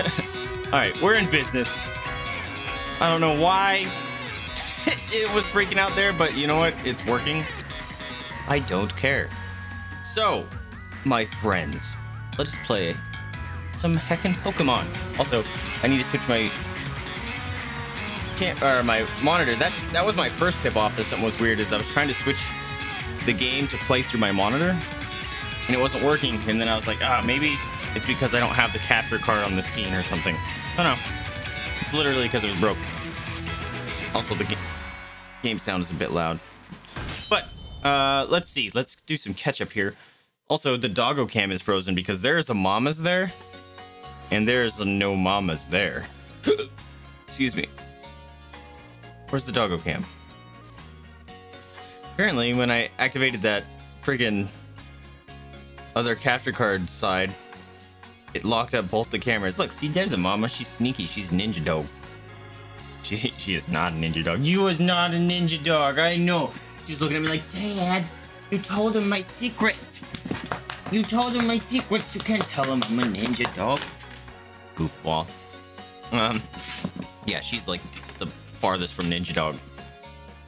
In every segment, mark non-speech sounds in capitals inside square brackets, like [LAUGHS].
[LAUGHS] All right, we're in business. I don't know why [LAUGHS] it was freaking out there, but you know what? It's working. I don't care. So, my friends, let us play some heckin' Pokemon. Also, I need to switch my can't or my monitor. That that was my first tip off that something was weird. Is I was trying to switch the game to play through my monitor, and it wasn't working. And then I was like, ah, maybe it's because I don't have the capture card on the scene or something. I don't know. It's literally because it was broke. Also, the ga- game sound is a bit loud. But uh, let's see. Let's do some catch up here. Also, the doggo cam is frozen because there's a mama's there, and there's a no mamas there. [COUGHS] Excuse me. Where's the doggo cam? Apparently, when I activated that friggin' other capture card side, it locked up both the cameras. Look, see, there's a mama. She's sneaky. She's ninja dog. She she is not a ninja dog. You is not a ninja dog. I know. She's looking at me like, Dad, you told him my secrets. You told him my secrets. You can't tell him I'm a ninja dog. Goofball. Um, yeah, she's like the farthest from ninja dog.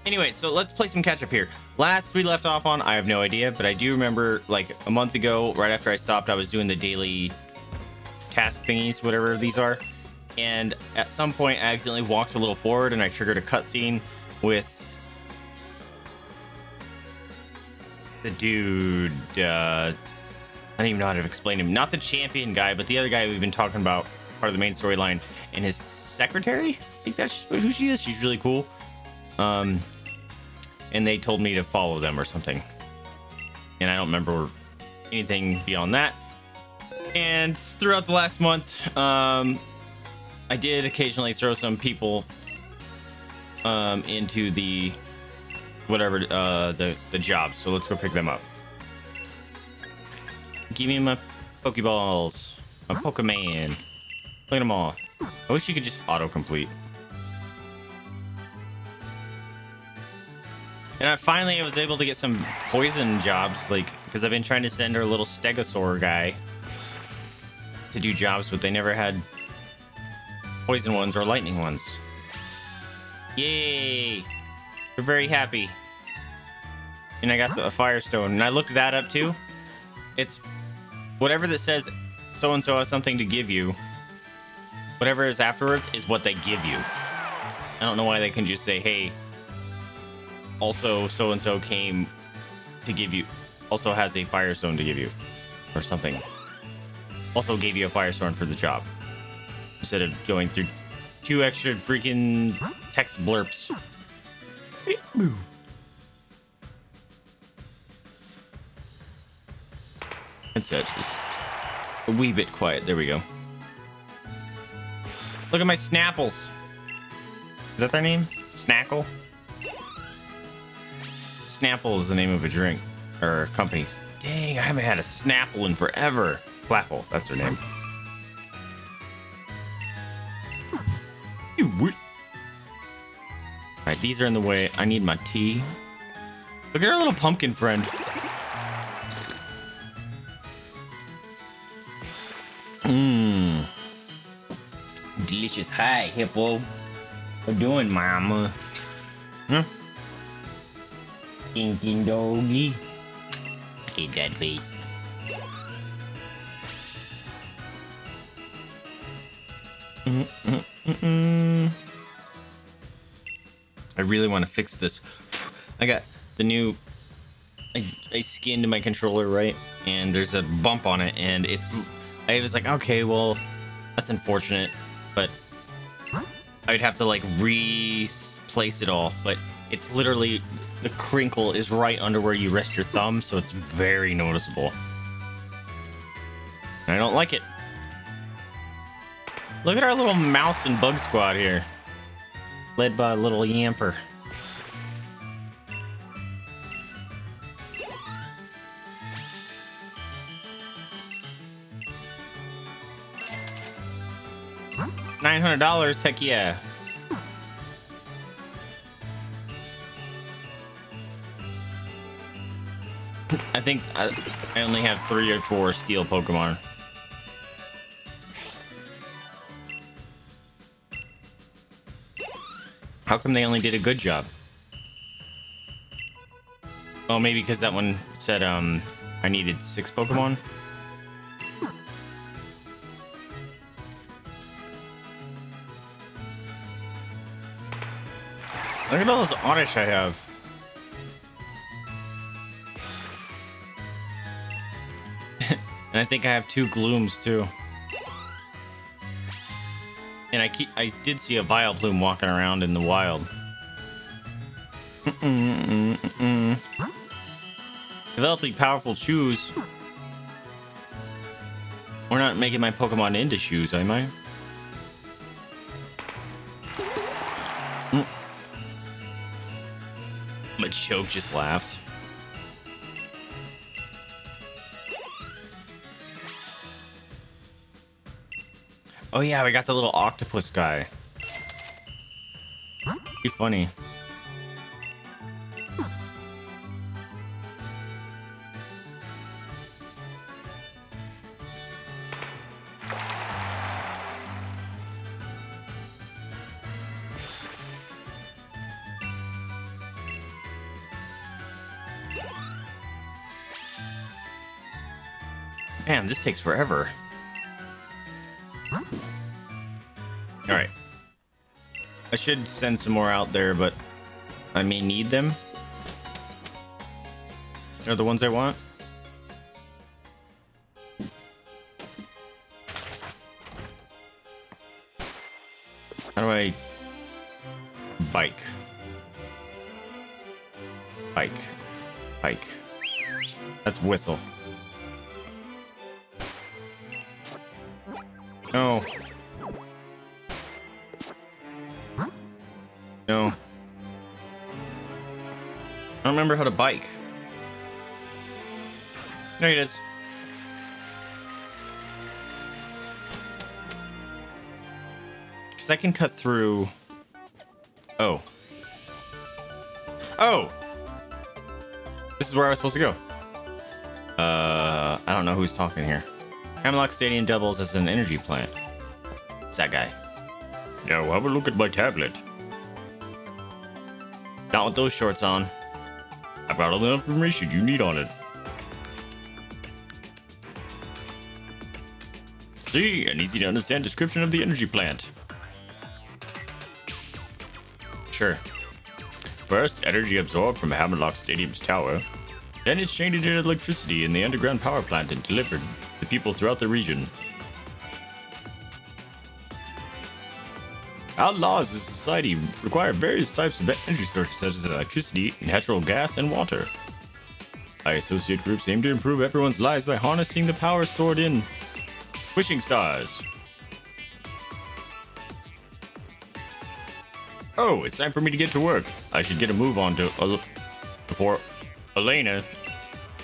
Anyway, so let's play some catch up here. Last we left off on, I have no idea, but I do remember like a month ago, right after I stopped, I was doing the daily task thingies, whatever these are. And at some point, I accidentally walked a little forward and I triggered a cutscene with the dude. Uh, I don't even know how to explain him. Not the champion guy, but the other guy we've been talking about, part of the main storyline, and his secretary. I think that's who she is. She's really cool. Um, and they told me to follow them or something. And I don't remember anything beyond that. And throughout the last month, um, I did occasionally throw some people um, into the whatever uh, the the jobs. So let's go pick them up. Give me my Pokeballs, my Pokemon. Look at them all. I wish you could just autocomplete. And I finally was able to get some poison jobs, like, because I've been trying to send our little Stegosaur guy to do jobs, but they never had poison ones or lightning ones. Yay! We're very happy. And I got a Firestone, and I looked that up too. It's whatever that says so and so has something to give you. Whatever is afterwards is what they give you. I don't know why they can just say, hey, also so and so came to give you, also has a Firestone to give you, or something. Also gave you a firestorm for the job. Instead of going through two extra freaking text blurps. Headset is a wee bit quiet. There we go. Look at my Snapples. Is that their name? Snackle? Snapple is the name of a drink or company. Dang, I haven't had a Snapple in forever. Flapple, that's her name. Alright, these are in the way. I need my tea. Look at our little pumpkin friend. Mmm. Delicious. Hi, hippo. What you doing, mama? Hmm? Huh? Stinking doggy. Get that face. Mm -mm -mm I really want to fix this. I got the new. I, I skinned my controller right, and there's a bump on it, and it's. I was like, okay, well, that's unfortunate, but I'd have to like replace it all. But it's literally the crinkle is right under where you rest your thumb, so it's very noticeable. I don't like it. Look at our little mouse and bug squad here. Led by a little yamper. Nine hundred dollars, heck yeah. I think I, I only have three or four steel Pokemon. How come they only did a good job? Oh, maybe because that one said um I needed six Pokemon. Look at all those Oddish I have. [LAUGHS] and I think I have two Glooms too. And I keep I did see a Vileplume walking around in the wild. Mm -mm, mm Developing powerful shoes. We're not making my Pokemon into shoes, am I? Mm. Machoke just laughs. Oh yeah, we got the little octopus guy. Be funny. Man, this takes forever. Should send some more out there, but I may need them. Are the ones I want? How do I... Bike. Bike. Bike. That's whistle. Remember how to bike. There it is. Because I can cut through... Oh. Oh! This is where I was supposed to go. Uh, I don't know who's talking here. Hammerlocke Stadium doubles as an energy plant. It's that guy. Now have a look at my tablet. Not with those shorts on. I've all the information you need on it. See, an easy to understand description of the energy plant. Sure. First, energy absorbed from Hammerlocke Stadium's tower. Then it's changed into electricity in the underground power plant and delivered to people throughout the region. Outlaws a society require various types of energy sources such as electricity, natural gas, and water. I associate groups aim to improve everyone's lives by harnessing the power stored in wishing stars. Oh, it's time for me to get to work. I should get a move on to uh, before Elena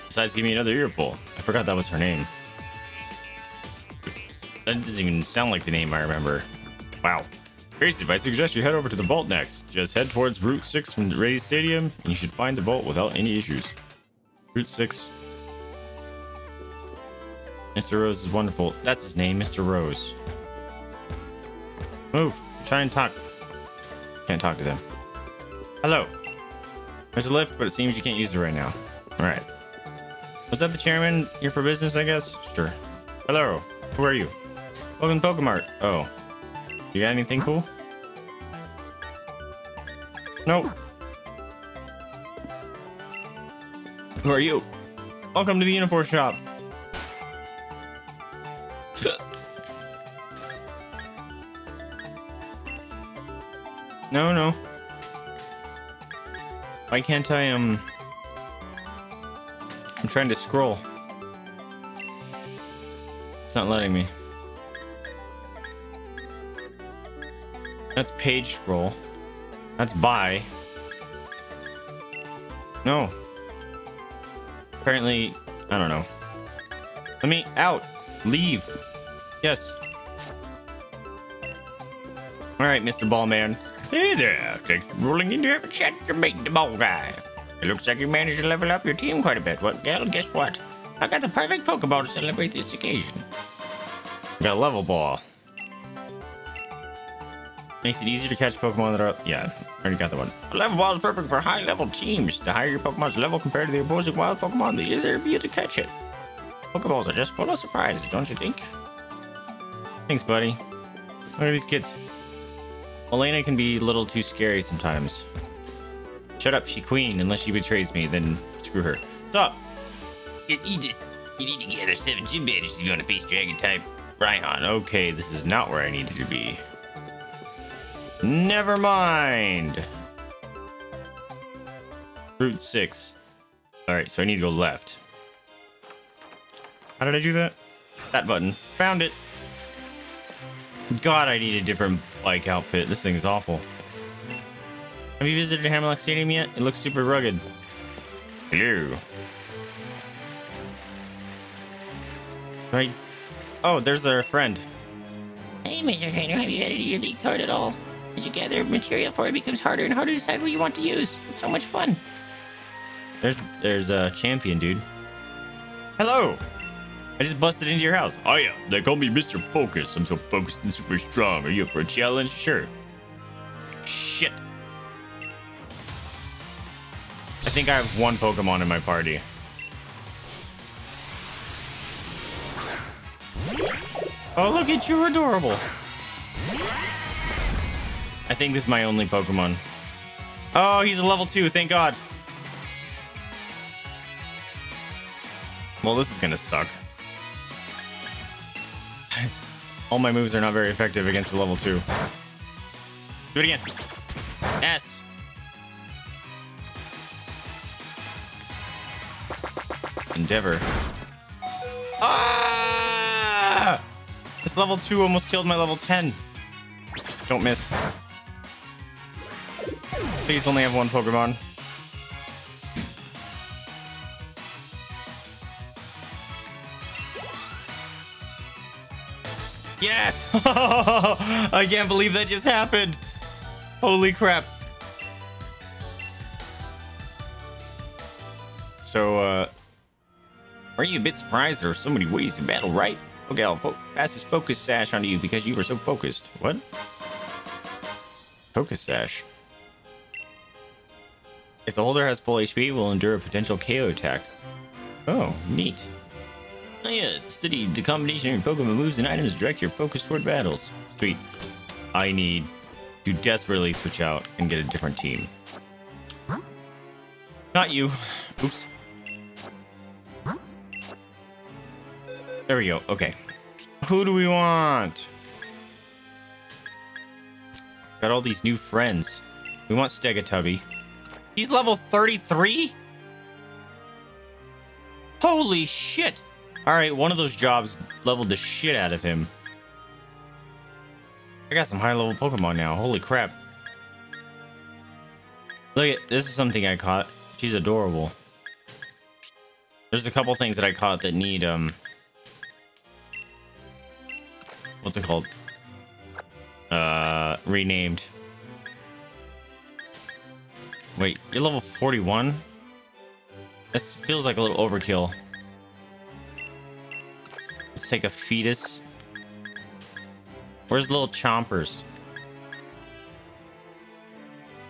decides to give me another earful. I forgot that was her name. That doesn't even sound like the name I remember. Wow. Basically, I suggest you head over to the vault next. Just head towards Route 6 from the Radius Stadium, and you should find the vault without any issues. Route 6. Mr. Rose is wonderful. That's his name, Mr. Rose. Move. Try and talk. Can't talk to them. Hello. There's a lift, but it seems you can't use it right now. Alright. Was that the chairman here for business, I guess? Sure. Hello. Who are you? Welcome to Pokemart. Oh. You got anything cool? Nope. Who are you? Welcome to the uniform shop. [LAUGHS] no, no. Why can't I, um... I'm trying to scroll. It's not letting me. That's page scroll. That's buy. No. Apparently, I don't know. Let me out. Leave. Yes. All right, Mr. Ballman. Hey there. Thanks for rolling in to have a chat your mate, the ball guy. It looks like you managed to level up your team quite a bit. Well, guess what? I got the perfect Pokeball to celebrate this occasion. Got a level ball. Makes it easier to catch Pokemon that are... Yeah. I already got the one. A level ball is perfect for high level teams. The higher your Pokemon's level compared to the opposing wild Pokemon, the easier it'll be to catch it. Pokeballs are just full of surprises, don't you think? Thanks, buddy. Look at these kids. Elena can be a little too scary sometimes. Shut up, she queen. Unless she betrays me, then screw her. Stop. You, you just you need to gather seven gym badges if you want to face Dragon type Raihan. Okay, this is not where I needed to be. Never mind. Route 6. Alright, so I need to go left. How did I do that? That button. Found it. God, I need a different bike outfit. This thing is awful. Have you visited Hammerlocke Stadium yet? It looks super rugged. Hello. Right. Oh, there's our friend. Hey, Mr. Trainer, have you edited your league card at all? As you gather material for it, it becomes harder and harder to decide what you want to use. It's so much fun. There's there's a champion, dude. Hello. I just busted into your house. Oh yeah, they call me Mr. Focus. I'm so focused and super strong. Are you up for a challenge? Sure. Shit. I think I have one Pokemon in my party. Oh, look at you, adorable. I think this is my only Pokemon. Oh, he's a level two, thank God. Well, this is gonna suck. [LAUGHS] All my moves are not very effective against a level two. Do it again. Yes. Endeavor. Ah! This level two almost killed my level 10. Don't miss. Please only have one Pokemon. Yes! [LAUGHS] I can't believe that just happened. Holy crap. So, uh, are you a bit surprised there are so many ways to battle, right? Okay, I'll fo this focus sash onto you because you were so focused. What? Focus sash. If the holder has full HP, will endure a potential KO attack. Oh, neat. Oh yeah, study the combination of your Pokemon moves and items direct your focus toward battles. Sweet. I need to desperately switch out and get a different team. Not you. Oops. There we go. Okay. Who do we want? Got all these new friends. We want Stegatubby. He's level 33? Holy shit! Alright, one of those jobs leveled the shit out of him. I got some high level Pokemon now. Holy crap. Look at this is something I caught. She's adorable. There's a couple things that I caught that need um what's it called? Uh, renamed. Wait, you're level 41? This feels like a little overkill. Let's take a fetus. Where's little chompers?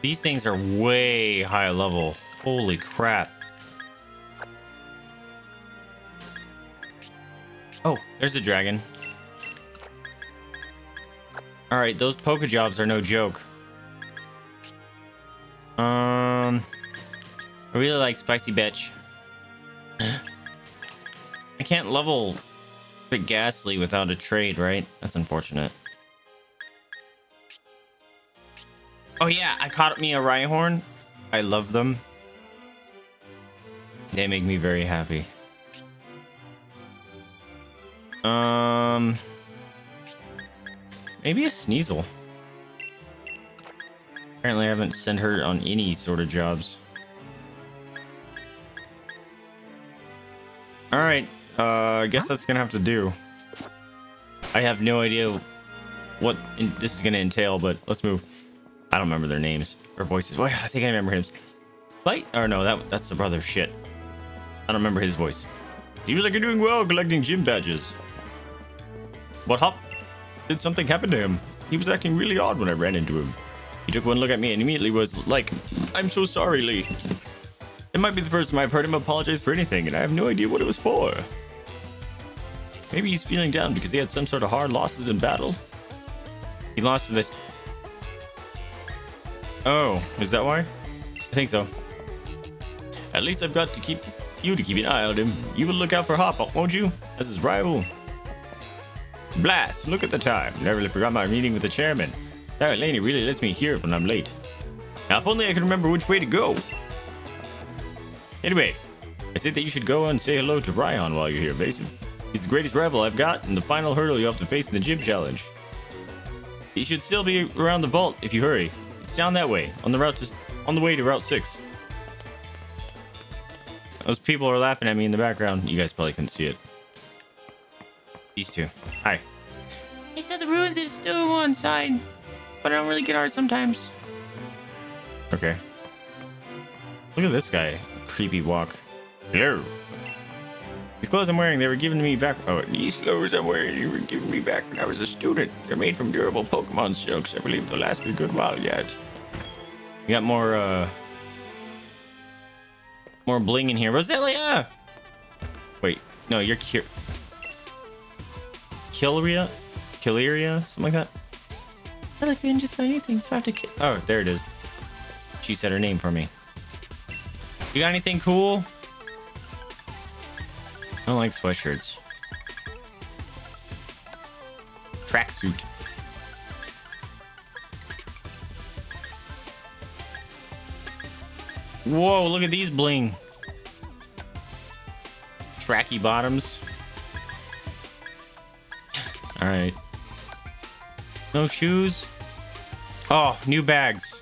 These things are way high level. Holy crap. Oh, there's the dragon. All right, those Pokejobs are no joke. Um, I really like Spicy Bitch. I can't level Big Ghastly without a trade, right? That's unfortunate. Oh yeah, I caught me a Rhyhorn. I love them. They make me very happy. Um... Maybe a Sneasel. Apparently I haven't sent her on any sort of jobs. Alright, uh, I guess that's gonna have to do. I have no idea what in, this is gonna entail, but let's move. I don't remember their names or voices. Wait, I think I remember him. Fight? Or no, that that's the brother. Shit. I don't remember his voice. Seems like you're doing well collecting gym badges. What hop? Did something happen to him? He was acting really odd when I ran into him. He took one look at me and immediately was like, I'm so sorry, Lee. It might be the first time I've heard him apologize for anything, and I have no idea what it was for. Maybe he's feeling down because he had some sort of hard losses in battle. He lost to the... Oh, is that why? I think so. At least I've got to keep you to keep an eye on him. You will look out for Hop, won't you? As his rival. Blast, look at the time. Never forgot my meeting with the chairman. That lady really lets me hear when I'm late. Now, if only I could remember which way to go. Anyway, I said that you should go and say hello to Raihan while you're here, Mason. He's the greatest rival I've got and the final hurdle you have to face in the gym challenge. He should still be around the vault if you hurry. It's down that way, on the route to, on the way to Route 6. Those people are laughing at me in the background. You guys probably couldn't see it. These two. Hi. He said the ruins is still one side, but I don't really get hard sometimes. Okay. Look at this guy. Creepy walk. Hello. These clothes I'm wearing, they were given to me back. Oh, these clothes I'm wearing, you were given me back when I was a student. They're made from durable Pokemon silks. I believe they'll last me a good while yet. You got more, uh, more bling in here. Roselia! Wait, no, you're. Killeria? Killeria? Something like that? I like you in just about anything, so I have to ki- Oh, there it is. She said her name for me. You got anything cool? I don't like sweatshirts. Tracksuit. Whoa, look at these bling. Tracky bottoms. [SIGHS] All right. No shoes. Oh, new bags.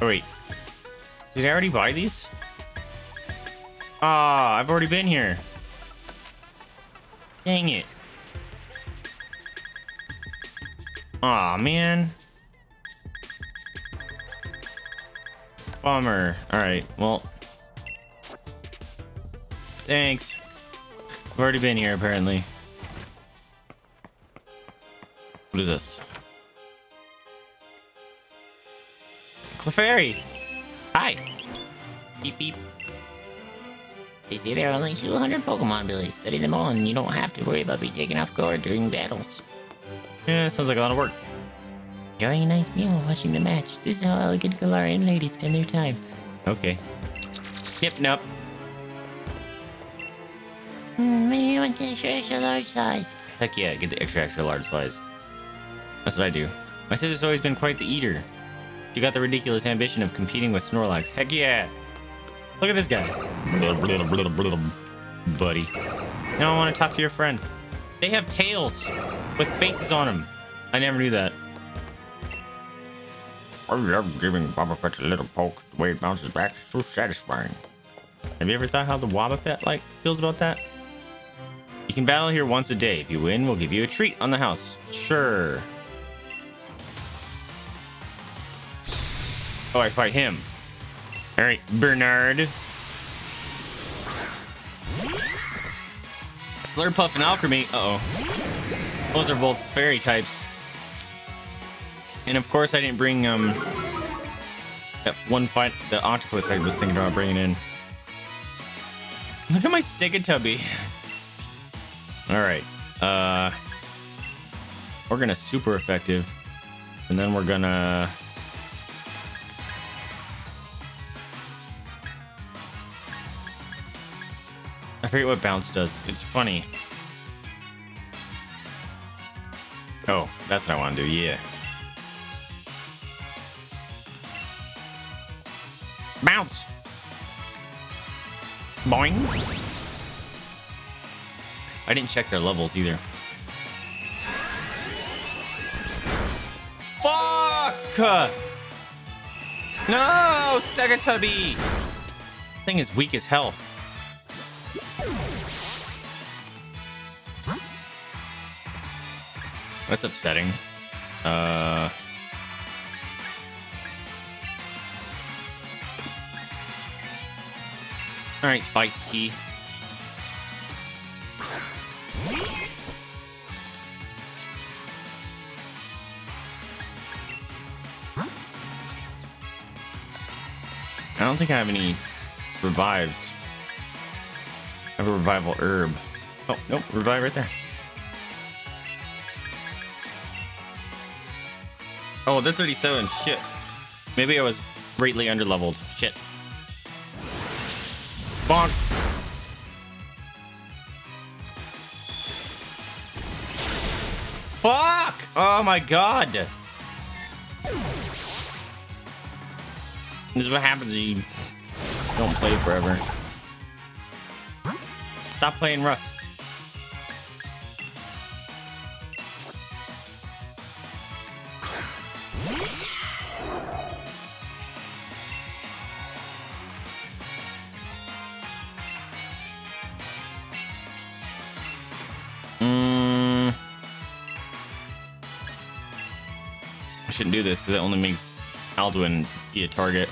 Oh, wait. Did I already buy these? Ah, I've already been here. Dang it. Aw, man. Bummer. Alright, well. Thanks. I've already been here, apparently. What is this? Clefairy! Hi! Beep beep. They say there are only 200 Pokemon abilities. Study them all, and you don't have to worry about being taken off guard during battles. Yeah, sounds like a lot of work. Enjoying a nice meal watching the match. This is how elegant Galarian ladies spend their time. Okay. Yep, nope. Hmm, maybe you want the extra, extra large size. Heck yeah, get the extra extra large size. That's what I do. My sister's always been quite the eater. She got the ridiculous ambition of competing with Snorlax. Heck yeah! Look at this guy. Buddy. Now I want to talk to your friend. They have tails with faces on them. I never knew that. I love giving Wobbuffet a little poke. The way it bounces back is so satisfying. Have you ever thought how the Wobbuffet like feels about that? You can battle here once a day. If you win, we'll give you a treat on the house. Sure. Oh, I fight him. All right, Bernard. Slurpuff and Alcremie. Uh oh. Those are both fairy types. And of course, I didn't bring um that one fight, the octopus I was thinking about bringing in. Look at my Stegatubby. All right. Uh, we're gonna super effective, and then we're gonna. I forget what bounce does. It's funny. Oh, that's what I want to do. Yeah. Bounce. Boing. I didn't check their levels either. Fuck! No, Stegatubby! Thing is weak as hell. That's upsetting. Uh. All right, Feisty. I don't think I have any revives. I have a revival herb. Oh, nope, revive right there. Oh, they're 37. Shit. Maybe I was greatly underleveled. Shit. Bonk. Fuck! Oh my god. This is what happens when you don't play forever. Stop playing rough. Mm. I shouldn't do this because it only makes Alduin be a target.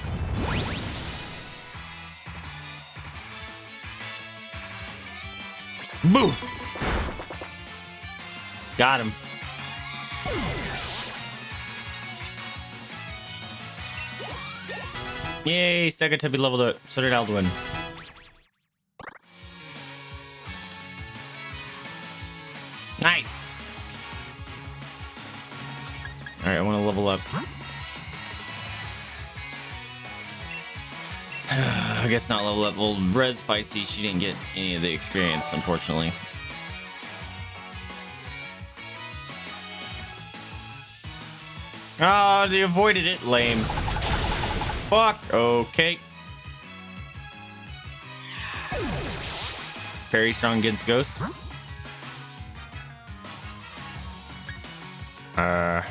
Got him. Yay, second to be leveled up. So did Alduin. Not level up. Well, Res Feisty, she didn't get any of the experience, unfortunately. Oh, they avoided it. Lame. Fuck. Okay. Very strong against Ghost. Uh.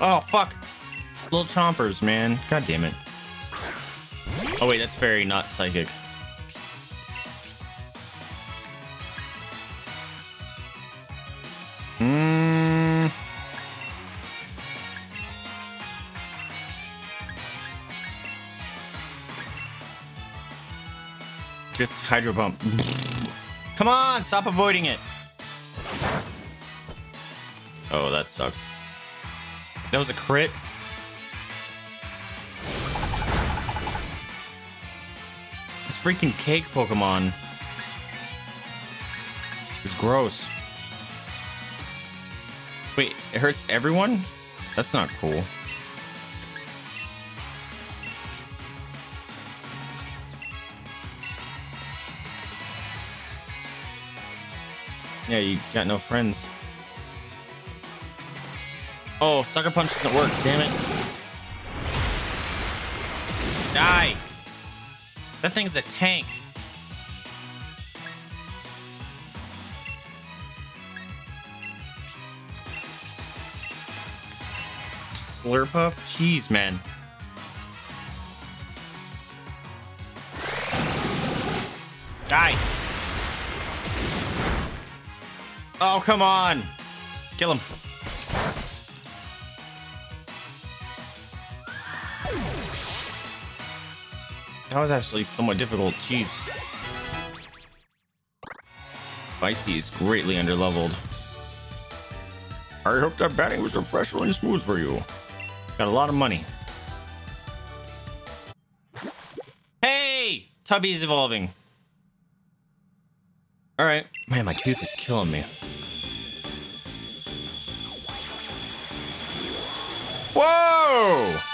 Oh, fuck. Little chompers, man. God damn it. Oh, wait, that's fairy, not psychic. Hmm. Just hydro pump. Come on, stop avoiding it. Oh, that sucks. That was a crit. Freaking cake Pokemon is gross. Wait, it hurts everyone? That's not cool. Yeah, you got no friends. Oh, Sucker Punch doesn't work, damn it. Die! That thing's a tank. Slurpuff? Jeez, man. Die! Oh, come on! Kill him. That was actually somewhat difficult. Jeez. Feisty is greatly underleveled. I hope that batting was refreshing and smooth for you. Got a lot of money. Hey! Tubby's evolving. Alright. Man, my tooth is killing me. Whoa!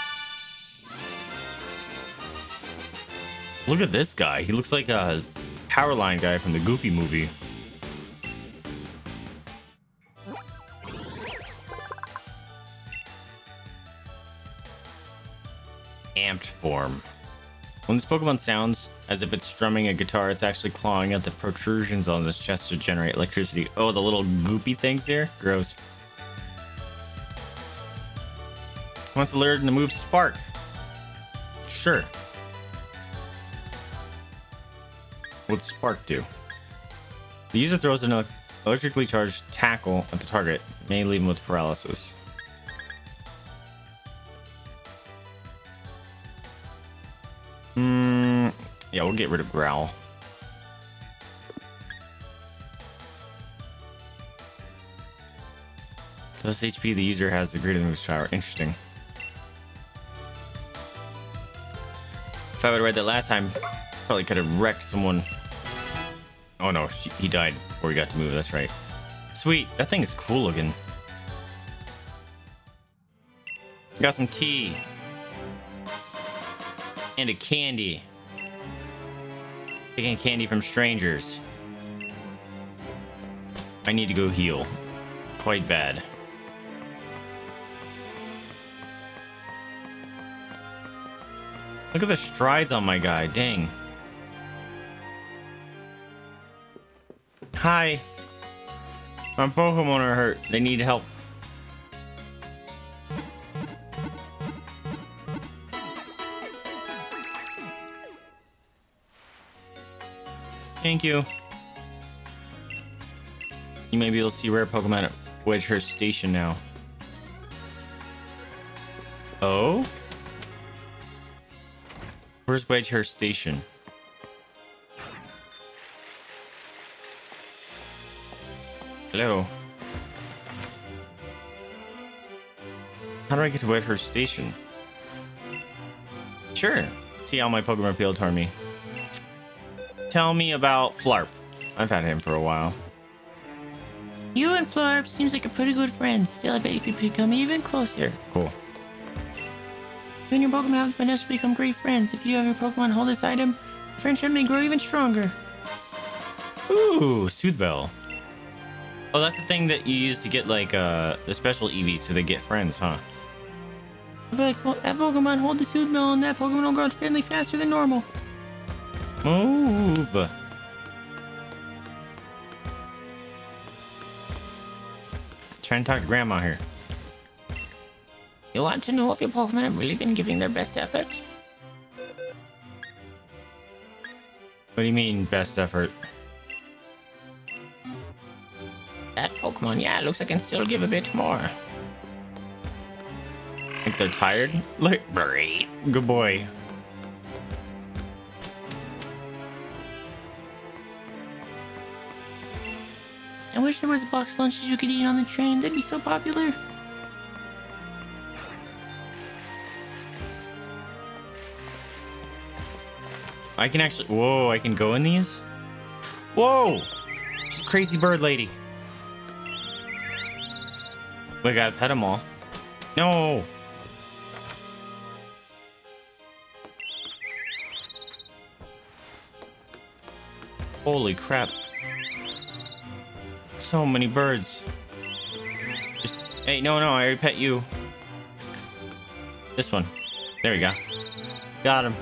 Look at this guy. He looks like a power line guy from the Goofy movie. Amped form. When this Pokemon sounds as if it's strumming a guitar, it's actually clawing at the protrusions on its chest to generate electricity. Oh, the little goopy things there? Gross. Wants to learn the move Spark. Sure. What's Spark do? The user throws an electrically charged tackle at the target, may leave him with paralysis. Hmm. Yeah, we'll get rid of Growl. Plus HP the user has, the greater move's power. Interesting. If I would have read that last time, probably could have wrecked someone. Oh no, she, he died before we got to move. That's right. Sweet. That thing is cool looking. Got some tea. And a candy. Taking candy from strangers. I need to go heal. Quite bad. Look at the strides on my guy. Dang. Hi. My Pokemon are hurt. They need help. Thank you. You may be able to see rare Pokemon at Wedgehurst Station now. Oh? Where's Wedgehurst Station? Hello? How do I get to Wedgehurst Station? Sure. See how my Pokemon appeal toward me. Tell me about Flarp. I've had him for a while. You and Flarp seems like a pretty good friend. Still, I bet you could become even closer. Cool. You and your Pokemon have the potential to become great friends. If you have your Pokemon hold this item, friendship may grow even stronger. Ooh, Soothe Bell. Oh, that's the thing that you use to get like uh the special EVs so they get friends, huh? Like, well, that Pokemon hold the Soothe Bell and that Pokemon will grow friendly faster than normal. Move. Trying to talk to Grandma here. You want to know if your Pokemon have really been giving their best effort? What do you mean, best effort? Pokemon, yeah, looks like I can still give a bit more. Think they're tired? [LAUGHS] Look, great. Good boy. I wish there was box lunches you could eat on the train. They'd be so popular. I can actually. Whoa, I can go in these? Whoa! Crazy bird lady. We gotta pet them all. No! Holy crap. So many birds. Just, hey, no, no, I already pet you. This one. There we go. Got him.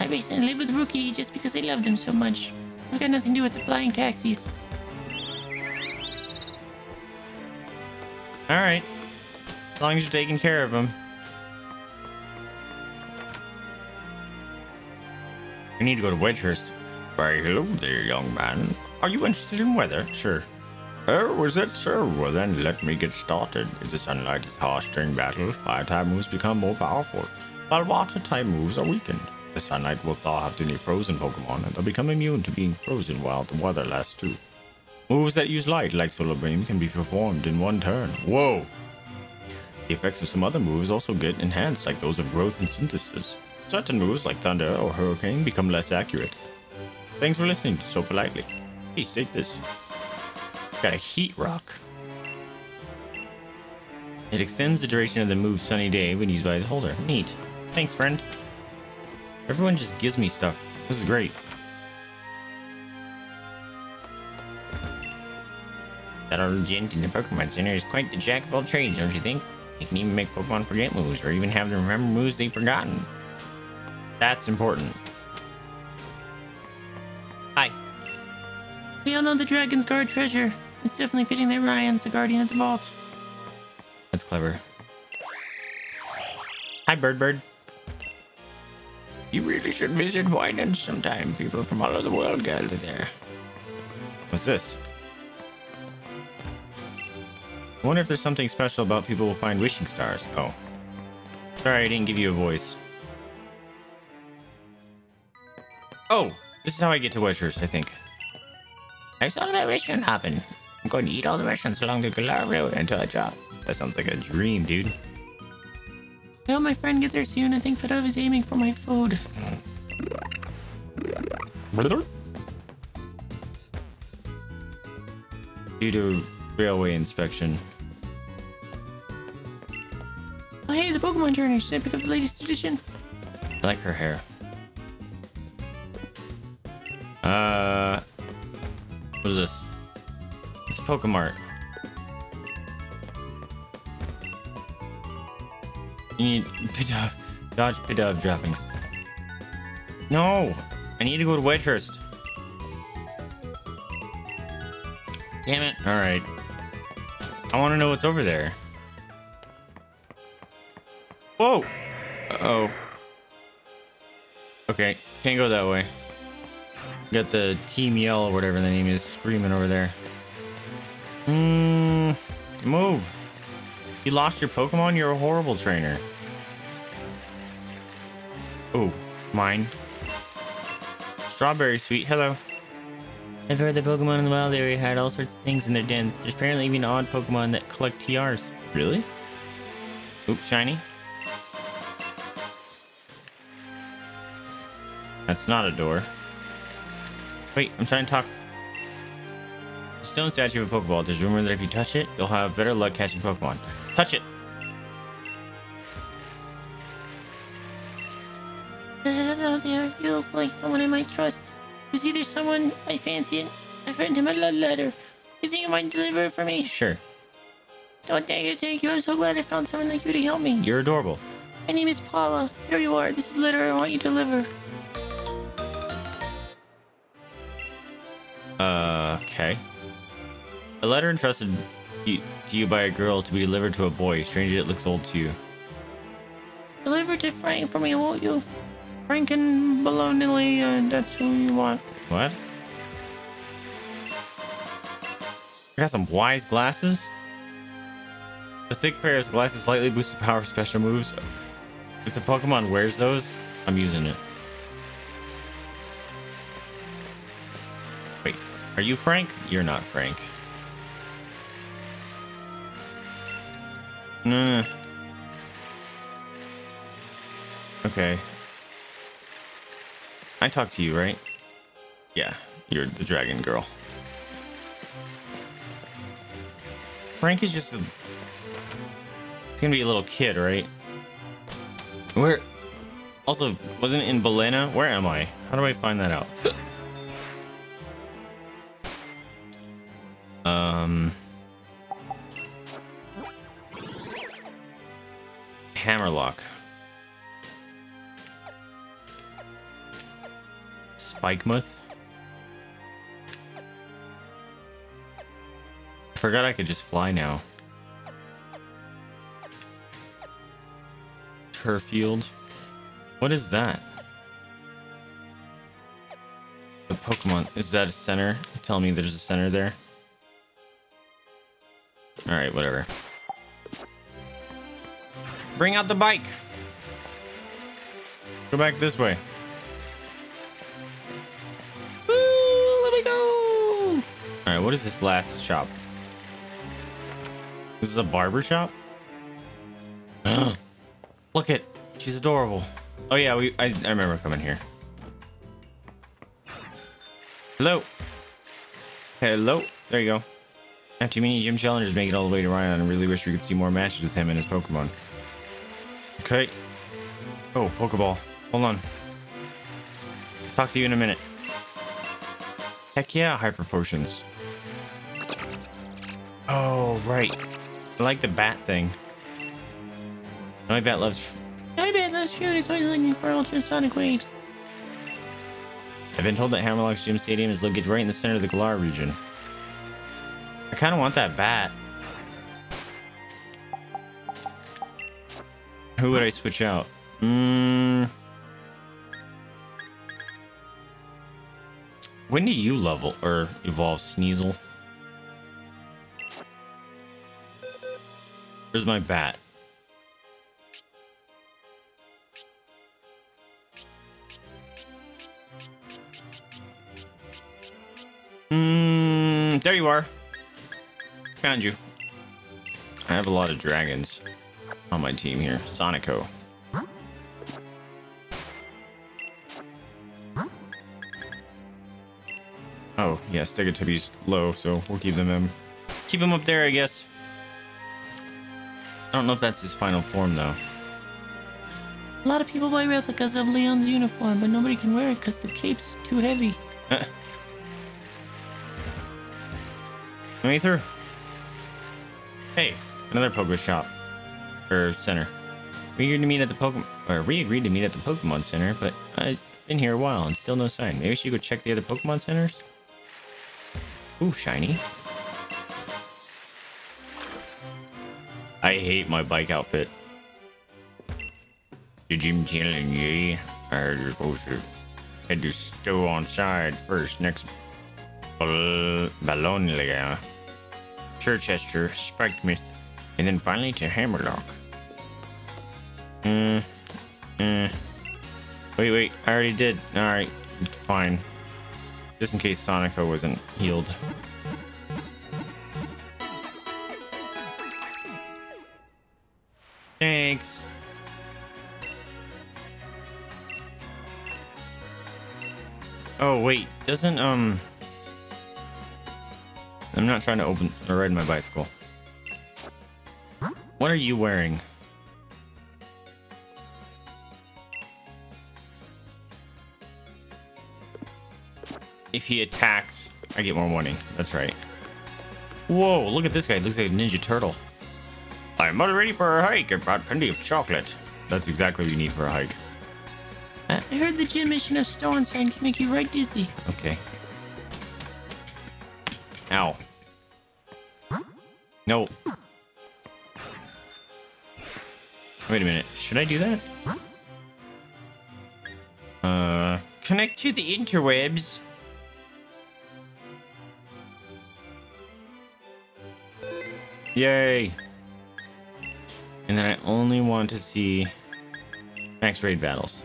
I recently lived with Rookie just because I loved him so much. I've got nothing to do with the flying taxis. Alright. As long as you're taking care of him. I need to go to Wedgehurst. Why, hello there, young man. Are you interested in weather? Sure. Oh, was that so? Well, then let me get started. As the sunlight is harsh during battle, fire-type moves become more powerful, while water-type moves are weakened. The sunlight will thaw out any frozen Pokemon, and they'll become immune to being frozen while the weather lasts too. Moves that use light, like Solar Beam, can be performed in one turn. Whoa! The effects of some other moves also get enhanced, like those of Growth and Synthesis. Certain moves, like Thunder or Hurricane, become less accurate. Thanks for listening so politely. Please take this. Got a Heat Rock. It extends the duration of the move Sunny Day when used by his holder. Neat. Thanks, friend. Everyone just gives me stuff. This is great. That old gent in the Pokemon Center is quite the jack of all trades, don't you think? He can even make Pokemon forget moves, or even have them remember moves they've forgotten. That's important. Hi. We all know the Dragon's Guard treasure. It's definitely fitting that Raihan's the guardian of the vault. That's clever. Hi, Bird Bird. You really should visit Wyndon sometime. People from all over the world gather there. What's this? I wonder if there's something special about people who find wishing stars. Oh. Sorry, I didn't give you a voice. Oh, this is how I get to Wedgehurst, I think. I saw that restaurant happen. I'm going to eat all the restaurants along the Galar Road until I drop. That sounds like a dream, dude. Hope my friend gets there soon. I think Pedov is aiming for my food. Due to railway inspection. Hey, the Pokemon trainer. Should I pick up the latest edition? I like her hair. Uh, what is this? It's Pokemart. You need Pidove, dodge droppings. No, I need to go to Wedgehurst. Damn it! All right. I want to know what's over there. Whoa! Uh oh. Okay, can't go that way. Got the Team Yell or whatever the name is screaming over there. Mmm. Move. You lost your Pokemon? You're a horrible trainer. Oh, mine. Strawberry Sweet, hello. I've heard the Pokemon in the wild area had all sorts of things in their dens. There's apparently even odd Pokemon that collect TRs. Really? Oops, shiny. That's not a door. Wait, I'm trying to talk. Stone statue of a Pokeball. There's rumor that if you touch it, you'll have better luck catching Pokemon. Touch it! Hello there. You look like someone I might trust. It's either someone I fancy and I've written him a love letter. You think you might deliver it for me? Sure. Oh, thank you, thank you. I'm so glad I found someone like you to help me. You're adorable. My name is Paula. Here you are. This is the letter I want you to deliver. Uh, okay. A letter entrusted you, to you by a girl to be delivered to a boy. Strangely, it looks old to you. Deliver to Frank for me, won't you? Frank and Ballonlea, uh, that's who you want. What? I got some wise glasses. The thick pair of glasses slightly boosts the power of special moves. If the Pokemon wears those, I'm using it. Are you Frank? You're not Frank. Nah. Okay. I talked to you, right? Yeah, you're the dragon girl. Frank is just a... It's gonna be a little kid, right? Where... Also, wasn't it in Ballonlea? Where am I? How do I find that out? Um... Hammerlocke. Spikemuth. Forgot I could just fly now. Turfield. What is that? The Pokemon. Is that a center? Tell me there's a center there. Alright, whatever. Bring out the bike! Go back this way. Woo, let me go! Alright, what is this last shop? This is a barber shop? [GASPS] Look at, She's adorable. Oh yeah, we I, I remember coming here. Hello. Hello. There you go. After many gym challengers make it all the way to Raihan, I really wish we could see more matches with him and his Pokemon. Okay. Oh, Pokeball. Hold on. Talk to you in a minute. Heck yeah, Hyper Potions. Oh, right. I like the bat thing. My bat loves... I bet that's true. It's always looking for ultrasonic waves. I've been told that Hammerlocke's gym stadium is located right in the center of the Galar region. I kind of want that bat. Who would I switch out? Mm. When do you level or evolve Sneasel? Where's my bat? Mm, there you are. Found you. I have a lot of dragons. on my team here. Sonico. Oh, yeah, Stegatubby's low, so we'll keep them in. Keep him up there, I guess. I don't know if that's his final form, though. A lot of people buy replicas of Leon's uniform, but nobody can wear it because the cape's too heavy. [LAUGHS] Aether? Hey, another Poke shop. Or center. We agreed to meet at the Pokemon or we agreed to meet at the Pokemon Center, but I've been here a while and still no sign. Maybe should go check the other Pokemon centers? Ooh, shiny. I hate my bike outfit. The gym chilling, eh? I heard you're supposed to head to Stow-on-Side first, next Bal Spikemuth, and then finally to Hammerlocke. Hmm. Hmm. Wait, wait. I already did. Alright. Fine. Just in case Sonico wasn't healed. Thanks. Oh, wait. Doesn't, um... I'm not trying to open or ride my bicycle. What are you wearing? If he attacks, I get more money. That's right. Whoa, look at this guy. Looks like a Ninja Turtle. I'm all ready for a hike. I brought plenty of chocolate. That's exactly what you need for a hike. I heard the gym mission of Stow-on-Side can make you right dizzy. Okay. Ow. No. Wait a minute. Should I do that? Uh, connect to the interwebs. Yay. And then I only want to see max raid battles.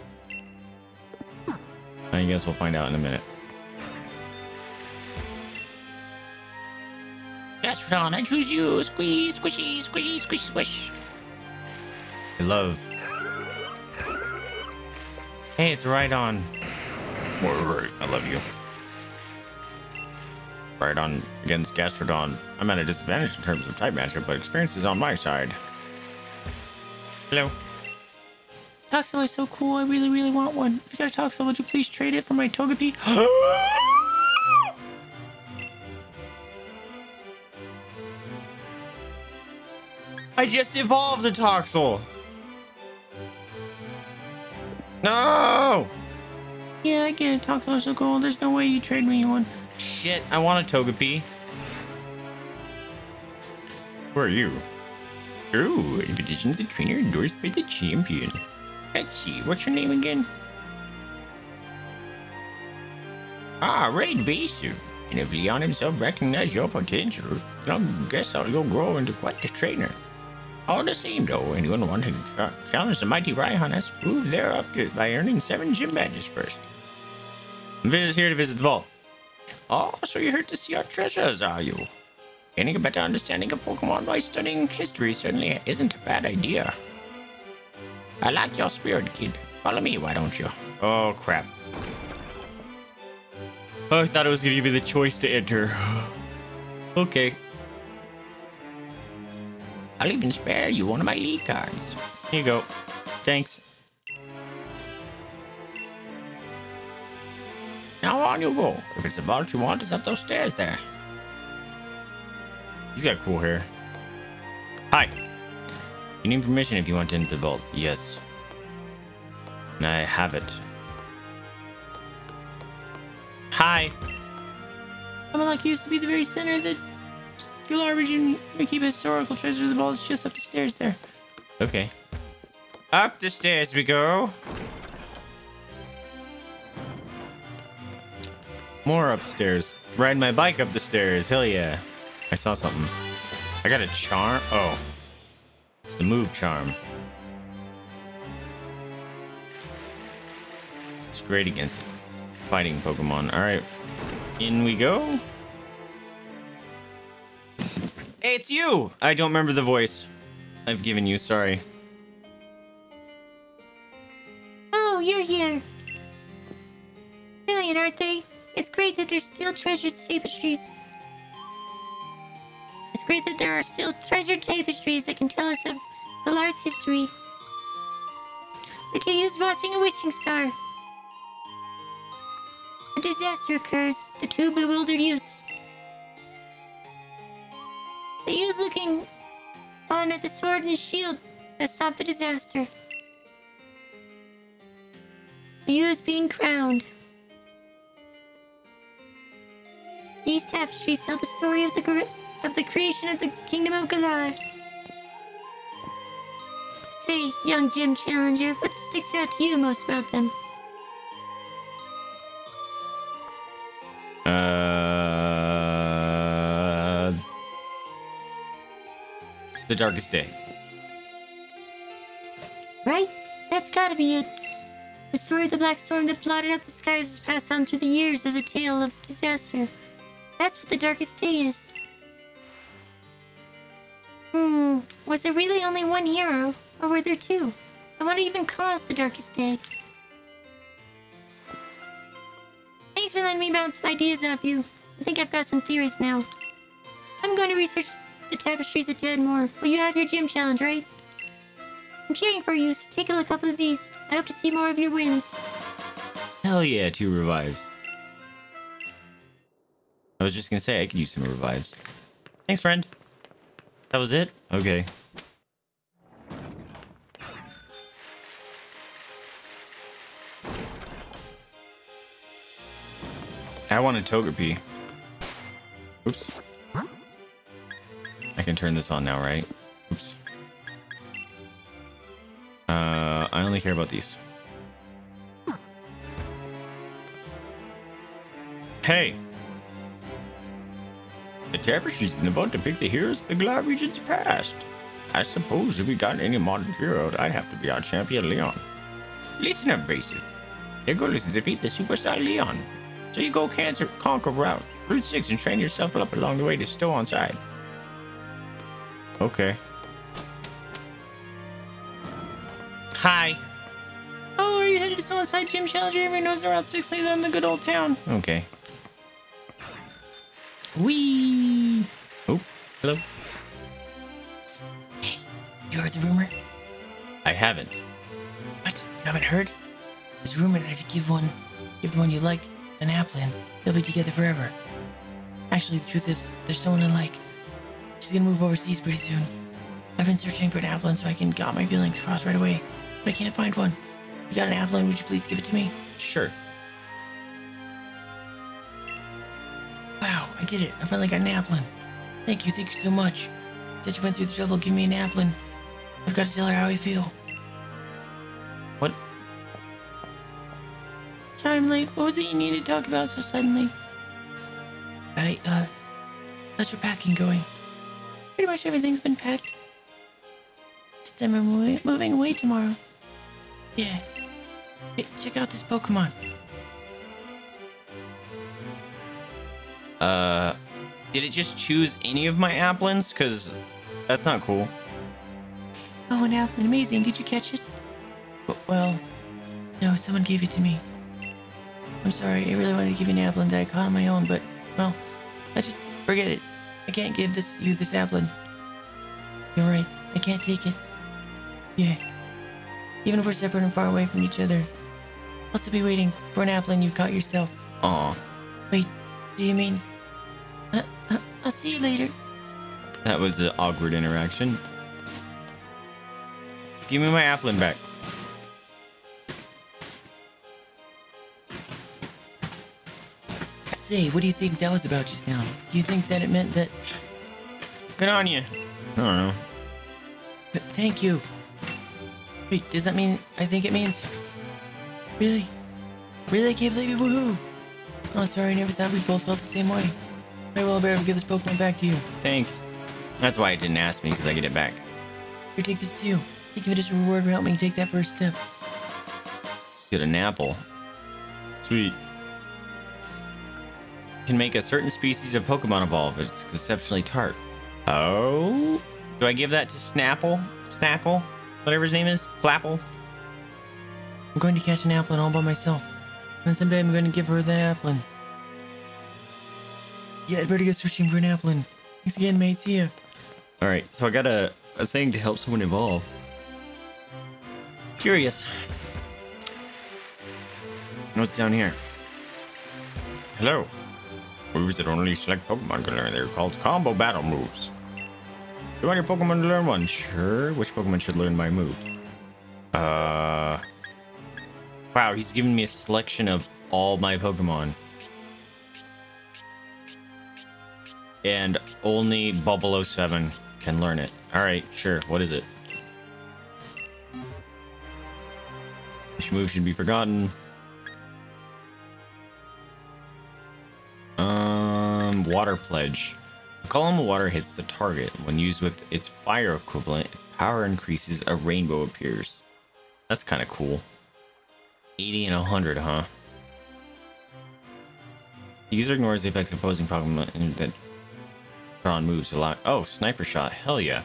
I guess we'll find out in a minute. Gastrodon, I choose you. Squeeze, squishy, squishy, squish, squish. I love. Hey, it's right on. I love you. Right on against Gastrodon. I'm at a disadvantage in terms of type matchup, but experience is on my side. Hello. Toxel is so cool. I really, really want one. If you got a Toxel, would you please trade it for my Togepi? [GASPS] [GASPS] [GASPS] I just evolved a Toxel. No! yeah, I get it. Toxel is so cool. There's no way you trade me one. Shit, I want a Togepi. Who are you? Oh, invitation to the trainer endorsed by the champion. Let's see. What's your name again? Ah, Ray Vaser. And if Leon himself recognized your potential, then I guess I'll, you'll grow into quite the trainer. All the same, though, anyone wanting to challenge the mighty Raihan has to prove they're up to it by earning seven gym badges first. I'm vis- here to visit the vault. Oh, so you're here to see our treasures, are you? Getting a better understanding of Pokemon by studying history certainly isn't a bad idea. I like your spirit, kid. Follow me, why don't you? Oh, crap. Oh, I thought it was going to give me the choice to enter. [SIGHS] okay. I'll even spare you one of my league cards. Here you go. Thanks. Now on you go. If it's the vault you want, it's up those stairs there. He's got cool hair. Hi. You need permission if you want to enter the vault. Yes. And I have it. Hi. Hammerlocke used to be the very center of the Galar region. We keep historical treasures of all. It's just up the stairs there. Okay. Up the stairs we go. More upstairs. Ride my bike up the stairs. Hell yeah. I saw something. I got a charm. Oh. It's the move charm. It's great against fighting Pokemon. Alright. In we go. Hey, it's you! I don't remember the voice I've given you, sorry. Oh, you're here. Brilliant, aren't they? It's great that there's still treasured tapestries. It's great that there are still treasured tapestries that can tell us of the arts' history. The king is watching a wishing star. A disaster occurs. The two bewildered youths the youth looking on at the sword and shield that stopped the disaster. The youth being crowned. These tapestries tell the story of the of the creation of the kingdom of Galar. Say, young gym challenger, what sticks out to you most about them? Uh, the darkest day. Right? That's gotta be it. The story of the black storm that blotted out the skies was passed on through the years as a tale of disaster. That's what the darkest day is. Hmm, was there really only one hero? Or were there two? I want to even cause the darkest day. Thanks for letting me bounce some ideas off you. I think I've got some theories now. I'm going to research the tapestries a tad more. Well, you have your gym challenge, right? I'm cheering for you, so take a couple of these. I hope to see more of your wins. Hell yeah, two revives. I was just gonna say I could use some revives. Thanks, friend. That was it? Okay. I want a Togepi. Oops. I can turn this on now, right? Oops. Uh, I only care about these. Hey! The tapestries in the book depict the heroes of the Galar region's past. I suppose if we got any modern heroes, I'd have to be our champion Leon. Listen up, Basic. Your goal is to defeat the superstar Leon. So you go cancer, conquer route, Route 6 and train yourself up along the way to Stow-on-Side. Okay. Hi. Oh, are you headed to someone's side gym challenger? Everyone knows the Route 6 leads in the good old town. Okay. Wee. Oh, hello. Hey, you heard the rumor? I haven't. What? You haven't heard? There's a rumor that if you give one, give the one you like an apple applin, they'll be together forever. Actually, the truth is, there's someone I like. She's gonna move overseas pretty soon. I've been searching for an applin so I can get my feelings crossed right away, but I can't find one. You got an applin? Would you please give it to me? Sure. Wow, I did it. I finally got an applin. Thank you, thank you so much. Said you went through the trouble give me an applin. I've got to tell her how I feel. What? Sorry I'm late. What was it you needed to talk about so suddenly? I, uh, how's your packing going? Pretty much everything's been packed. Since I'm mo- moving away tomorrow. Yeah. Hey, check out this Pokemon. Uh, did it just choose any of my applins? Cause that's not cool. Oh, an Applin. Amazing. Did you catch it? Well, no, someone gave it to me. I'm sorry. I really wanted to give you an Applin that I caught on my own, but, well, I just forget it. I can't give this you this Applin. You're right. I can't take it. Yeah. Even if we're separate and far away from each other, I'll still be waiting for an Applin you caught yourself. Aw, Wait, do you mean? Uh, uh, I'll see you later. that was an awkward interaction. Give me my applin back. Say, what do you think that was about just now? Do you think that it meant that? Good on you. I don't know. Th- thank you. Wait, does that mean I think it means? Really? Really? I can't believe it. Woohoo! Oh, sorry. I never thought we both felt the same way. Very well, I better give this Pokemon back to you. Thanks. That's why it didn't ask me, because I get it back. Here, take this too. Think of it as a reward for helping me take that first step. Get an apple. Sweet. Can make a certain species of Pokemon evolve. It's exceptionally tart. Oh? Do I give that to Snapple? Snackle? Whatever his name is? Flapple? I'm going to catch an Applin all by myself. And someday I'm going to give her the Applin. Yeah, I'd better go searching for an Applin. Thanks again, mate. See ya. All right, so I got a, a thing to help someone evolve. Curious. What's down here? Hello. Moves that only select Pokemon can learn. They're called combo battle moves. You want your Pokemon to learn one? Sure. Which Pokemon should learn my move? Uh. Wow, he's giving me a selection of all my Pokemon. And only Bubble 07 can learn it. Alright, sure. What is it? Which move should be forgotten? Water Pledge. Column of water hits the target. When used with its fire equivalent, its power increases, a rainbow appears. That's kind of cool. 80 and 100, huh? The user ignores the effects of opposing and that drawn moves a lot. Oh, sniper shot. Hell yeah.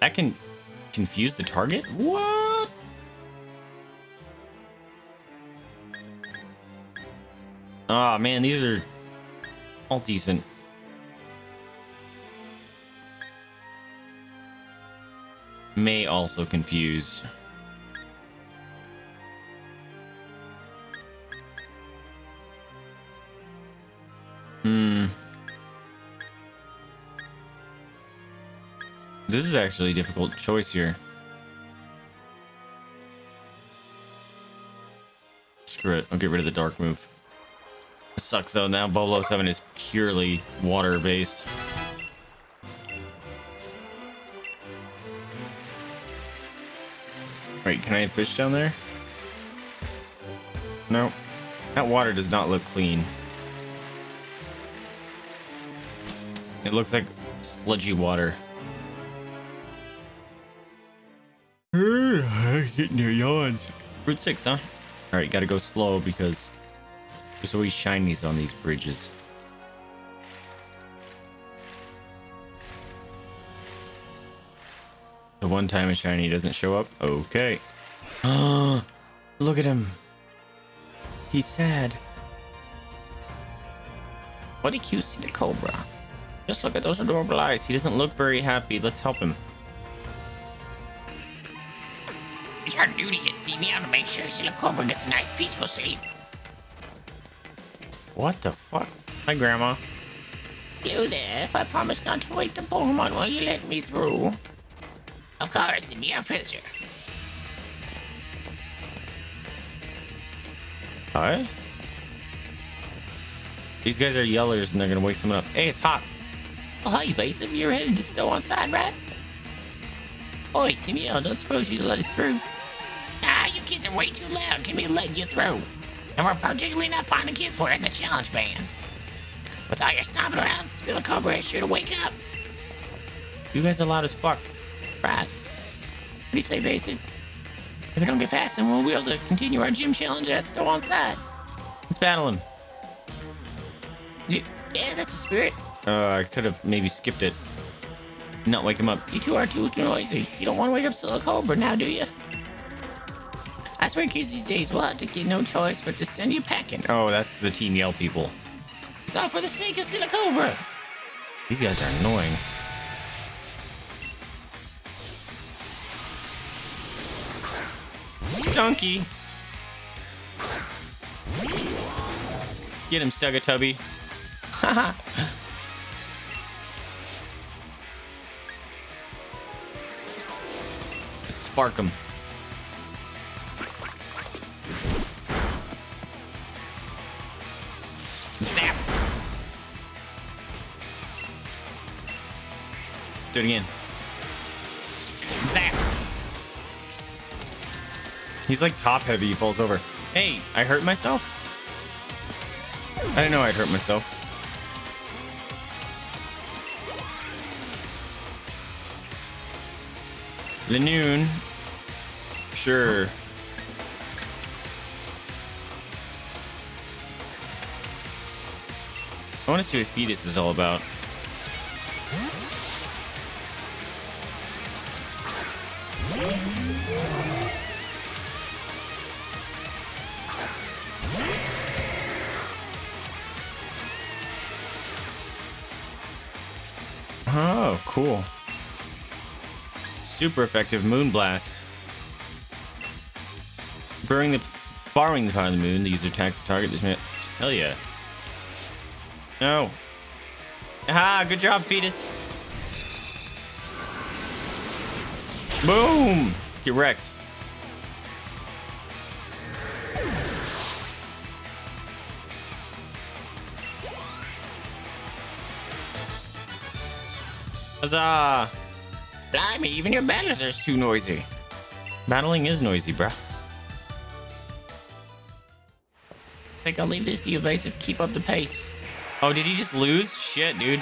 That can confuse the target? What? Oh man, these are all decent. May also confuse. Hmm. This is actually a difficult choice here. Screw it. I'll get rid of the dark move. Sucks though. Now Bolo 7 is purely water based. Wait, can I have fish down there? No. That water does not look clean. It looks like sludgy water. Getting your yawns. Route 6, huh? Alright, gotta go slow because there's always shinies on these bridges. The one time a shiny doesn't show up? Okay. Oh, [GASPS] look at him. He's sad. What a cute cobra? Just look at those adorable eyes. He doesn't look very happy. Let's help him. It's our duty as DML to make sure Silicobra gets a nice peaceful sleep. What the fuck? Hi, Grandma. Hello there, if I promise not to wake the Pokemon, will you let me through? Of course, it'd be a pleasure. Hi. These guys are yellers and they're gonna wake someone up. Hey, it's hot. Oh, hi, Evasive. You're headed to Stow-on-Side, right? Oi, Timmy, I don't suppose you'd let us through. Ah, you kids are way too loud. Can we let you through? And we're particularly not of kids wearing the challenge band. With all your stomping around, Silicobra is sure to wake up. You guys are loud as fuck. Right. You say, Evasive? If we don't get past him, we'll be able to continue our gym challenge that's Stow-on-Side. Let's battle him. Yeah, that's the spirit. Uh, I could have maybe skipped it. Not wake him up. You two are too noisy. You don't want to wake up Silicobra now, do you? I swear kids these days will have to get no choice but to send you packing. Oh, that's the Team Yell people. It's all for the sake of Silicobra. These guys are annoying. Stunky. Get him, Stegatubby. Haha. Let's [LAUGHS] spark him. Do it again. Zap. He's like top heavy, he falls over. Hey, I hurt myself? I didn't know I'd hurt myself. Lanoon. Sure. I want to see what Fetus is all about. Super effective moon blast. Borrowing the borrowing the power of the moon, the user attacks the target. This minute. Hell yeah. No. Ah, good job, fetus. Boom! Get wrecked. Huzzah! Blimey, even your battles are too noisy. Battling is noisy, bruh. I think I'll leave this to you, Evasive. Keep up the pace. Oh, did he just lose? Shit, dude.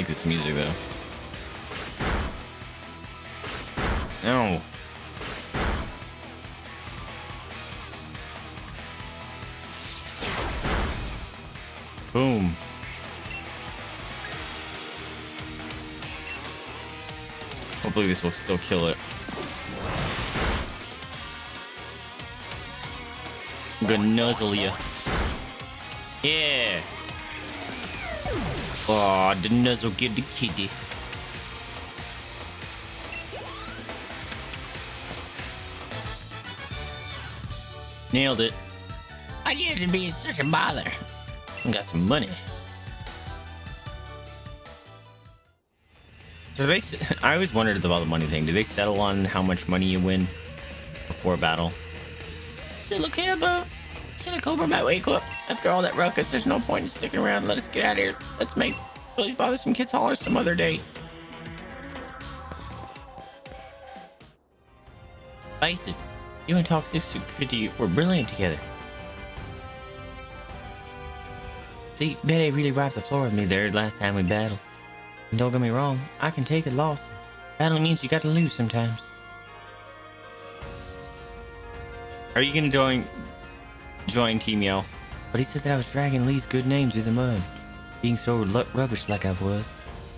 Like this music though. No. Boom. Hopefully this will still kill it. I'm gonna nuzzle you. Yeah. Oh, the nuzzle get the kitty. Nailed it. You have to be such a bother? Got some money. So they, [LAUGHS] I always wondered about the money thing. Do they settle on how much money you win before a battle? Silicobra. Silicobra might wake up. After all that ruckus, there's no point in sticking around. Let us get out of here. Let's make those bothersome kids holler some other day. Bison, you and Toxic Security were brilliant together. See, Betty really wiped the floor with me there last time we battled. And don't get me wrong, I can take a loss. Battling means you got to lose sometimes. Are you gonna join join Team Yell? But he said that I was dragging Lee's good name through the mud, being so rubbish like I was,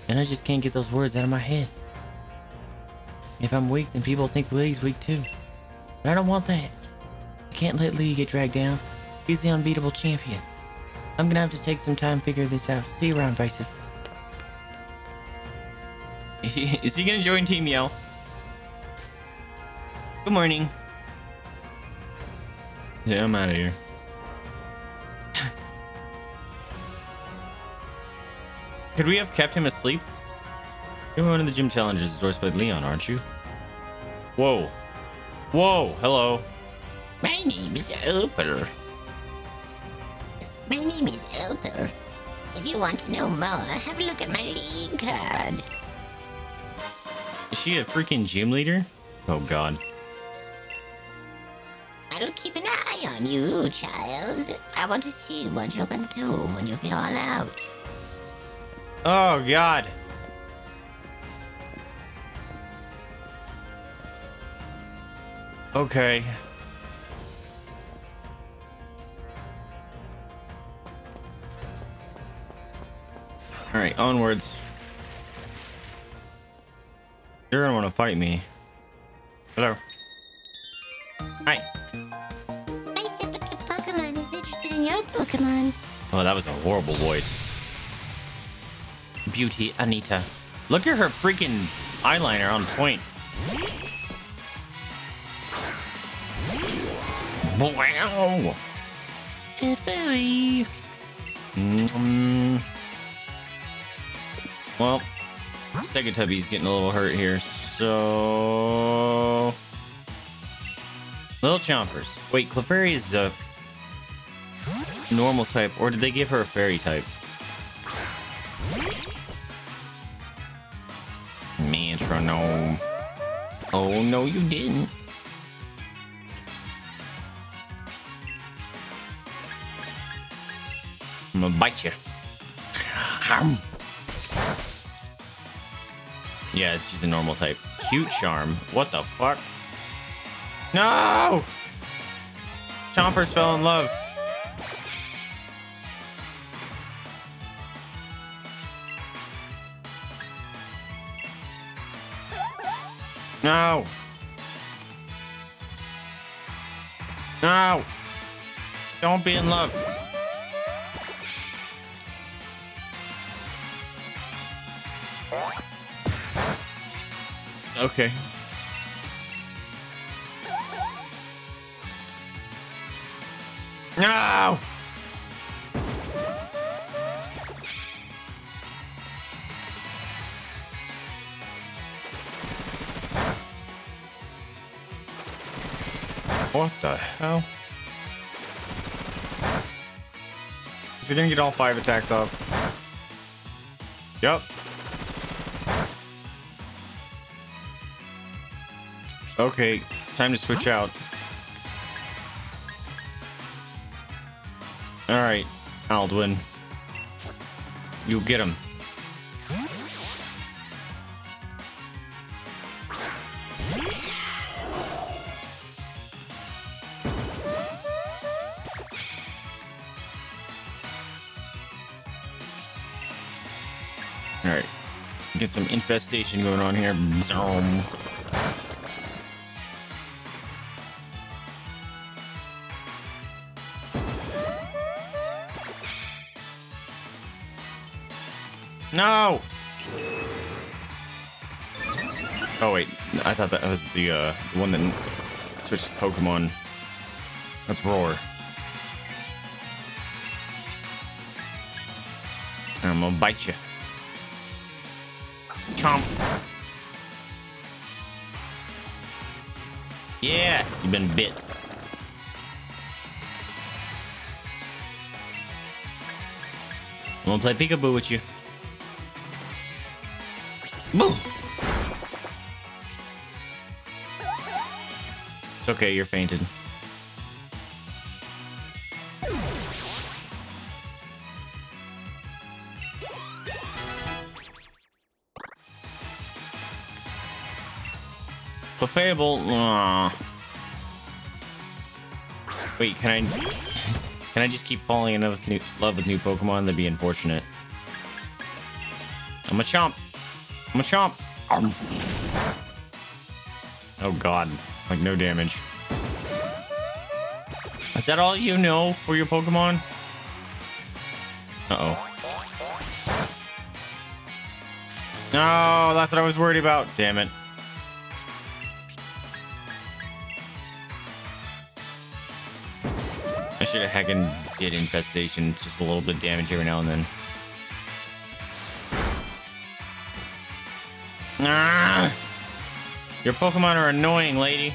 and I just can't get those words out of my head. If I'm weak, then people think Lee's weak too. But I don't want that. I can't let Lee get dragged down. He's the unbeatable champion. I'm gonna have to take some time to figure this out. See you around, Vicef. [LAUGHS] Is he, is he gonna join Team Yell? Good morning. Yeah, I'm out of here. Could we have kept him asleep? You're one of the gym challenges endorsed by Leon, aren't you? Whoa. Whoa, hello. My name is Opal. My name is Opal. If you want to know more, have a look at my league card. Is she a freaking gym leader? Oh god. I'll keep an eye on you, child. I want to see what you can do when you get all out. Oh god. Okay. All right, onwards. You're gonna want to fight me. Hello. Hi. Pokemon is interested in your Pokemon. Oh, that was a horrible voice. Beauty Anita. Look at her freaking eyeliner on point. Wow. Jeffrey. Mm. Well, Stegatubby's getting a little hurt here, so... Little Chompers. Wait, Clefairy is a normal type, or did they give her a fairy type? Metronome. Oh, no, you didn't. I'm gonna bite you. Yeah, she's a normal type. Cute charm. What the fuck? No! Chompers fell in love. No. No. Don't be in love. Okay. No! What the hell? Is he gonna get all five attacks off? Yep. Okay, time to switch out. Alright, Aldwin. You get him. Some infestation going on here. Zoom. No! Oh wait, I thought that was the uh, the one that switched Pokemon. That's Roar. I'm gonna bite you. Chomp. Yeah, you've been bit. I'm gonna play peekaboo with you. Boo! It's okay, you're fainted. Clefable. Aw. Wait, can I can I just keep falling in love with new, love with new Pokemon? That'd be unfortunate. I'm a chomp. I'm a chomp. Oh god, like no damage. Is that all you know for your Pokemon? Uh oh. No, that's what I was worried about. Damn it. I should have heckin' did infestation, just a little bit of damage every now and then. Ah! Your Pokemon are annoying, lady.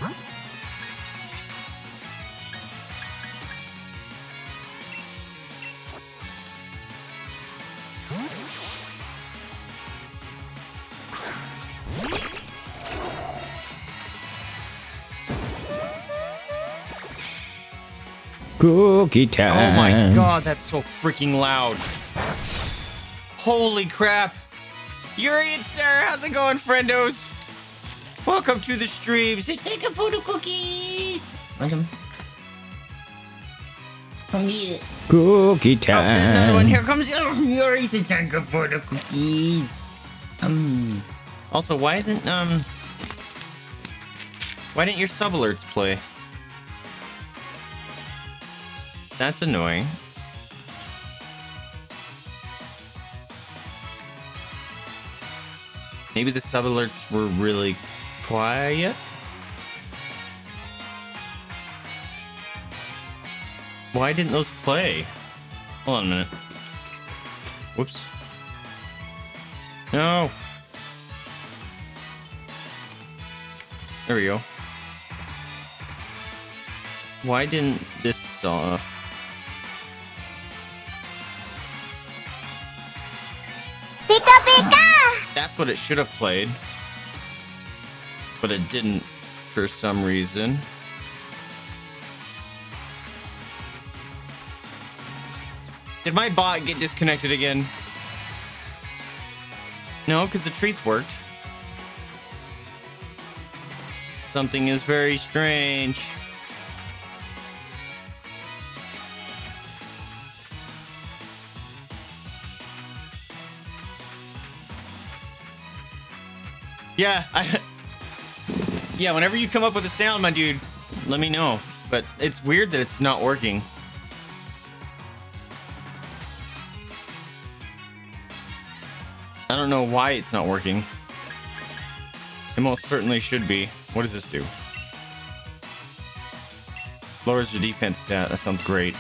Cookie time. Oh my god, that's so freaking loud. Holy crap. Yuri and Sarah, how's it going, friendos? Welcome to the streams. Take a photo cookies. Want some? Come get it. Cookie Oh, there's another one. Here comes oh, Yuri. Thank you for the cookies. Um, Also, why isn't, um... Why didn't your sub alerts play? That's annoying. Maybe the sub alerts were really quiet? Why didn't those play? Hold on a minute. Whoops. No. There we go. Why didn't this uh What it should have played. But it didn't for some reason. Did my bot get disconnected again? No, because the treats worked. Something is very strange. Yeah, I [LAUGHS] Yeah, whenever you come up with a sound, my dude, let me know. But it's weird that it's not working. I don't know why it's not working. It most certainly should be. What does this do? Lowers your defense stat. That sounds great.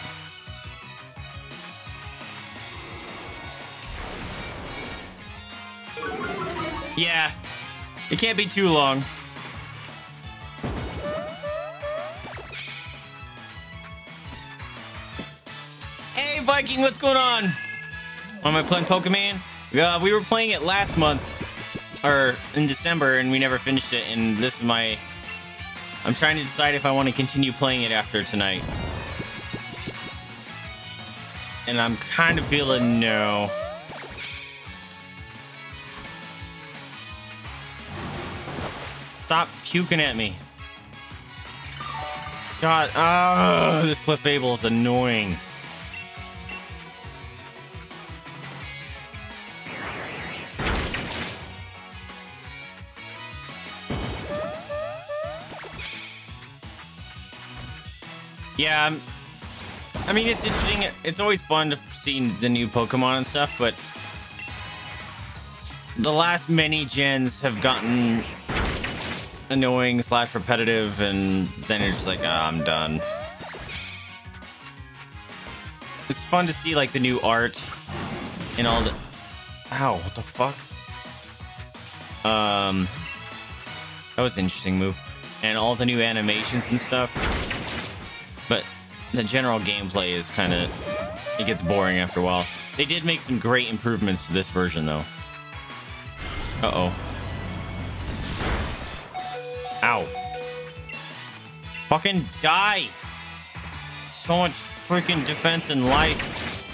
Yeah. It can't be too long. Hey, Viking, what's going on? Why Am I playing Pokemon? Uh, we were playing it last month, or in December, and we never finished it. And this is my. I'm trying to decide if I want to continue playing it after tonight. And I'm kind of feeling no. Stop puking at me. God, ah, this Clefable is annoying. Yeah, I mean, it's interesting. It's always fun to see the new Pokemon and stuff, but the last many gens have gotten annoying slash repetitive, and then it's just like, ah, I'm done. It's fun to see like the new art and all the. Ow! What the fuck? Um, that was an interesting move, and all the new animations and stuff. But the general gameplay is kind of it gets boring after a while. They did make some great improvements to this version though. Uh oh. Ow. Fucking die! So much freaking defense and life.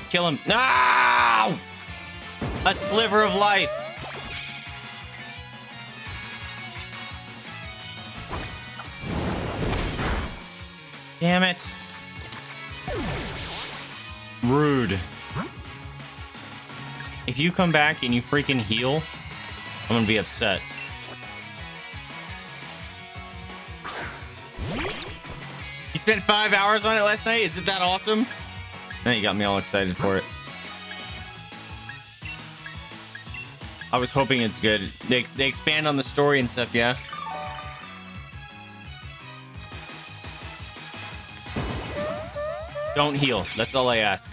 Kill him. No! A sliver of life. Damn it. Rude. If you come back and you freaking heal, I'm gonna be upset. Spent five hours on it last night? Is it that awesome? Now you got me all excited for it. I was hoping it's good. They, they expand on the story and stuff, yeah? Don't heal. That's all I ask.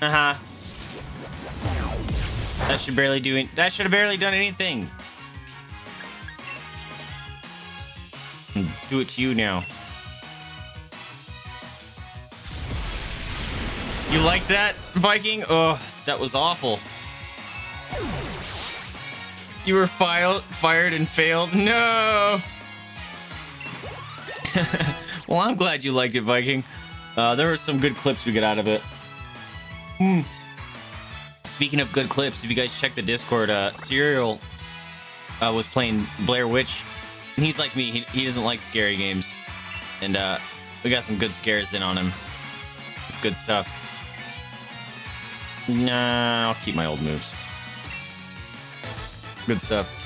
Uh-huh. That should barely do. That should have barely done anything. Do it to you now. You like that, Viking? Oh, that was awful. You were filed, fired and failed? No! [LAUGHS] well, I'm glad you liked it, Viking. Uh, there were some good clips we got out of it. Hmm. Speaking of good clips, if you guys check the Discord, uh, Serial uh, was playing Blair Witch. He's like me, he, he doesn't like scary games. And uh, we got some good scares in on him. It's good stuff. Nah, I'll keep my old moves. Good stuff.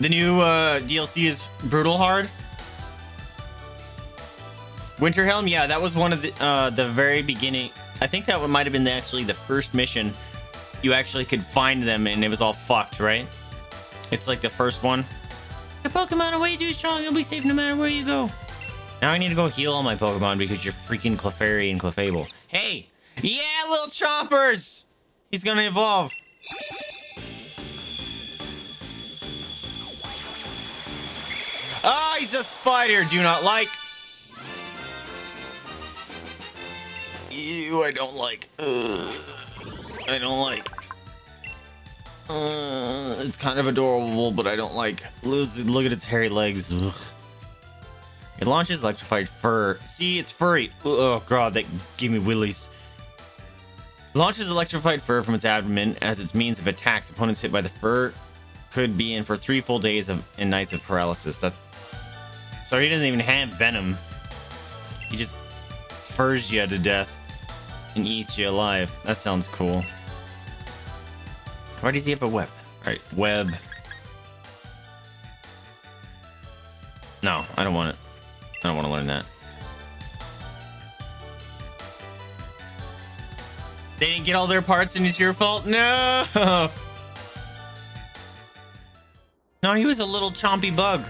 The new uh, DLC is brutal hard. Winter Helm, yeah, that was one of the uh, the very beginning. I think that might have been actually the first mission. You actually could find them, and it was all fucked, right? It's like the first one. Your Pokemon are way too strong. You'll be safe no matter where you go. Now I need to go heal all my Pokemon because you're freaking Clefairy and Clefable. Hey! Yeah, little chompers! He's gonna evolve. Ah, he's a spider. Do not like. Ew, I don't like. Ugh. I don't like. Uh, it's kind of adorable, but I don't like. Look at its hairy legs. Ugh. It launches electrified fur. See, it's furry. Oh god, that gave me willies. It launches electrified fur from its abdomen as its means of attacks. Opponents hit by the fur could be in for three full days of and nights of paralysis. That so he doesn't even have venom. He just furs you to death and eats you alive. That sounds cool. Why does he have a web? All right, web. No, I don't want it. I don't want to learn that. They didn't get all their parts and it's your fault? No! [LAUGHS] No, he was a little chompy bug.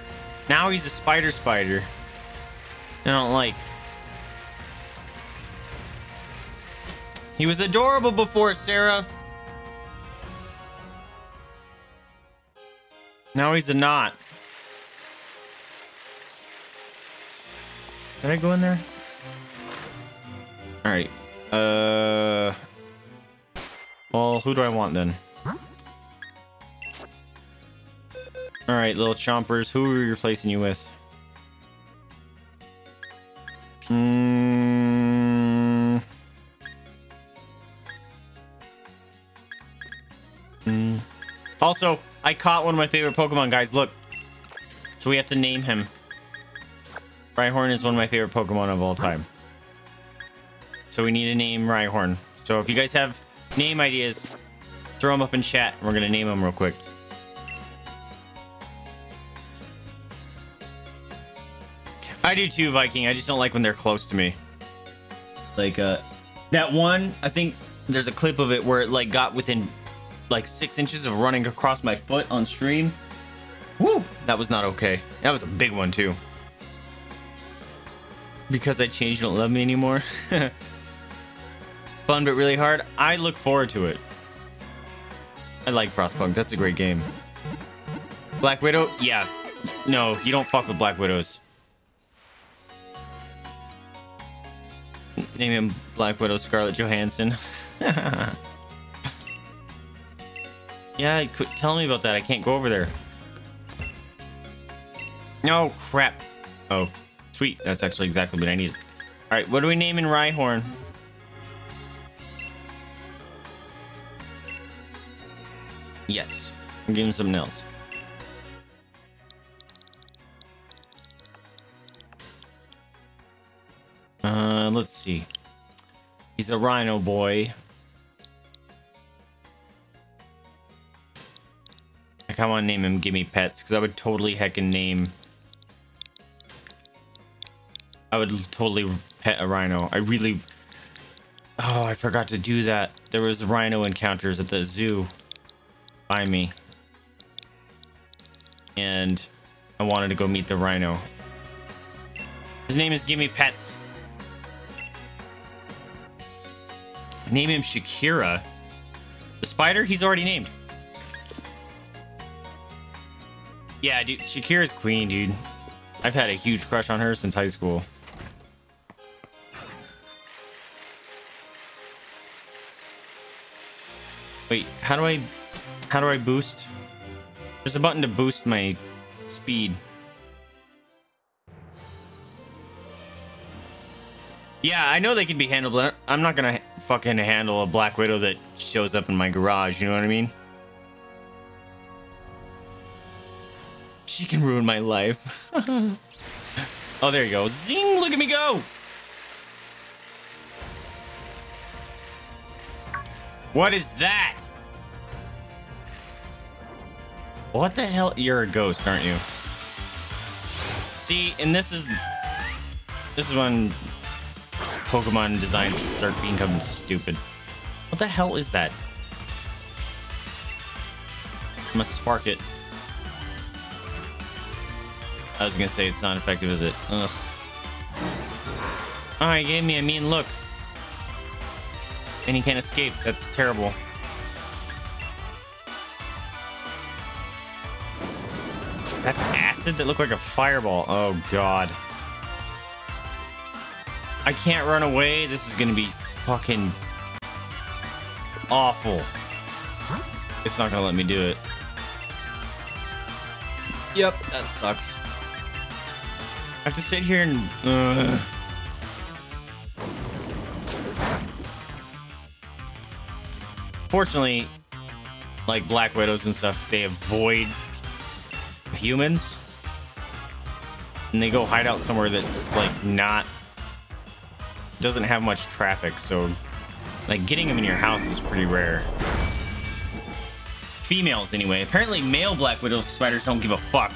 Now he's a spider spider. I don't like. He was adorable before, Sarah. Now he's a knot. Did I go in there? All right. Uh. Well, who do I want then? All right, little chompers. Who are we replacing you with? Mm. Mm. Also, I caught one of my favorite Pokemon, guys. Look. So we have to name him. Rhyhorn is one of my favorite Pokemon of all time. So we need to name Rhyhorn. So if you guys have name ideas, throw them up in chat. We're going to name them real quick. I do too, Viking. I just don't like when they're close to me. Like, uh, that one, I think there's a clip of it where it, like, got within, like, six inches of running across my foot on stream. Woo! That was not okay. That was a big one, too. Because I changed, don't love me anymore. [LAUGHS] Fun, but really hard. I look forward to it. I like Frostpunk. That's a great game. Black Widow? Yeah. No, you don't fuck with Black Widows. Name him Black Widow Scarlett Johansson. [LAUGHS] yeah, could, tell me about that. I can't go over there. No, crap. Oh, sweet. That's actually exactly what I needed. All right, what do we name in Rhyhorn? Yes. Giving him something else. Uh, let's see. He's a rhino boy. I kind of want to name him Gimme Pets because I would totally heckin' name. I would totally pet a rhino. I really. Oh, I forgot to do that. There was rhino encounters at the zoo by me. And I wanted to go meet the rhino. His name is Gimme Pets. Name him Shakira. The spider, he's already named. Yeah, dude, Shakira's queen, dude. I've had a huge crush on her since high school. Wait, how do I how do I boost? There's a button to boost my speed. Yeah, I know they can be handled, but I'm not gonna fucking handle a Black Widow that shows up in my garage, you know what I mean? She can ruin my life. [LAUGHS] oh, there you go. Zing, look at me go! What is that? What the hell? You're a ghost, aren't you? See, and this is... This is when Pokemon designs start becoming stupid. What the hell is that? I must spark it. I was gonna say it's not effective, is it? Ugh. Oh, he gave me a mean look. And he can't escape. That's terrible. That's acid that looked like a fireball. Oh, God. I can't run away. This is gonna be fucking awful. It's not gonna let me do it. Yep, that sucks. I have to sit here and... Uh. Fortunately, like Black Widows and stuff, they avoid humans. And they go hide out somewhere that's like not doesn't have much traffic, so like getting them in your house is pretty rare. females anyway. Apparently, male Black Widow spiders don't give a fuck.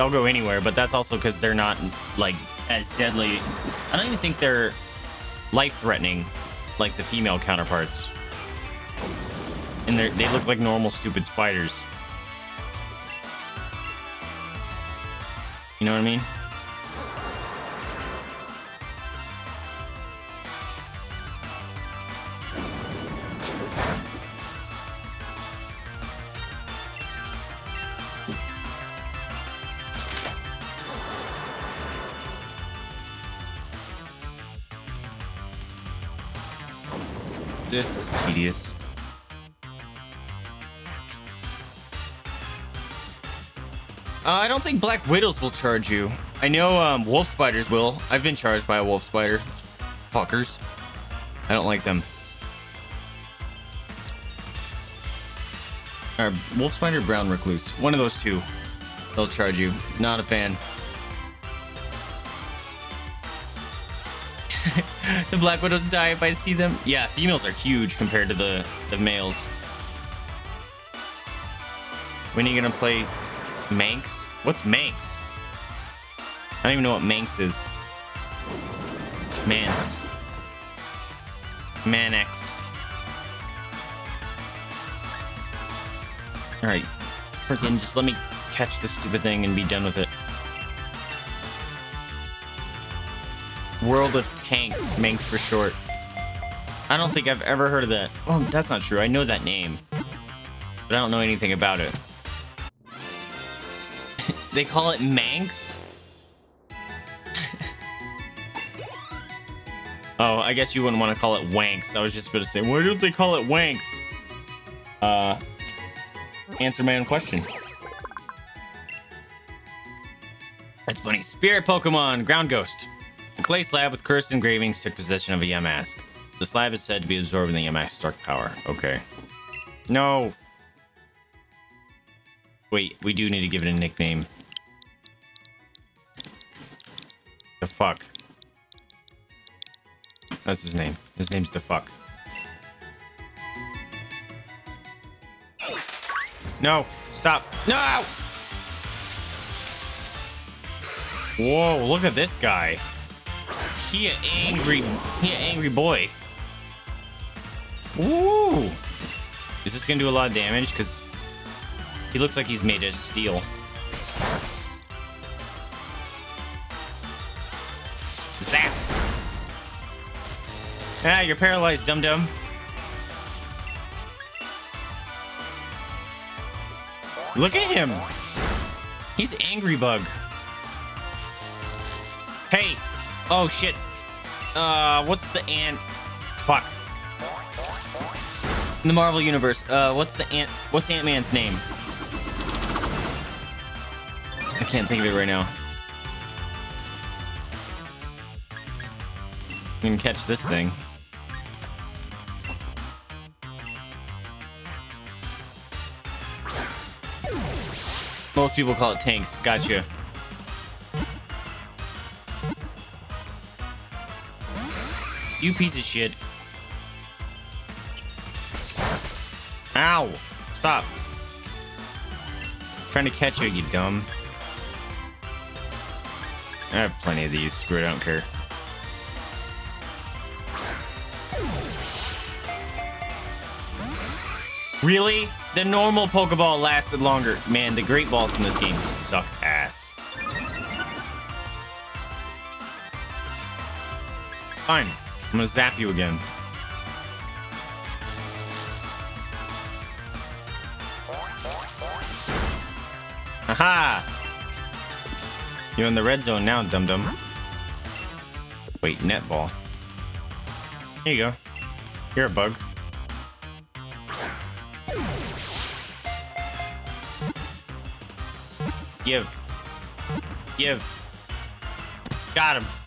They'll go anywhere, but that's also because they're not like as deadly. I don't even think they're life-threatening like the female counterparts. And they they look like normal stupid spiders. You know what I mean? Tedious. Uh, I don't think Black Widows will charge you. I know um, wolf spiders will. I've been charged by a wolf spider. Fuckers. I don't like them. Or wolf spider, brown recluse. One of those two. They'll charge you. Not a fan. [LAUGHS] [LAUGHS] the black widows die if I see them. Yeah, females are huge compared to the, the males. When are you gonna play Manx? What's Manx? I don't even know what Manx is. Manx. Manex. Alright. Just let me catch this stupid thing and be done with it. World of Tanks, Manx for short. I don't think I've ever heard of that. Well, that's not true. I know that name. But I don't know anything about it. [LAUGHS] they call it Manx? [LAUGHS] oh, I guess you wouldn't want to call it Wanks. I was just going to say, why don't they call it Wanks? Uh, answer my own question. That's funny. Spirit Pokemon, Ground Ghost. A clay slab with cursed engravings took possession of a Yamask. The slab is said to be absorbing the Yamask's dark power. Okay. No. Wait, we do need to give it a nickname. The fuck. That's his name. His name's the fuck. No! Stop! No! Whoa, look at this guy. He an angry, he an angry boy. Ooh. Is this gonna do a lot of damage? Because he looks like he's made of steel. Zap! Ah, you're paralyzed, dum-dum. Look at him! He's Angry Bug. Hey! Oh, shit. Uh, what's the ant? Fuck. In the Marvel Universe, uh, what's the ant? What's Ant-Man's name? I can't think of it right now. I can catch this thing. Most people call it tanks. Gotcha. You piece of shit. Ow! Stop. trying to catch you, you dumb. I have plenty of these. Screw it, I don't care. Really? The normal Pokeball lasted longer. Man, the Great Balls in this game suck ass. Fine. I'm gonna zap you again. Haha! You're in the red zone now, dum dum. Wait, netball. Here you go. You're a bug. Give. Give. Got him.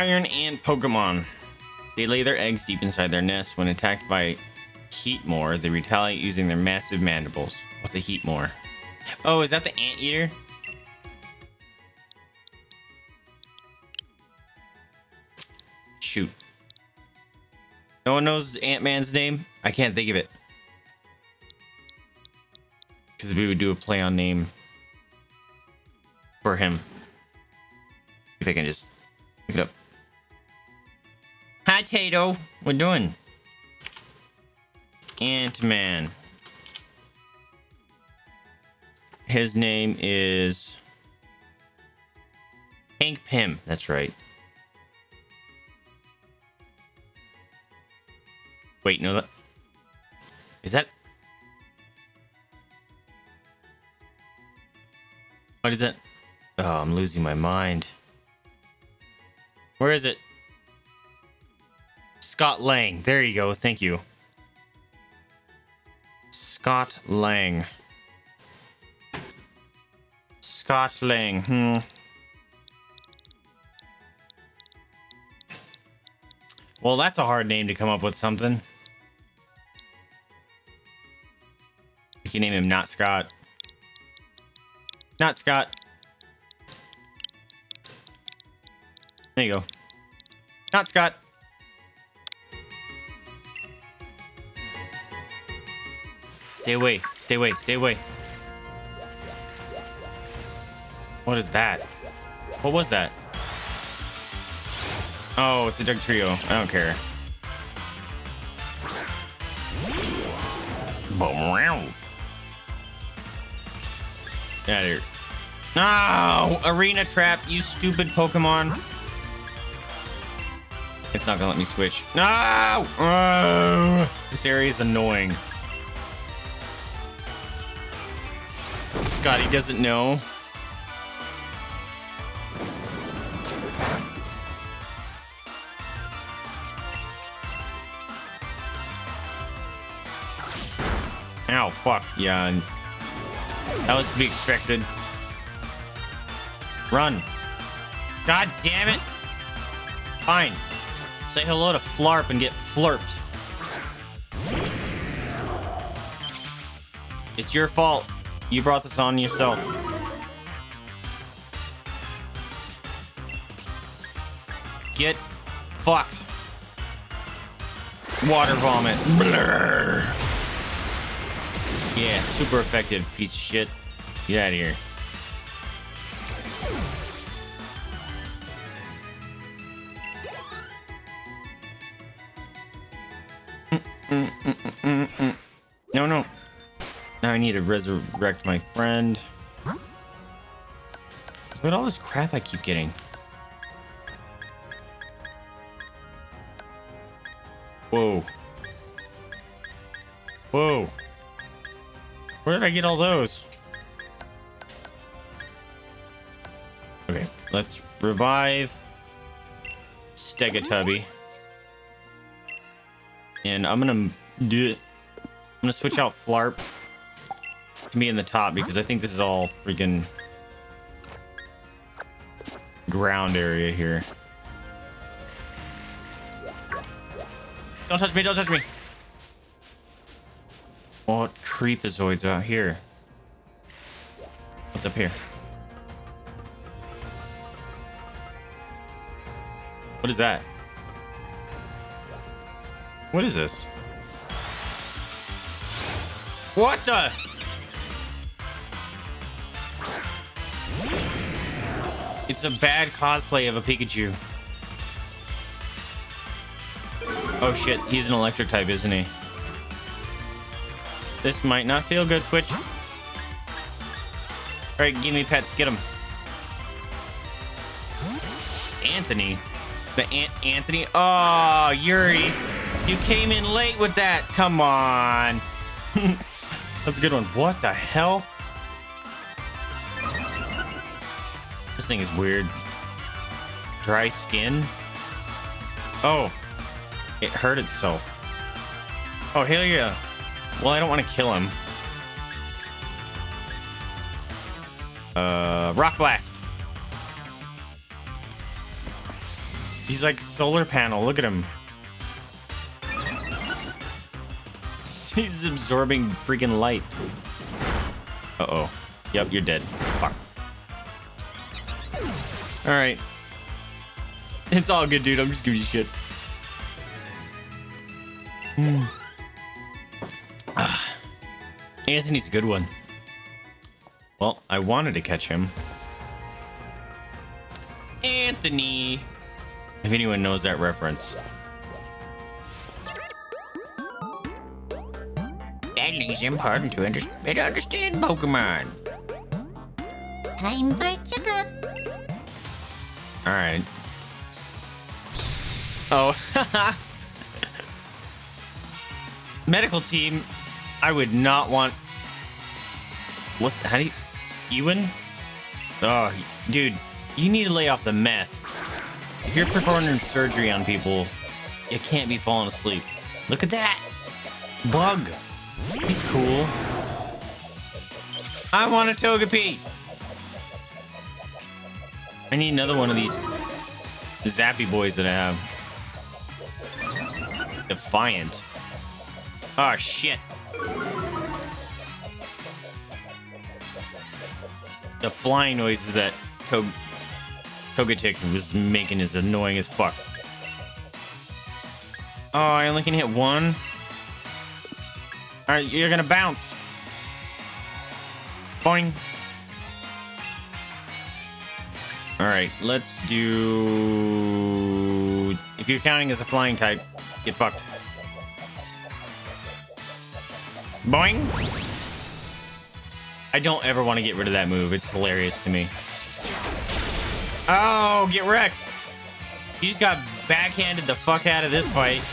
Iron Ant Pokemon. They lay their eggs deep inside their nest. When attacked by Heatmor, they retaliate using their massive mandibles. What's a Heatmor? Oh, is that the anteater? Shoot. No one knows Ant-Man's name? I can't think of it. Because we would do a play on name for him. If I can just pick it up. Hi, Tato. What doing? Ant-Man. His name is Hank Pym. That's right. Wait, no, that is that. What is that? Oh, I'm losing my mind. Where is it? Scott Lang. There you go. Thank you. Scott Lang. Scott Lang. Hmm. Well, that's a hard name to come up with something. You can name him not Scott. Not Scott. There you go. Not Scott. Stay away. Stay away. Stay away. What is that? What was that? Oh, it's a Dugtrio. I don't care. Get out of here. No! Arena Trap, you stupid Pokemon. It's not gonna let me switch. No! Oh, this area is annoying. Scotty doesn't know. Ow, fuck. Yeah, that was to be expected. Run. God damn it. Fine. Say hello to Flarp and get flurped. It's your fault. You brought this on yourself. Get fucked. Water vomit. Blur. Yeah, super effective, piece of shit. Get out of here. No. Now I need to resurrect my friend. Look at all this crap I keep getting. Whoa. Whoa. Where did I get all those? Okay, let's revive Stegatubby. And I'm gonna do it. I'm gonna switch out Flarp to be in the top because I think this is all freaking ground area here. Don't touch me, don't touch me. What creepazoids out here? What's up here? What is that? What is this? What the? It's a bad cosplay of a Pikachu. Oh shit, he's an electric type, isn't he? This might not feel good, Switch. Alright, give me pets, get him. Anthony. The Ant Anthony. Oh, Yuri. You came in late with that. Come on. [LAUGHS] That's a good one. What the hell? Thing is weird. Dry skin? Oh. It hurt itself. Oh, hell yeah. Well, I don't want to kill him. Uh, Rock Blast. He's like solar panel. Look at him. [LAUGHS] He's absorbing freaking light. Uh-oh. Yep, you're dead. Fuck. All right. It's all good, dude. I'm just giving you shit. Hmm. Ah. Anthony's a good one. Well, I wanted to catch him. Anthony. If anyone knows that reference. That is important to understand Pokemon. Time for checkup. All right. Oh. [LAUGHS] Medical team, I would not want. What? How do you. Ewan? Oh, dude, you need to lay off the meth. If you're performing surgery on people, you can't be falling asleep. Look at that. Bug. He's cool. I want a Togepi. I need another one of these zappy boys that I have. Defiant. Oh, shit. The flying noises that Tog Togetic was making is annoying as fuck. Oh, I only can hit one? Alright, you're gonna bounce. Boing. Alright, let's do... If you're counting as a flying type, get fucked. Boing! I don't ever want to get rid of that move. It's hilarious to me. Oh, get wrecked. You just got backhanded the fuck out of this fight.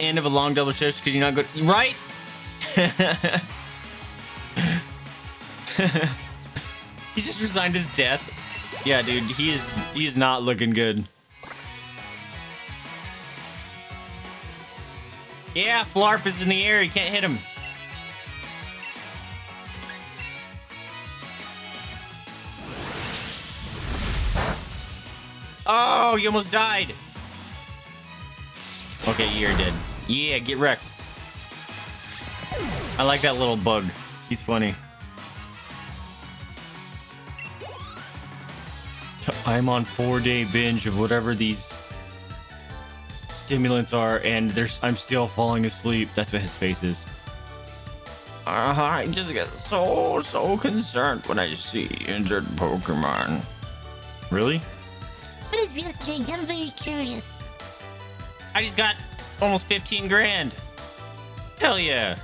End of a long double shift. Could you not go right? [LAUGHS] [LAUGHS] he just resigned his death. Yeah, dude, he is he is not looking good. Yeah, Flarp is in the air. You can't hit him. Oh, you almost died. Okay, you're dead. Yeah, get wrecked. I like that little bug. He's funny. I'm on four day binge of whatever these stimulants are, and there's I'm still falling asleep. That's what his face is. Uh, I just get so so concerned when I see injured Pokemon. Really? What is real strange? I'm very curious. I just got almost 15 grand. Hell yeah.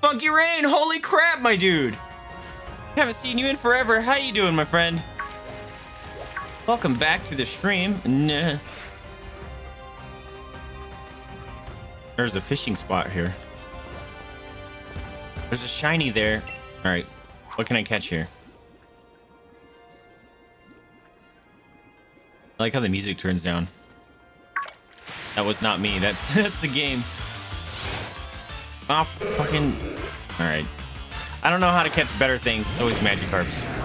Funky Rain, holy crap, my dude. Haven't seen you in forever. How you doing, my friend? Welcome back to the stream. Nah. There's a fishing spot here. There's a shiny there. All right. What can I catch here? I like how the music turns down. That was not me. [LAUGHS] That's that's the game. Oh, fucking. All right. I don't know how to catch better things. It's always Magikarps.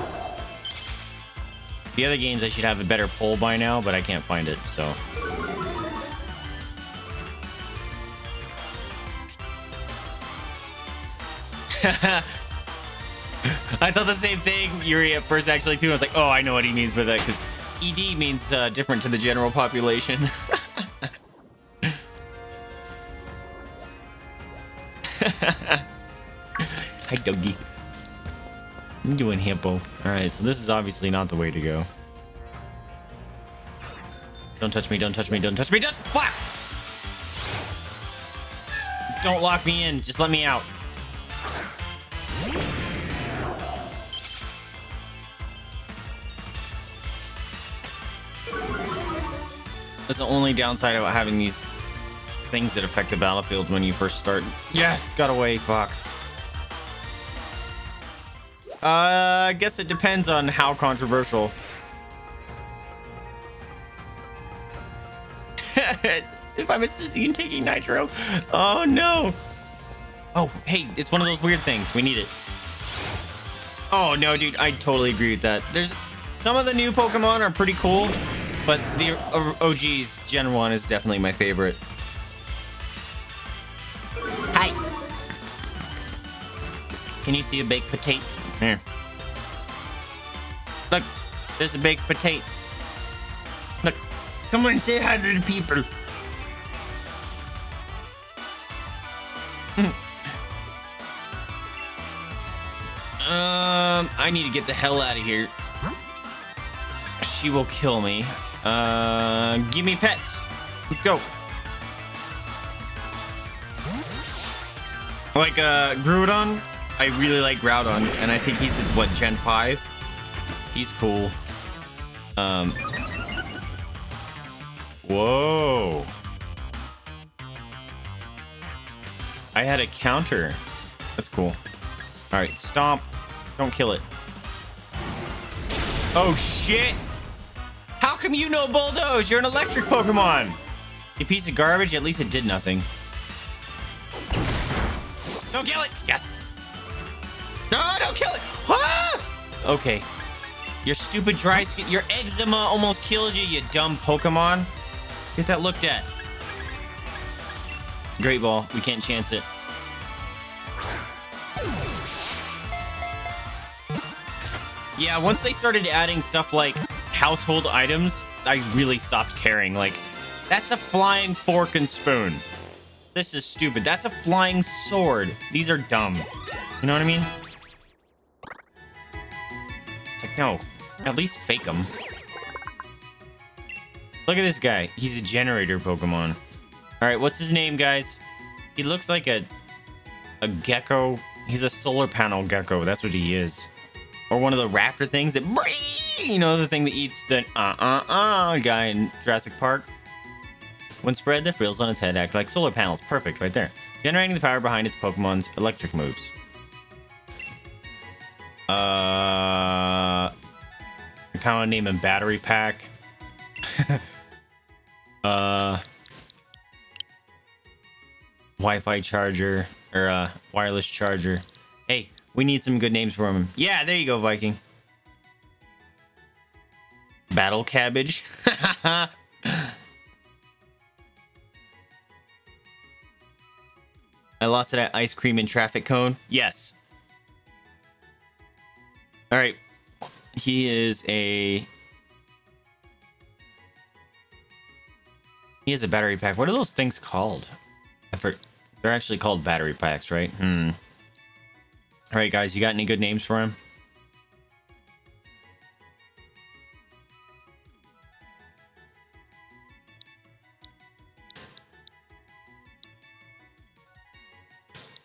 The other games I should have a better pull by now, but I can't find it, so. [LAUGHS] I thought the same thing, Yuri, at first, actually, too. I was like, oh, I know what he means by that, because ED means uh, different to the general population. [LAUGHS] Hi, doggy. I'm doing hippo. Alright, so this is obviously not the way to go. Don't touch me, don't touch me, don't touch me, don't- Fuck! Don't lock me in, just let me out. That's the only downside about having these things that affect the battlefield when you first start. Yes, got away, fuck. Uh, I guess it depends on how controversial. [LAUGHS] if I'm insisting in taking nitro. Oh, no. Oh, hey, it's one of those weird things. We need it. Oh, no, dude. I totally agree with that. There's some of the new Pokemon are pretty cool, but the OG's Gen 1 is definitely my favorite. Hi. Can you see a baked potato? Here. Look, there's a baked potato. Look, come on, say hi to the people. um, I need to get the hell out of here. She will kill me. Uh, give me pets. Let's go. Like uh, Groudon, I really like Groudon, and I think he's what Gen five. He's cool. Um. Whoa. I had a counter. That's cool. All right, stomp. Don't kill it. Oh shit! How come you know Bulldoze? You're an electric Pokemon. You piece of garbage. At least it did nothing. Don't kill it. Yes. No, don't kill it. Ah! Okay. Your stupid dry skin, your eczema almost killed you, you dumb Pokemon. Get that looked at. Great ball. We can't chance it. Yeah, once they started adding stuff like household items, I really stopped caring. Like, that's a flying fork and spoon. This is stupid. That's a flying sword. These are dumb. You know what I mean? No. At least fake them. Look at this guy. He's a generator Pokemon. Alright, what's his name, guys? He looks like a... A gecko. He's a solar panel gecko. That's what he is. Or one of the raptor things that... You know, the thing that eats the uh-uh-uh guy in Jurassic Park. When spread, the frills on its head act like solar panels. Perfect, right there. Generating the power behind its Pokemon's electric moves. Uh, I kind of name him Battery Pack. [LAUGHS] uh, Wi-Fi charger or uh, wireless charger. Hey, we need some good names for him. Yeah, there you go, Viking. Battle cabbage. [LAUGHS] I lost it at ice cream and traffic cone. Yes. All right. He is a. He has a battery pack. What are those things called? They're actually called battery packs, right? Hmm. All right, guys. You got any good names for him?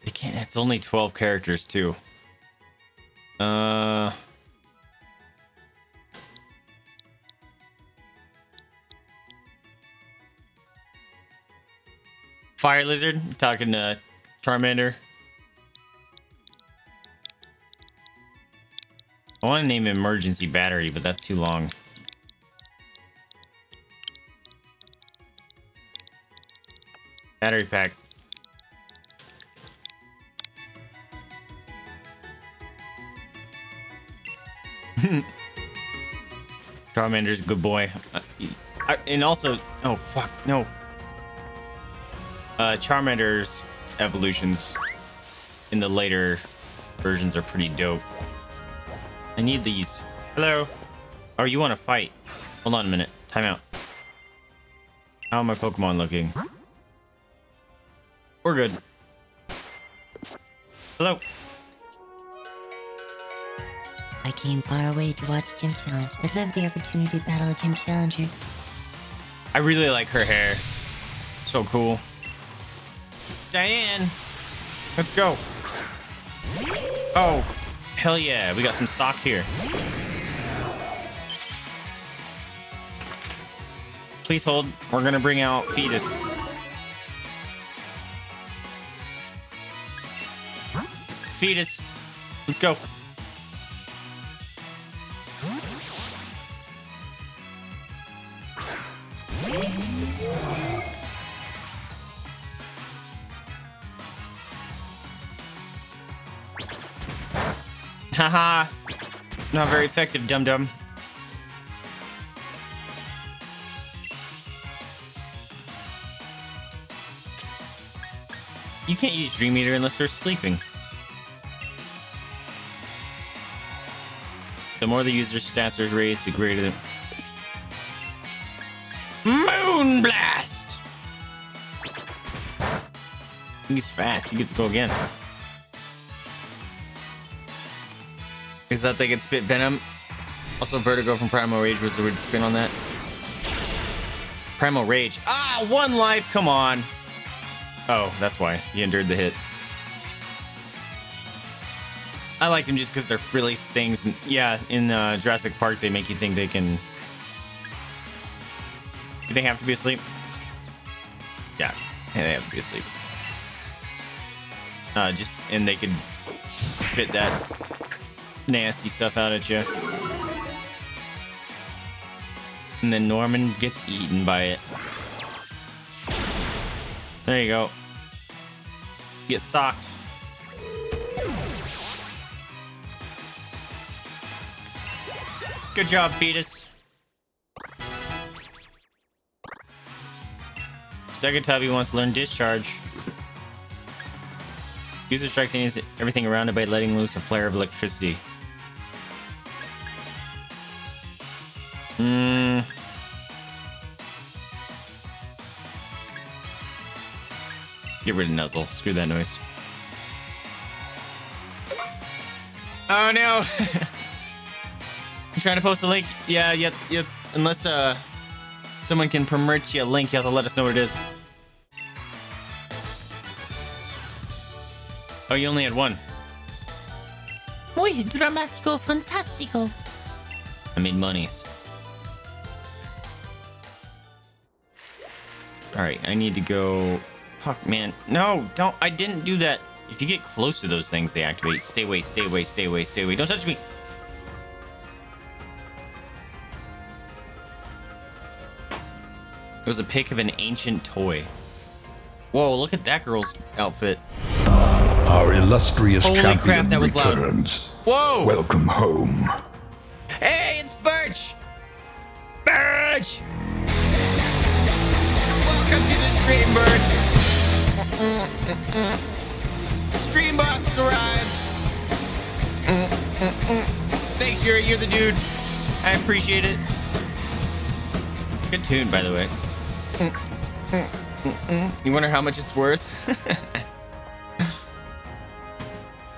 It can't. It's only 12 characters, too. Uh. Fire Lizard, talking to Charmander. I want to name Emergency Battery, but that's too long. Battery pack. [LAUGHS] Charmander's a good boy. Uh, and also, oh fuck, no. Uh, Charmander's evolutions in the later versions are pretty dope. I need these. Hello. Oh, you want to fight? Hold on a minute. Time out. How are my Pokemon looking? We're good. Hello. I came far away to watch Gym Challenge. I'd love the opportunity to battle a Gym Challenger. I really like her hair. So cool. Diane, let's go. Oh, hell yeah. We got some sock here. Please hold. We're going to bring out Fetus. Fetus. Let's go. Haha. Not very effective, dum dum. You can't use Dream Eater unless they're sleeping. The more the user's stats are raised, the greater the... Moon Blast! He's fast. He gets to go again. Is that they can spit Venom? Also, Vertigo from Primal Rage was the weird spin on that. Primal Rage. Ah, one life. Come on. Oh, that's why he endured the hit. I like them just because they're frilly things. And yeah, in uh, Jurassic Park, they make you think they can. Do they have to be asleep? Yeah, yeah they have to be asleep. Uh, just and they could spit that nasty stuff out at you. And then Norman gets eaten by it. There you go. Get socked. Good job, fetus. Stegatubby wants to learn discharge. User strikes anything, everything around it by letting loose a flare of electricity. Get rid of Nuzzle. Screw that noise. Oh no! [LAUGHS] I'm trying to post a link. Yeah, yeah, yeah. Unless uh, someone can promote you a link, you have to let us know what it is. Oh, you only had one. Muy dramático, fantástico. I made monies. Alright, I need to go... Fuck, man. No, don't. I didn't do that. If you get close to those things, they activate. Stay away, stay away, stay away, stay away. Don't touch me. It was a pic of an ancient toy. Whoa, look at that girl's outfit. Our illustrious Holy champion crap, that was loud. returns. Whoa! Welcome home. Hey, it's Birch! Birch! Welcome to the stream, Birch! Stream has arrived! Thanks, you're, you're the dude. I appreciate it. Good tune, by the way. You wonder how much it's worth? [LAUGHS]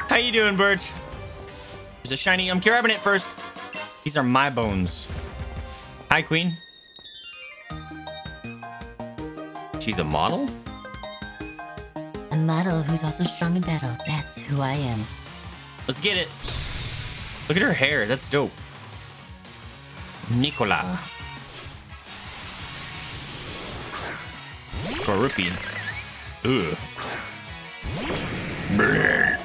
How you doing, Birch? There's a shiny. I'm grabbing it first. These are my bones. Hi, Queen. She's a model? A model who's also strong in battle. That's who I am. Let's get it. Look at her hair. That's dope. Nicola. Oh. Scorpion. Ugh. Brr.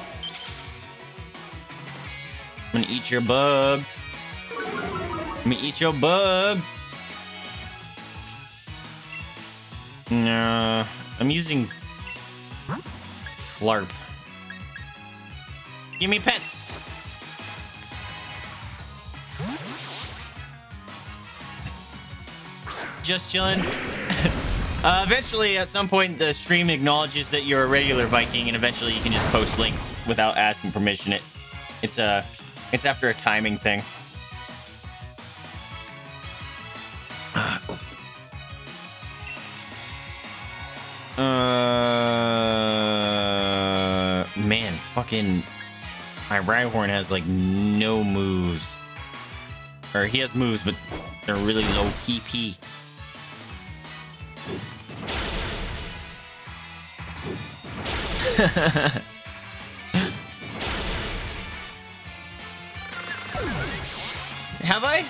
I'm gonna eat your bug. Let me eat your bug. Nah, I'm using Flarp. Give me pets. Just chilling. [LAUGHS] uh, eventually, at some point, the stream acknowledges that you're a regular Viking, and eventually you can just post links without asking permission. It, it's a, it's after a timing thing. Uh, fucking, my Rhyhorn has like no moves. Or he has moves, but they're really low PP. [LAUGHS] Have I?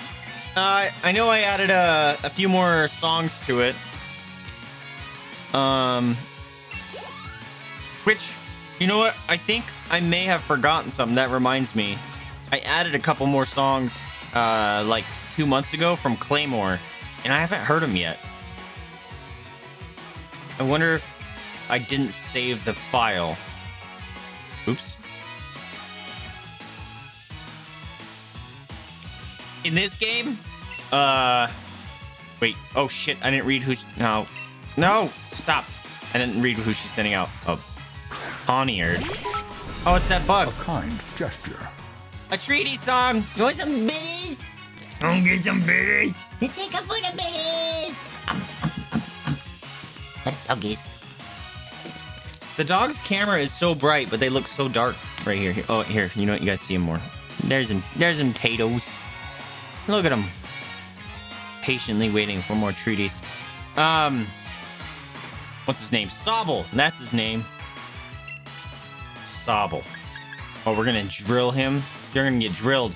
Uh, I know I added a, a few more songs to it. Um, which, you know what? I think I may have forgotten something. That reminds me. I added a couple more songs, uh, like two months ago from Claymore, and I haven't heard them yet. I wonder if I didn't save the file. Oops. In this game, uh, wait. Oh shit! I didn't read who. No, no, stop! I didn't read who she's sending out. Oh, Poniard. Oh, it's that bug. A Kind gesture. A treaty song. You want some bitties? Don't get some bitties. To Take a for of bitties! The doggies. The dog's camera is so bright, but they look so dark right here. Oh, here. You know what? You guys see them more. There's them. There's them potatoes. Look at them. Patiently waiting for more treaties. Um, what's his name? Sobble. That's his name. Sobble. Oh, we're gonna drill him. You're gonna get drilled.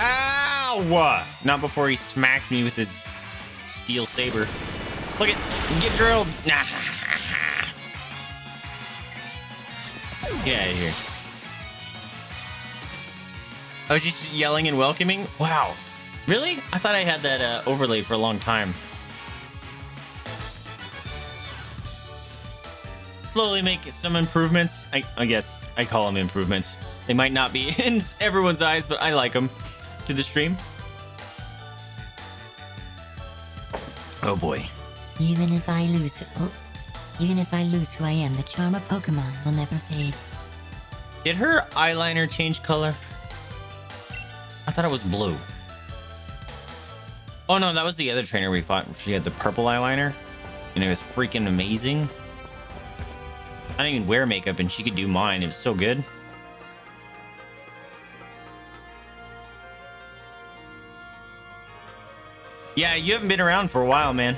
Ow! Not before he smacked me with his steel saber. Look it. Get drilled. Nah. [LAUGHS] Get out of here. I was just yelling and welcoming. Wow. Really? I thought I had that uh, overlay for a long time. Slowly make some improvements. I, I guess I call them improvements. They might not be [LAUGHS] in everyone's eyes, but I like them to the stream. Oh boy. Even if I lose, oh, even if I lose who I am, the charm of Pokemon will never fade. Did her eyeliner change color? I thought it was blue. Oh no, that was the other trainer we fought. She had the purple eyeliner, and it was freaking amazing. I didn't even wear makeup, and she could do mine. It was so good. Yeah, you haven't been around for a while, man.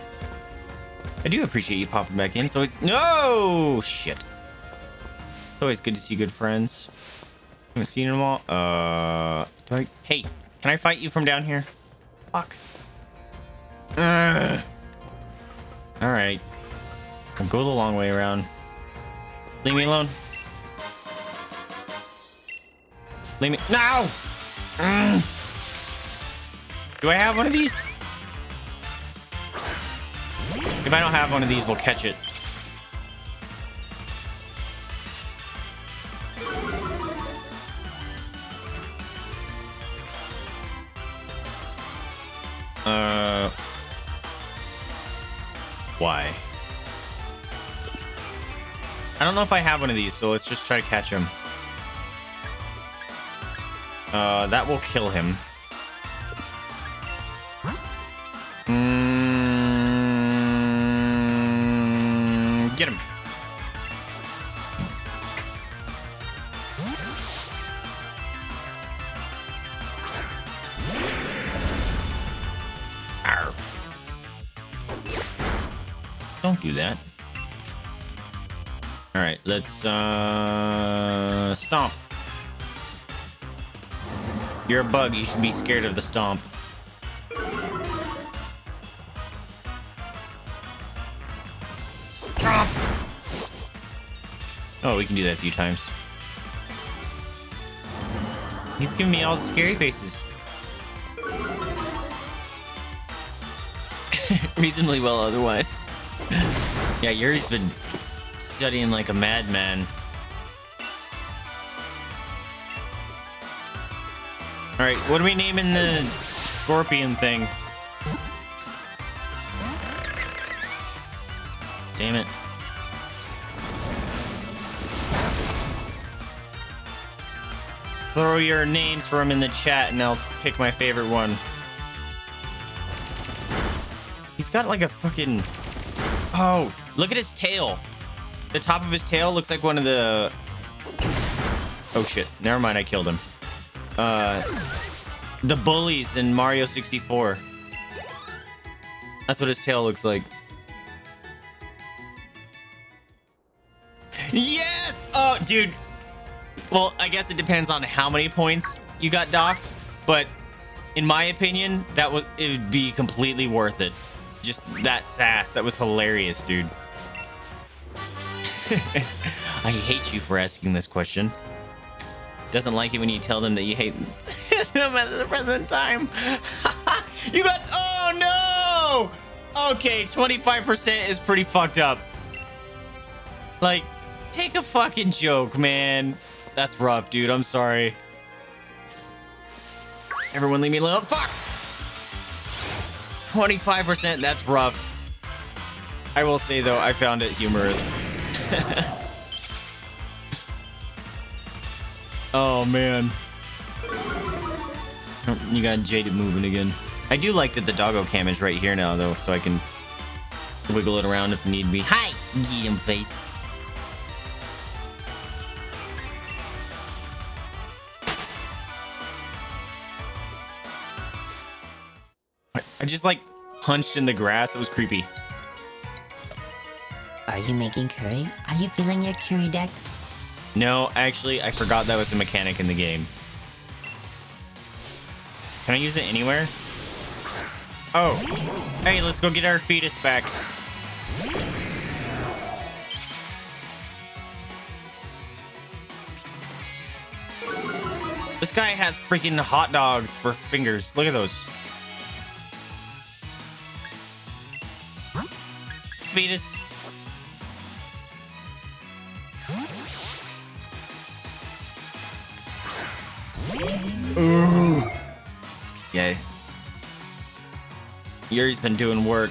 I do appreciate you popping back in. It's always no shit. It's always good to see good friends. Haven't seen them all. Uh, do I? Hey, can I fight you from down here? Fuck. Ugh. All right. I'll go the long way around. Leave me alone. Leave me. No! Mm. Do I have one of these? If I don't have one of these, we'll catch it. Uh, why? I don't know if I have one of these, so let's just try to catch him. Uh, that will kill him. Uh stomp. You're a bug. You should be scared of the stomp. Stomp. Oh, we can do that a few times. He's giving me all the scary faces. [LAUGHS] Reasonably well otherwise. yeah, Yuri's been studying like a madman. Alright, what are we naming the scorpion thing? Damn it. Throw your names for him in the chat and I'll pick my favorite one. He's got like a fucking... Oh, look at his tail. The top of his tail looks like one of the... Oh shit, never mind, I killed him. Uh, the bullies in Mario 64. That's what his tail looks like. Yes! Oh, dude. Well, I guess it depends on how many points you got docked, but in my opinion, that would it would be completely worth it. Just that sass, that was hilarious, dude. [LAUGHS] I hate you for asking this question. Doesn't like it when you tell them that you hate [LAUGHS] them at the present time. [LAUGHS] you got oh no! Okay, 25% is pretty fucked up. Like, take a fucking joke, man. That's rough, dude. I'm sorry. Everyone leave me alone. Fuck! 25%, that's rough. I will say, though, I found it humorous. [LAUGHS] Oh man. Oh, You got jaded moving again. I do like that the doggo cam is right here now though, so I can wiggle it around if need be. Hi, get face. I just like punched in the grass. It was creepy. Are you making curry? Are you feeling your curry Dex? No, actually, I forgot that was a mechanic in the game. Can I use it anywhere? Oh. Hey, let's go get our fetus back. This guy has freaking hot dogs for fingers. Look at those. Fetus. Yay. Yuri's been doing work.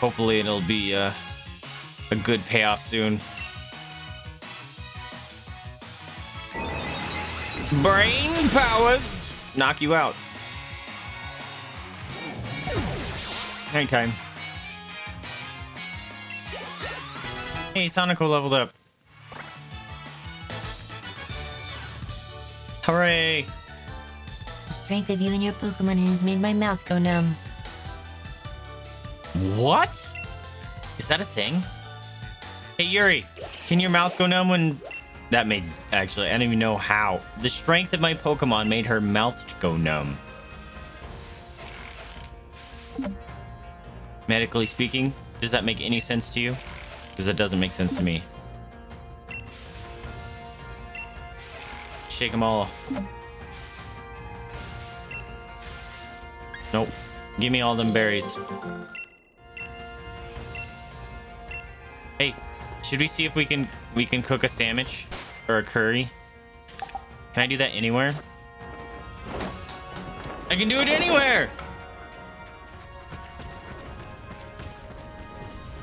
Hopefully it'll be uh, a good payoff soon. Brain powers knock you out. Nighttime. Hey, Sonico leveled up. Hooray! The strength of you and your Pokemon has made my mouth go numb. What? Is that a thing? Hey Yuri, can your mouth go numb when that made actually I don't even know how. The strength of my Pokemon made her mouth go numb. Medically speaking, does that make any sense to you? Because that doesn't make sense to me. Shake them all. Nope. Give me all them berries. Hey, should we see if we can we can cook a sandwich or a curry? Can I do that anywhere? I can do it anywhere.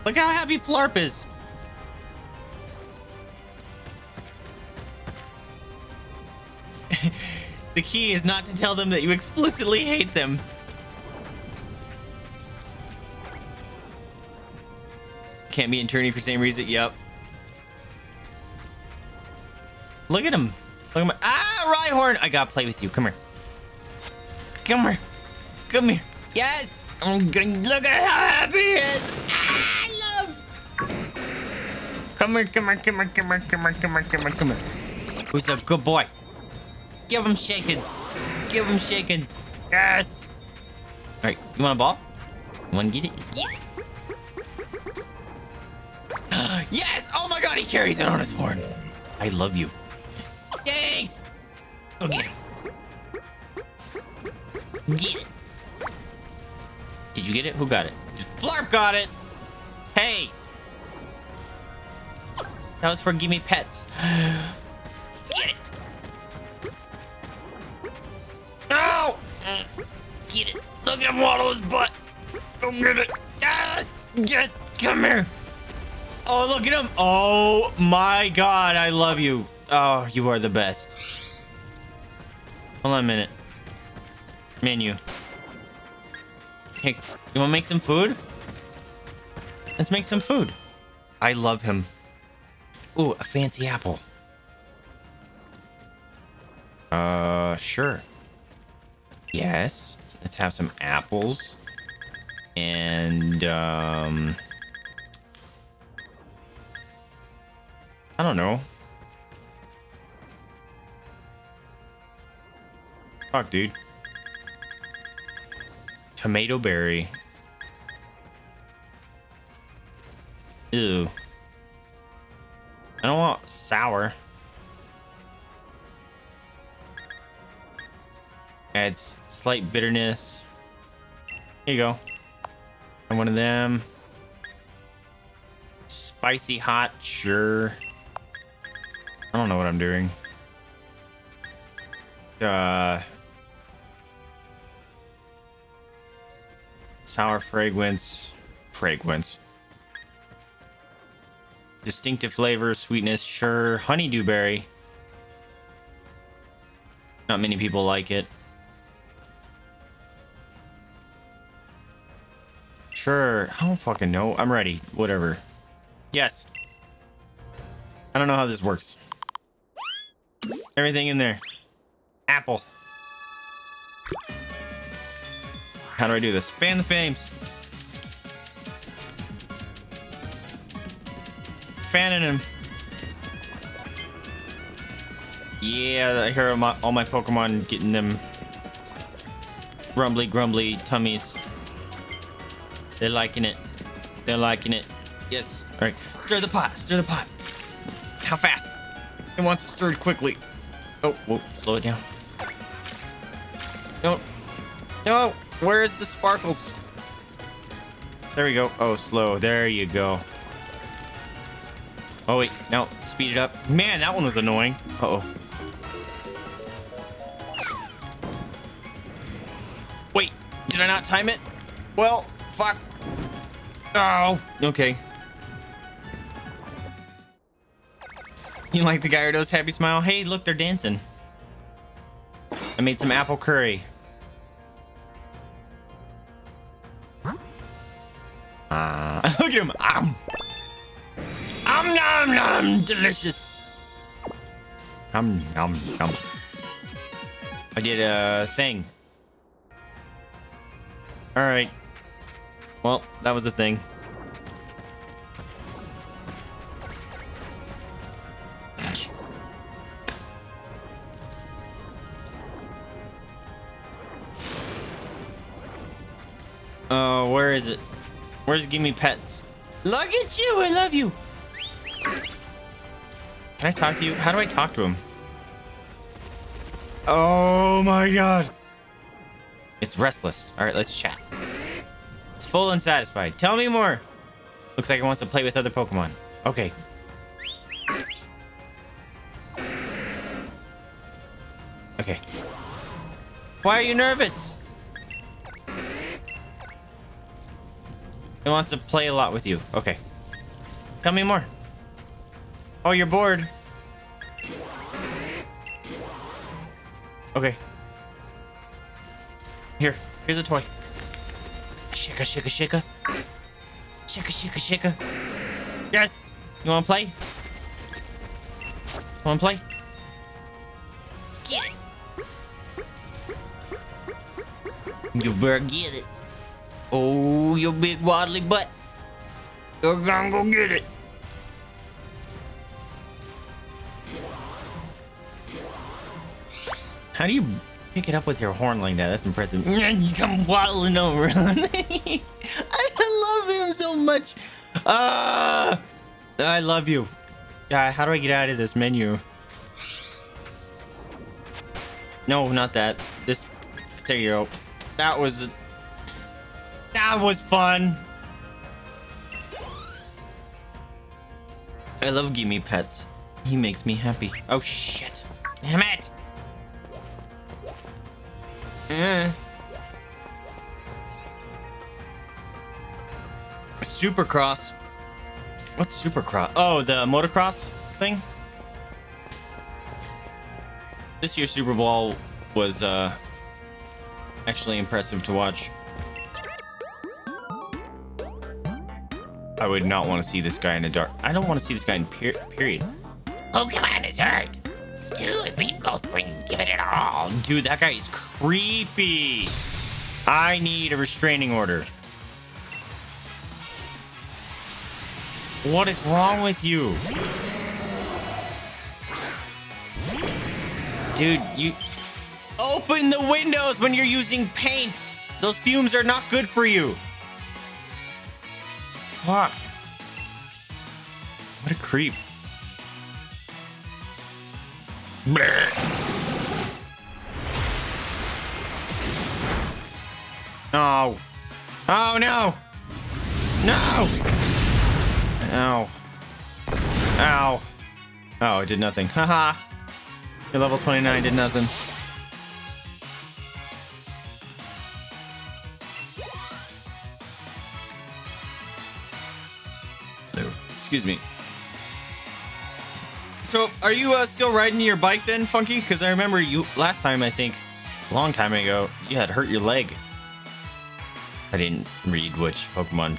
Look how happy Flarp is. [LAUGHS] the key is not to tell them that you explicitly hate them. Can't be an attorney for same reason. Yep. Look at him. Look at my ah Rhyhorn. I gotta play with you. Come here. Come here. Come here. Yes. I'm going look at how happy he is. Ah, love. Come here. Come here. Come here. Come here. Come here. Come here. Come here. Who's a good boy? Give him shakings. Give him shakings. Yes. All right. You want a ball? You want to get it? Yeah. [GASPS] yes! Oh my god, he carries it on his horn. I love you. Thanks! Go get it. Get it. Did you get it? Who got it? Flarp got it! Hey! That was for Gimme Pets. [GASPS] Get it! Get it! Look at him waddle his butt! Go get it! Yes! Yes! Come here! Oh, look at him. Oh my god, I love you. Oh, you are the best. Hold on a minute. Menu. Hey, you want to make some food? Let's make some food. I love him. Ooh, a fancy apple. Uh, sure. Yes. Let's have some apples. And, um... I don't know. Fuck, dude. Tomato berry. Ew. I don't want sour. Adds slight bitterness. Here you go. And one of them. Spicy hot, sure. I don't know what I'm doing. Uh, sour fragrance, fragrance. Distinctive flavor, sweetness, sure. Honeydew berry. Not many people like it. Sure. I don't fucking know. I'm ready. Whatever. Yes. I don't know how this works. Everything in there. Apple. How do I do this? Fan the flames. Fanning him. Yeah, I hear all my, all my Pokemon getting them rumbly grumbly tummies. They're liking it. They're liking it. Yes. All right. Stir the pot. Stir the pot. How fast? It wants it stirred quickly. Oh, whoa. Slow it down. No. No. Where's the sparkles? There we go. Oh, slow. There you go. Oh, wait. No. Speed it up. Man, that one was annoying. Uh-oh. Wait. Did I not time it? Well, fuck. Oh. Okay. You like the Gyarados happy smile? Hey, look, they're dancing. I made some apple curry. Ah, [LAUGHS] look at him. Um. Um, nom, nom, delicious. Um, nom, nom. I did a thing. All right. Well, that was the thing. Oh, where is it? Where's Gimme Pets? Look at you! I love you! Can I talk to you? How do I talk to him? Oh my god! It's restless. Alright, let's chat. It's full and satisfied. Tell me more! Looks like it wants to play with other Pokemon. Okay. Okay. Why are you nervous? It wants to play a lot with you. Okay. Tell me more. Oh, you're bored. Okay. Here. Here's a toy. Shika, shika, shika. Shika, shika, shika. Yes! You wanna play? Wanna play? Get it. You better get it. Oh, your big waddly butt. You're gonna go get it. How do you pick it up with your horn like that? That's impressive. You come waddling over. [LAUGHS] I love him so much. Ah, I love you. Uh, how do I get out of this menu? No, not that. This. There you go. That was. That was fun. I love Gimme Pets. He makes me happy. Oh shit. Damn it. Eh. Supercross. What's Supercross? Oh, the motocross thing? This year's Super Bowl was uh, actually impressive to watch. I would not want to see this guy in the dark. I don't want to see this guy in per period. Pokemon is hurt. Two if we both bring give it all. Dude, that guy is creepy. I need a restraining order. What is wrong with you? Dude, you open the windows when you're using paints. Those fumes are not good for you. Fuck. What a creep. No. Oh no. No. Ow. Ow. Oh, it did nothing. Haha. Your level 29 did nothing. Excuse me. So, are you uh, still riding your bike then, Funky? Because I remember you last time, I think, a long time ago, you had hurt your leg. I didn't read which Pokemon.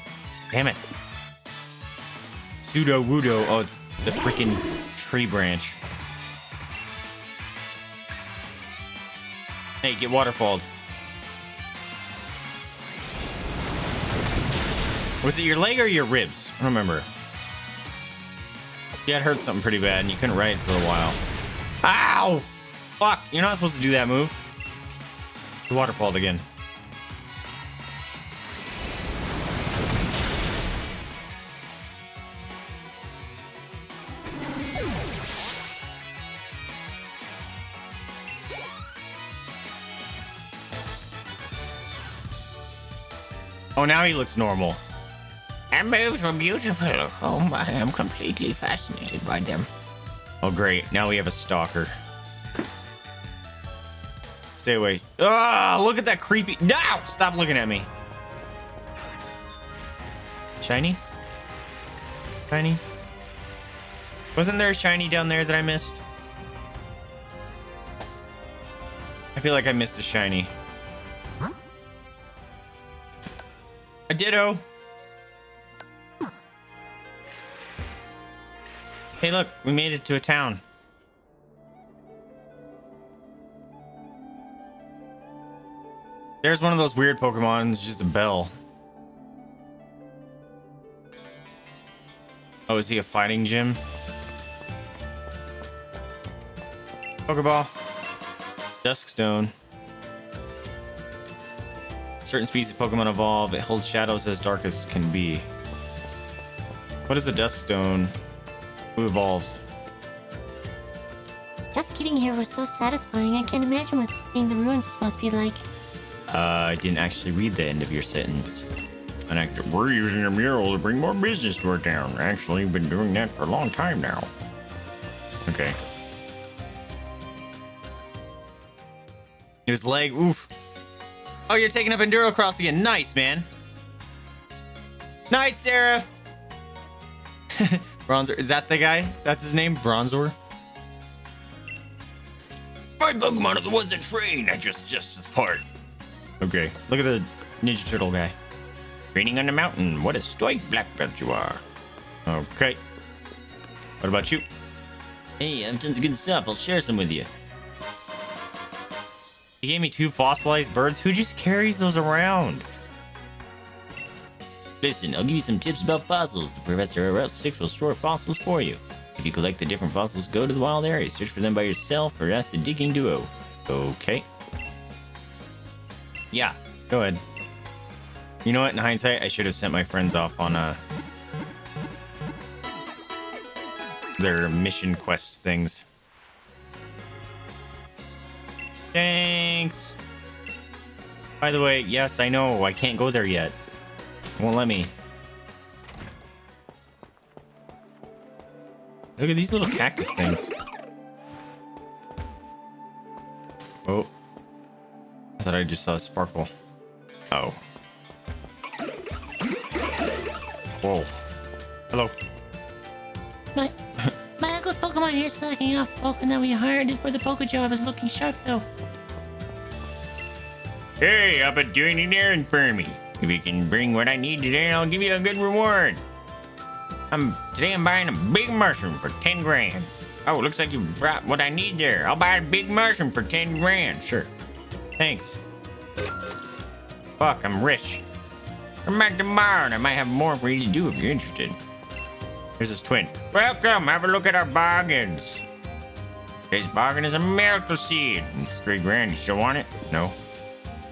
Damn it. Sudowoodo. Oh, it's the freaking tree branch. Hey, get waterfalled. Was it your leg or your ribs? I don't remember. Yeah, it hurt something pretty bad and you couldn't ride for a while. Ow! Fuck, you're not supposed to do that move. You waterfalled again. Oh, now he looks normal. Moves were beautiful. Oh my, I'm completely fascinated by them. Oh, great. Now we have a stalker. Stay away. Ah, look at that creepy. No! Stop looking at me. Shinies? Shinies? Wasn't there a shiny down there that I missed? I feel like I missed a shiny. A ditto. Hey, look, we made it to a town. There's one of those weird Pokemon. It's just a bell. Oh, is he a fighting gym? Pokeball. Duskstone. Certain species of Pokemon evolve. It holds shadows as dark as can be. What is a Duskstone? Who evolves? Just getting here was so satisfying. I can't imagine what seeing the ruins must be like. Uh, I didn't actually read the end of your sentence. An actor, we're using a mural to bring more business to our town. Actually, we've been doing that for a long time now. Okay. His leg, oof. Oh, you're taking up Enduro Cross again. Nice, man. Night, Sarah. [LAUGHS] Bronzor, is that the guy? That's his name, Bronzor? My Pokemon are the ones that train. I just just as part. Okay, look at the Ninja Turtle guy. Training on the mountain. What a stoic black belt you are. Okay. What about you? Hey, I've done some good stuff. I'll share some with you. He gave me two fossilized birds. Who just carries those around? Listen, I'll give you some tips about fossils. The professor at Route 6 will store fossils for you. If you collect the different fossils, go to the wild area, search for them by yourself, or ask the digging duo. Okay. Yeah, go ahead. You know what? In hindsight, I should have sent my friends off on uh, their mission quest things. Thanks. By the way, yes, I know I can't go there yet. Won't let me. Look at these little cactus things. Oh. I thought I just saw a sparkle. Oh. Whoa. Hello. My, my uncle's Pokemon here slacking off. The Pokemon that we hired for the Poke job is looking sharp though. Hey, how about doing an errand for me? If you can bring what I need today, I'll give you a good reward. I'm today I'm buying a big mushroom for 10 grand. Oh, looks like you brought what I need there. I'll buy a big mushroom for 10 grand. Sure. Thanks. Fuck, I'm rich. Come back tomorrow and I might have more for you to do if you're interested. Here's his twin. Welcome, have a look at our bargains. Today's bargain is a miracle seed. It's three grand. You still want it? No.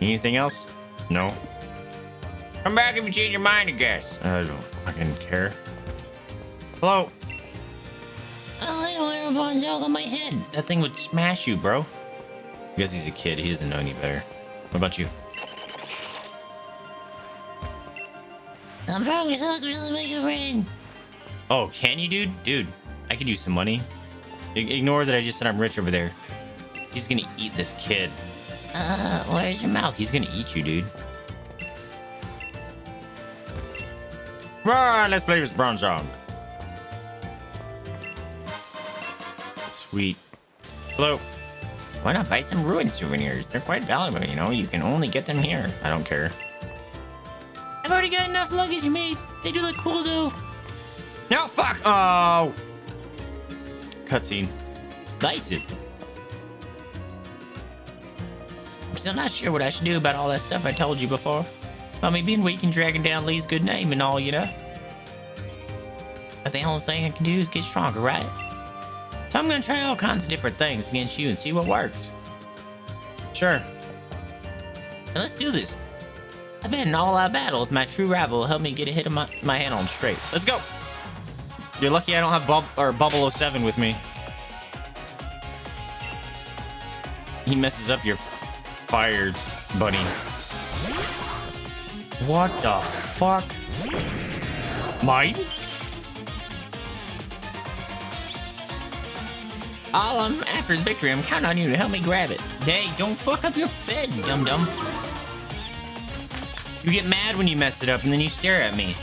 Anything else? No. Come back if you change your mind, I guess. I don't fucking care. Hello. Oh, I want a Bronzong on my head. That thing would smash you, bro. I guess he's a kid. He doesn't know any better. What about you? I'm probably so really make it rain. Oh, can you, dude? Dude, I could use some money. I ignore that I just said I'm rich over there. He's gonna eat this kid. Uh, where's your mouth? He's gonna eat you, dude. Come on, let's play with Bronzong. Sweet. Hello. Why not buy some ruined souvenirs? They're quite valuable, you know. You can only get them here. I don't care. I've already got enough luggage made. They do look cool though. No, fuck! Oh! Cutscene. Divisive. I'm still not sure what I should do about all that stuff I told you before. About me being weak and dragging down Lee's good name and all, you know? But the only thing I can do is get stronger, right? So I'm gonna try all kinds of different things against you and see what works. Sure. And let's do this. I bet an all-out battle with my true rival will help me get a hit of my, my head on straight. Let's go. You're lucky I don't have Bub or Bubble 07 with me. He messes up your fire, buddy. What the fuck? Mine? All I'm after the victory. I'm counting on you to help me grab it. Hey, don't fuck up your bed, dum-dum. You get mad when you mess it up and then you stare at me.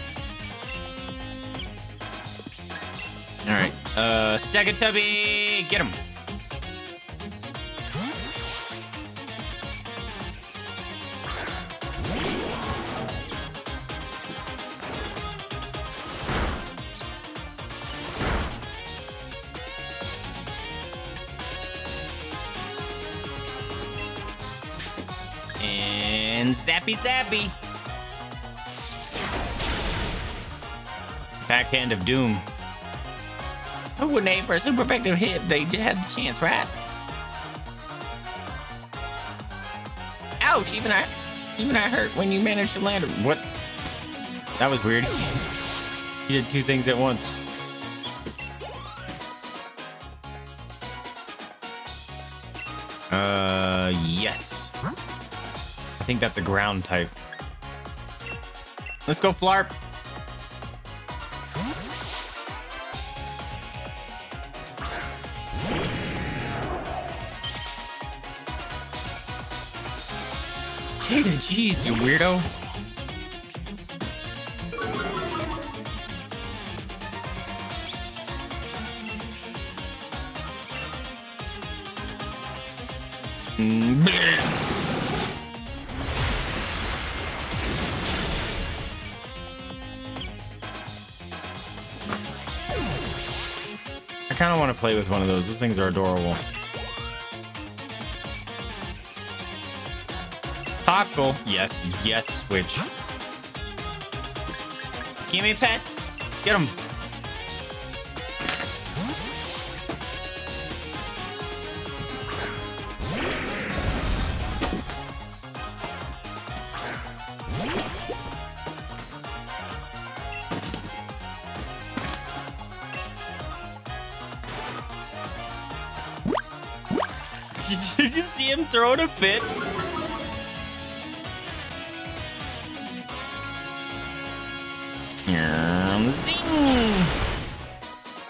Alright. Uh, Stegatubby! Get him! Zappy zappy! Backhand of doom. Who wouldn't aim for a super effective hit if they had the chance, right? Ouch! Even I, even I hurt when you managed to land. it. What? That was weird. You did two things at once. Uh, yes. I think that's a ground type. Let's go, Flarp. Jada, jeez, you weirdo. Mm, bleh. Play with one of those. Those things are adorable. Toxel. Yes, yes, switch. Give me pets. Get them. Him throwing a fit? Um, Zing!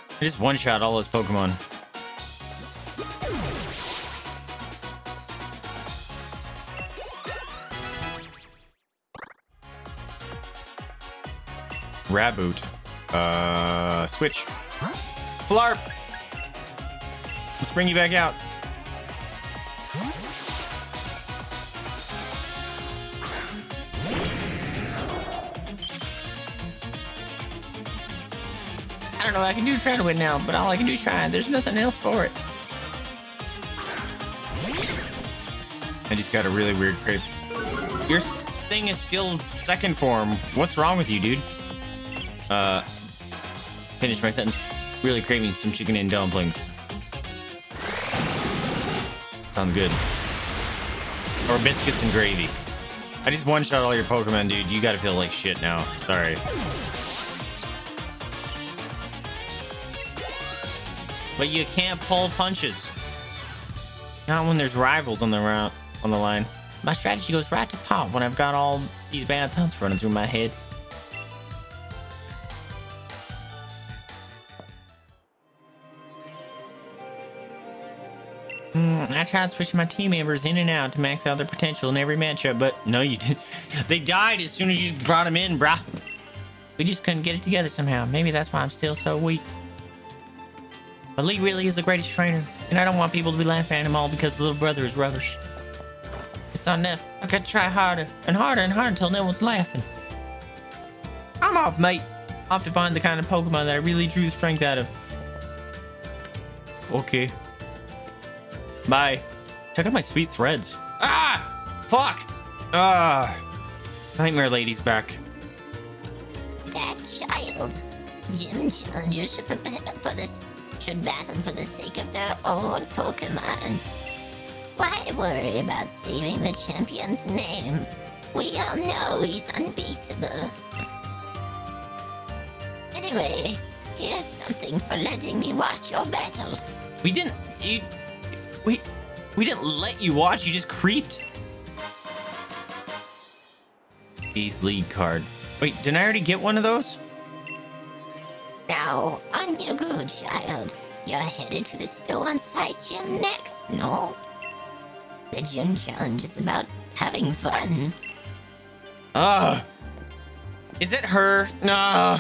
I just one shot all those Pokemon. Raboot. Uh, switch. Flarp! Let's bring you back out. What I can do try to win now, but all I can do is try. There's nothing else for it. I just got a really weird crepe. Your thing is still second form. What's wrong with you, dude? Uh, finish my sentence. Really craving some chicken and dumplings. Sounds good. Or biscuits and gravy. I just one-shot all your Pokemon, dude. You gotta feel like shit now. Sorry. But you can't pull punches. Not when there's rivals on the route on the line. My strategy goes right to pot when I've got all these bad thoughts running through my head. Hmm, I tried switching my team members in and out to max out their potential in every matchup, but No, you didn't. [LAUGHS] They died as soon as you brought them in, bruh. we just couldn't get it together somehow. Maybe that's why I'm still so weak. But Lee really is the greatest trainer, and I don't want people to be laughing at him all because the little brother is rubbish. It's not enough. I gotta try harder and harder and harder until no one's laughing. I'm off, mate. I'll have to find the kind of Pokemon that I really drew strength out of. Okay. Bye. Check out my sweet threads. Ah! Fuck! Ah! Nightmare Lady's back. That child. Gym challengers should prepare for this. Should battle for the sake of their own Pokemon. Why worry about saving the champion's name? We all know he's unbeatable. Anyway, here's something for letting me watch your battle. We didn't. You. We. We didn't let you watch. You just creeped. Bea's league card. Wait, didn't I already get one of those? Now, on your go, child. You're headed to the Stow-on-Side gym next, no? The gym challenge is about having fun. Ugh. Is it her? Nah.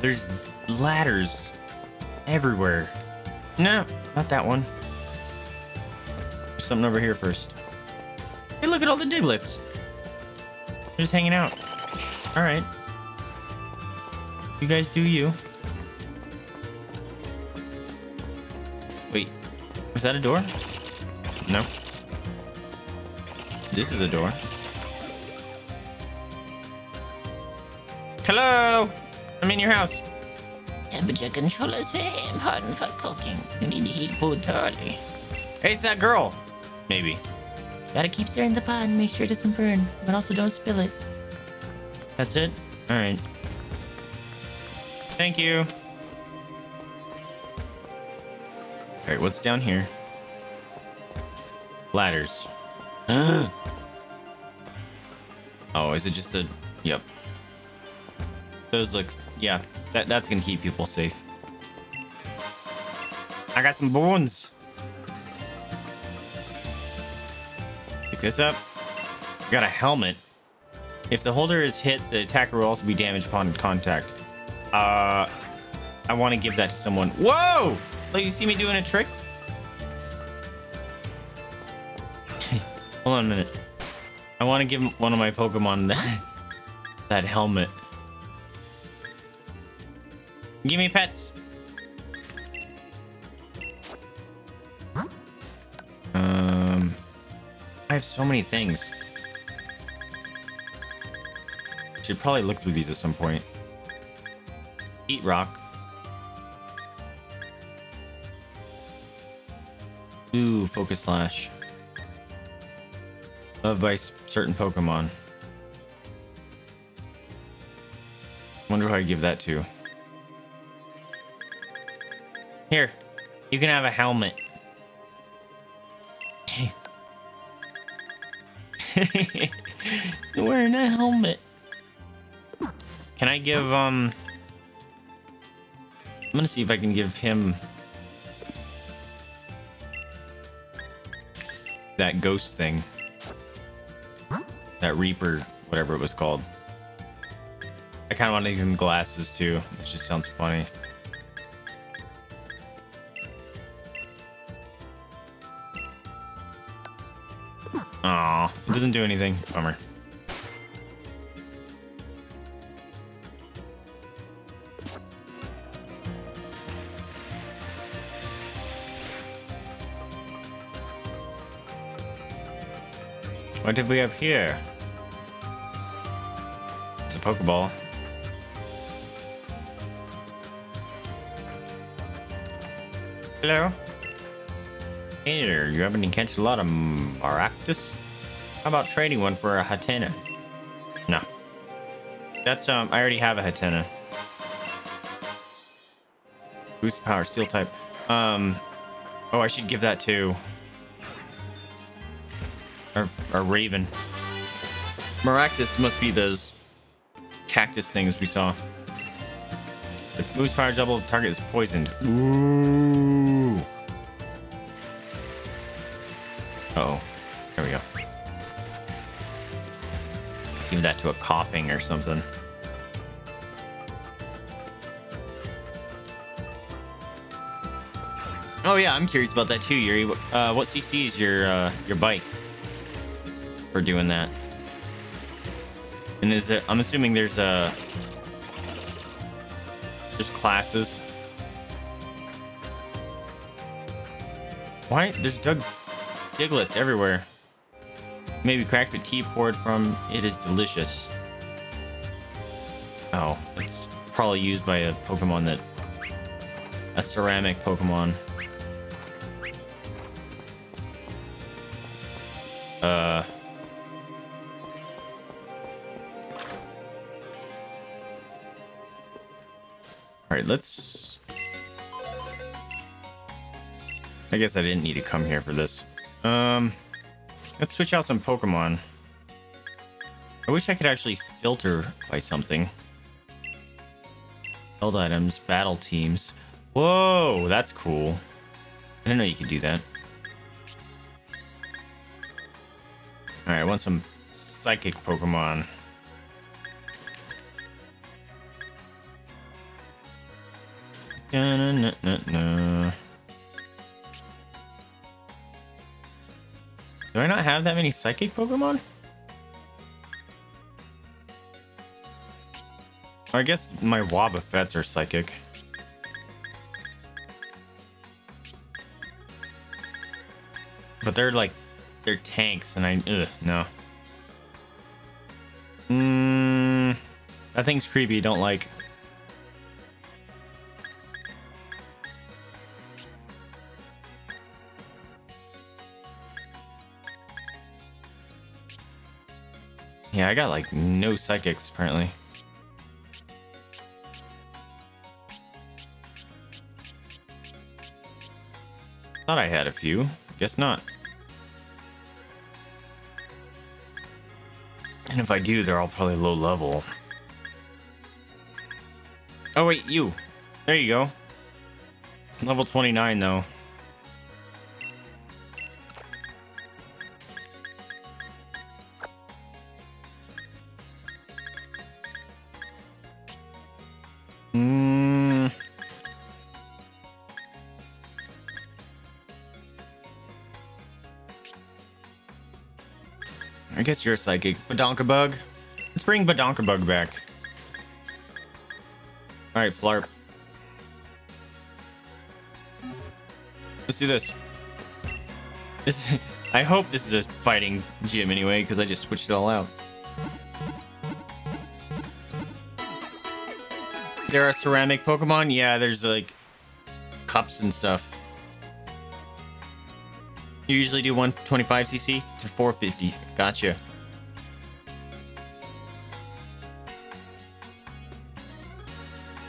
There's ladders everywhere. No, not that one. Something over here first. Hey, look at all the Digletts. They're just hanging out. All right. You guys do you. Wait, is that a door? No. This is a door. Hello! I'm in your house. Temperature control is very important for cooking. You need to heat food thoroughly. Hey, it's that girl. Maybe. Gotta keep stirring the pot and make sure it doesn't burn, but also don't spill it. That's it? Alright. Thank you. Alright, what's down here? Ladders. [GASPS] oh, is it just a... Yep. Those look... Yeah, that, that's gonna keep people safe. I got some bones. Pick this up. Got a helmet. If the holder is hit, the attacker will also be damaged upon contact. Uh, I want to give that to someone. Whoa! Like, you see me doing a trick? [LAUGHS] Hold on a minute. I want to give one of my Pokemon [LAUGHS] that, that helmet. Give me pets. I have so many things. Should probably look through these at some point. Eat rock. Ooh, focus slash. Loved by certain Pokemon. Wonder who I give that to. Here, you can have a helmet. You're [LAUGHS] wearing a helmet. Can I give, um... I'm gonna see if I can give him... That ghost thing. That Reaper, whatever it was called. I kind of want to give him glasses too, which just sounds funny. Aw, it doesn't do anything. Bummer. What did we have here? It's a Pokeball. Hello? Hey there, you happen to catch a lot of Maractus? How about trading one for a Hatenna? No. That's, um, I already have a Hatenna. Boost power, steel type. Um, oh, I should give that to... Or, or Raven. Maractus must be those cactus things we saw. The boost power double target is poisoned. Ooh. Uh oh. There we go. Give that to a Koffing or something. Oh yeah, I'm curious about that too, Yuri. Uh, what CC is your uh, your bike for doing that? And is there? I'm assuming there's uh there's classes. Why? There's Doug Digletts everywhere. Maybe cracked the tea poured from it is delicious. Oh, it's probably used by a Pokemon that a ceramic Pokemon. Uh. All right, let's. I guess I didn't need to come here for this. Um, let's switch out some Pokemon. I wish I could actually filter by something. Held items, battle teams. Whoa, that's cool. I didn't know you could do that. All right, I want some psychic Pokemon. Da-na-na-na-na. Do I not have that many psychic Pokemon? I guess my Wobbuffets are psychic. But they're like, they're tanks, and I, ugh, no. Mmm, that thing's creepy. Don't like. Yeah, I got like no psychics apparently. Thought I had a few. Guess not. And if I do, they're all probably low level. Oh wait, you. There you go. Level 29 though. Guess you're psychic. Badonkabug. Let's bring Badonkabug back. Alright, Flarp. Let's do this. This [LAUGHS] I hope this is a fighting gym anyway, because I just switched it all out. There are ceramic Pokemon? Yeah, there's like cups and stuff. You usually do 125cc to 450. Gotcha.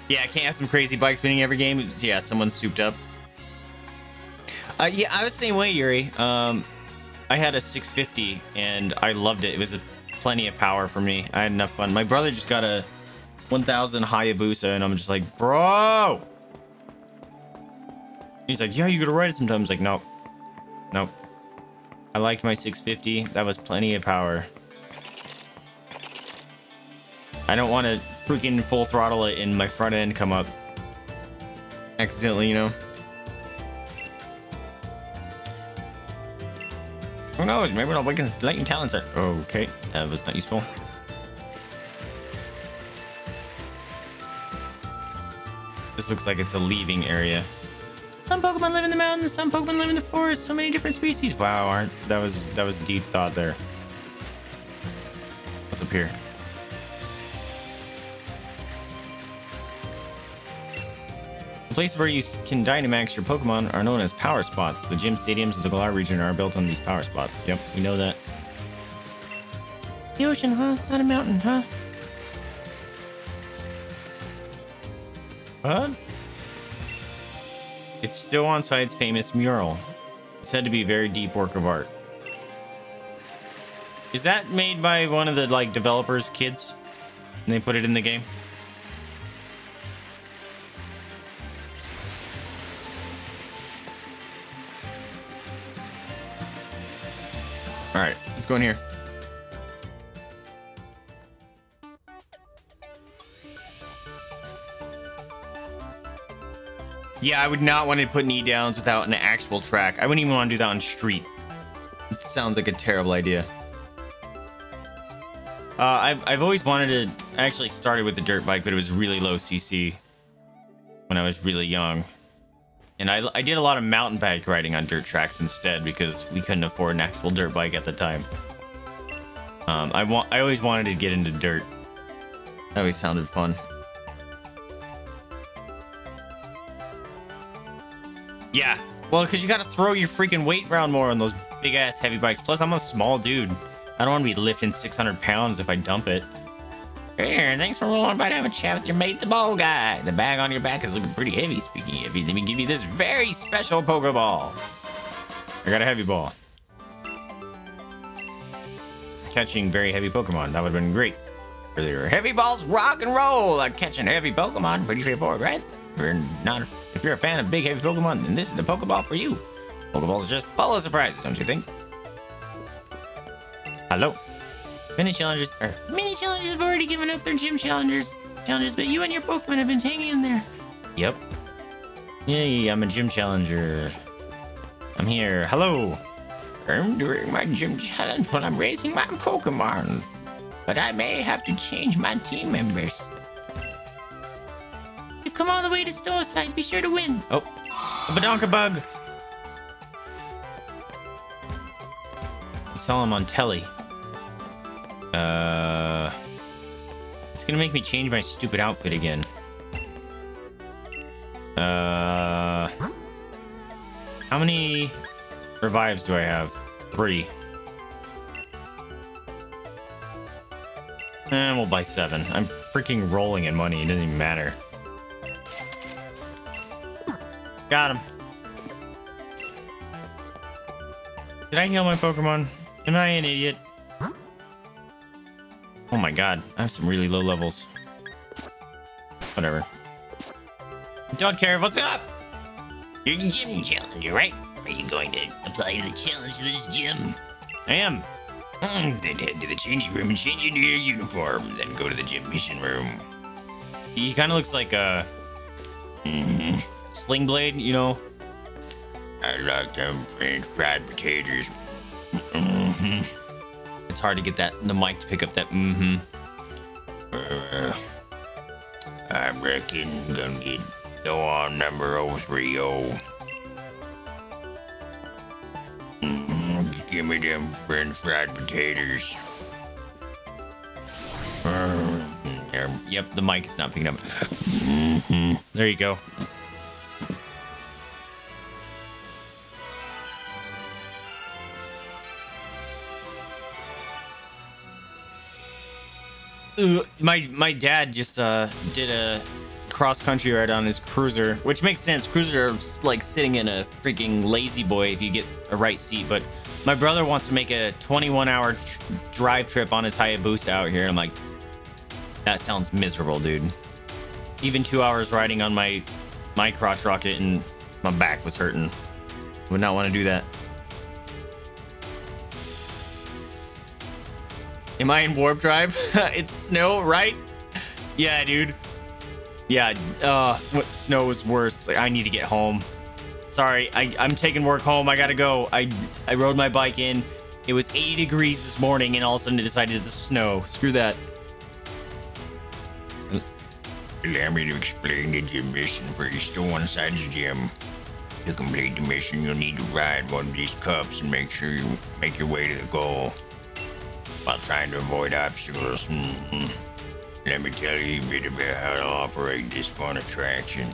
Yeah, I can't have some crazy bike spinning every game. Yeah, someone's souped up. Uh, yeah, I was the same way, Yuri. Um, I had a 650 and I loved it. It was a, plenty of power for me. I had enough fun. My brother just got a 1000 Hayabusa and I'm just like, bro. He's like, yeah, you gotta ride it sometimes. Like, nope. Nope. I liked my 650. That was plenty of power. I don't want to freaking full throttle it and my front end come up accidentally, you know? Who knows? Maybe I'll awaken lightning talents. Okay, that was not useful. This looks like it's a leaving area. Some Pokemon live in the mountains, some Pokemon live in the forest, so many different species. Wow, aren't that was that was deep thought there. What's up here? The places where you can Dynamax your Pokemon are known as power spots. The gym stadiums of the Galar region are built on these power spots. Yep, we know that. The ocean, huh? Not a mountain, huh? What? It's Stow-on-Side's famous mural. It's said to be a very deep work of art. Is that made by one of the like developers' kids? And they put it in the game? All right, let's go in here. Yeah, I would not want to put knee downs without an actual track. I wouldn't even want to do that on street. It sounds like a terrible idea. Uh, I've, I've always wanted to... I actually started with the dirt bike, but it was really low CC when I was really young. And I, I did a lot of mountain bike riding on dirt tracks instead because we couldn't afford an actual dirt bike at the time. Um, I, want, I always wanted to get into dirt. That always sounded fun. Yeah. Well, because you got to throw your freaking weight around more on those big ass heavy bikes. Plus, I'm a small dude. I don't want to be lifting 600 pounds if I dump it. Here, thanks for rolling by to have a chat with your mate, the ball guy. The bag on your back is looking pretty heavy. Speaking of heavy, let me give you this very special Pokeball. I got a heavy ball. Catching very heavy Pokemon. That would have been great earlier. Heavy balls rock and roll. Like catching heavy Pokemon. Pretty straightforward, right? You're not, if you're a fan of big heavy Pokemon, then this is the Pokeball for you. Pokeballs are just full of surprises, don't you think? Hello. Mini challengers, or mini challengers have already given up their gym challengers challenges, but you and your Pokemon have been hanging in there. Yep. Yay, I'm a gym challenger. I'm here. Hello. I'm doing my gym challenge when I'm raising my Pokemon. But I may have to change my team members. You've come all the way to Stow-on-Side. Be sure to win. Oh, a Badonka bug. I saw him on telly. Uh, it's gonna make me change my stupid outfit again. Uh, how many revives do I have? Three. And we'll buy seven. I'm freaking rolling in money. It doesn't even matter. Got him. Did I heal my Pokemon? Am I an idiot? Oh my god, I have some really low levels. Whatever. Don't care, what's up? You're the gym challenger, right? Are you going to apply to the challenge to this gym? I am. Mm, then head to the changing room and change into your uniform. Then go to the gym mission room. He kind of looks like a Sling Blade, you know? I like them French fried potatoes. It's hard to get that the mic to pick up that mm-hmm. Uh, I reckon gonna get go on number 030. Mm, give me them French fried potatoes. Yep, the mic is not picking up. There you go. My my dad just uh did a cross country ride on his cruiser, which makes sense. Cruisers are like sitting in a freaking lazy boy if you get a right seat. But my brother wants to make a 21 hour tr- drive trip on his Hayabusa out here. I'm like, that sounds miserable, dude. Even two hours riding on my my crotch rocket and my back was hurting. Would not want to do that. Am I in warp drive? [LAUGHS] it's snow, right? Yeah, dude. Yeah, uh, what snow is worse? Like, I need to get home. Sorry, I, I'm taking work home. I gotta go. I I rode my bike in. It was 80 degrees this morning, and all of a sudden it decided to snow. Screw that. Allow me to explain the gym mission for your Stow-on-Side the gym. To complete the mission, you'll need to ride one of these cups and make sure you make your way to the goal. While trying to avoid obstacles, Mhm. let me tell you a bit about how to operate this fun attraction.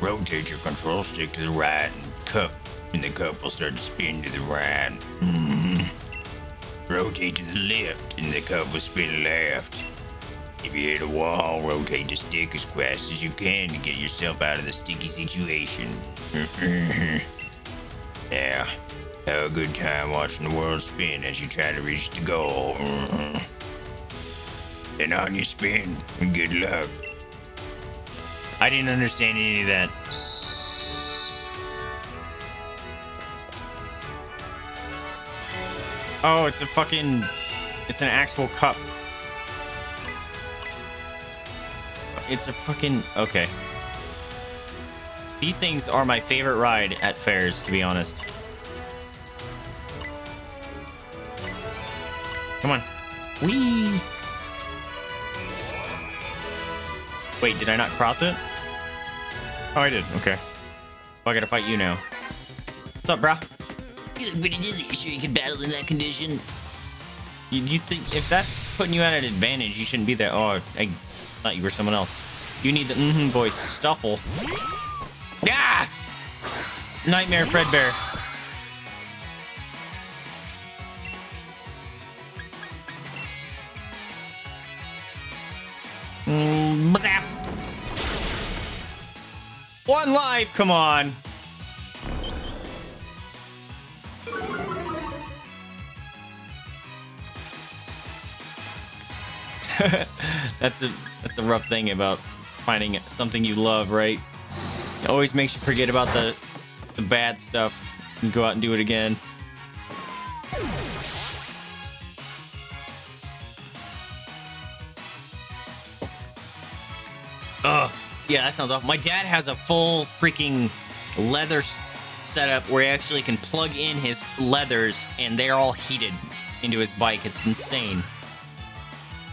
Rotate your control stick to the right and cup, and the cup will start to spin to the right. Mhm. Rotate to the left, and the cup will spin left. If you hit a wall, rotate the stick as fast as you can to get yourself out of the sticky situation. [LAUGHS] yeah, have a good time watching the world spin as you try to reach the goal. Mm-hmm. Then on your spin, and good luck. I didn't understand any of that. Oh, it's a fucking. It's an actual cup. It's a fucking. Okay. These things are my favorite ride at fairs, to be honest. Come on. Whee! Wait, did I not cross it? Oh, I did. Okay. Oh, I gotta fight you now. What's up, brah? You look pretty dizzy. You sure you can battle in that condition? You, you think if that's putting you at an advantage, you shouldn't be there? Oh, I thought you were someone else. You need the mm-hmm voice. Stufful. Ah! Nightmare Fredbear. Mm, zap. One life, come on. [LAUGHS] that's a that's a rough thing about finding something you love, right? It always makes you forget about the the bad stuff and go out and do it again. Ugh. Yeah, that sounds awful. My dad has a full freaking leather setup where he actually can plug in his leathers and they're all heated into his bike. It's insane.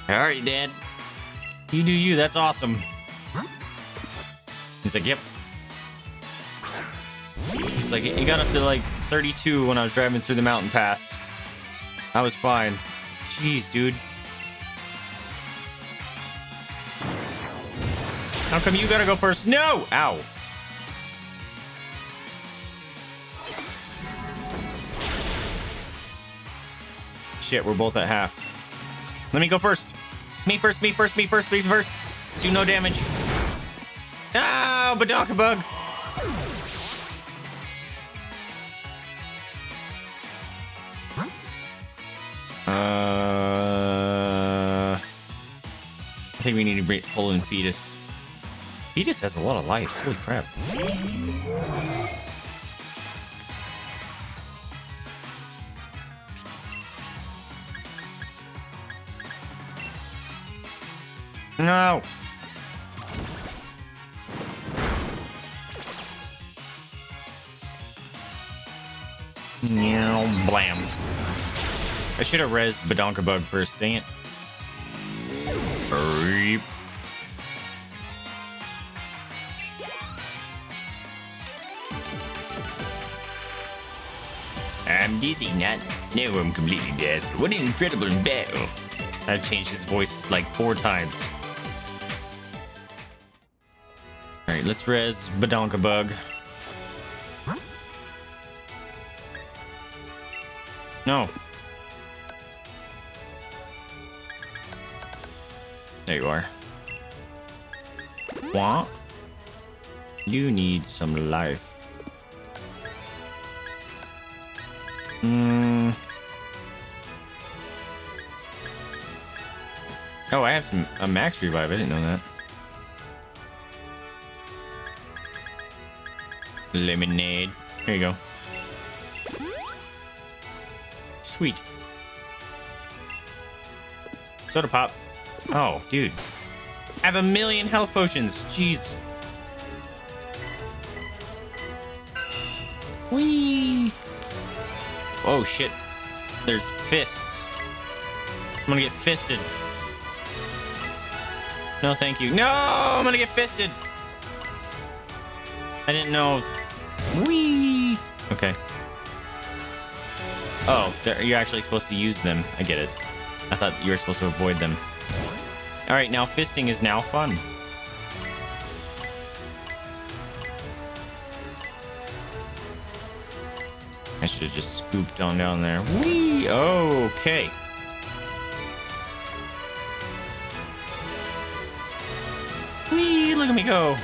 All right, Dad. You do you. That's awesome. He's like, yep. He's like, it got up to like 32 when I was driving through the mountain pass. I was fine. Jeez, dude. How come you gotta go first? No! Ow. Shit, we're both at half. Let me go first. Me first, me first, me first, me first. Do no damage. Ah, Badonka bug. Uh, I think we need to pull in Fetus. Fetus has a lot of life. Holy crap. No. Meow, blam. I should have res Badonka Bug first, dang it. Dizzy, not. No, I'm completely dazzled. What an incredible battle. I've changed his voice like four times. Alright, let's res Badonka Bug. No. There you are. What? You need some life. Hmm. Oh, I have some a max revive. I didn't know that. Lemonade. Here you go. Sweet. Soda pop. Oh, dude. I have a million health potions. Jeez. Oh, shit. There's fists. I'm gonna get fisted. No, thank you. No, I'm gonna get fisted. I didn't know. Whee! Okay. Oh, you're actually supposed to use them. I get it. I thought you were supposed to avoid them. All right, now fisting is now fun. Should have just scooped on down there. Whee! Okay. Whee! Look at me go.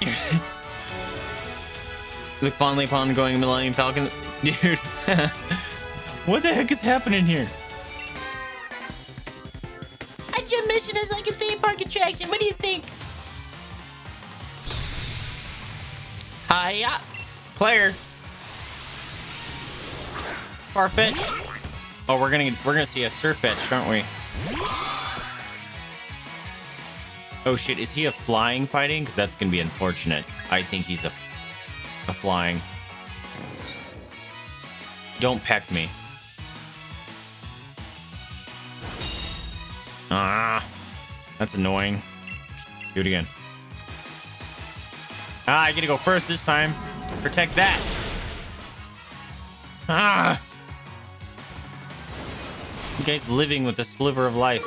[LAUGHS] Look fondly upon going Millennium Falcon. [LAUGHS] Dude. what the heck is happening here? Hiya. Player. Farfetch. Oh, we're gonna we're gonna see a Sirfetch'd, aren't we? Oh shit, is he a flying fighting? Because that's gonna be unfortunate. I think he's a, a flying. Don't peck me. Ah, that's annoying. Do it again. Ah, I gotta go first this time. Protect that. Ah. You guys living with a sliver of life.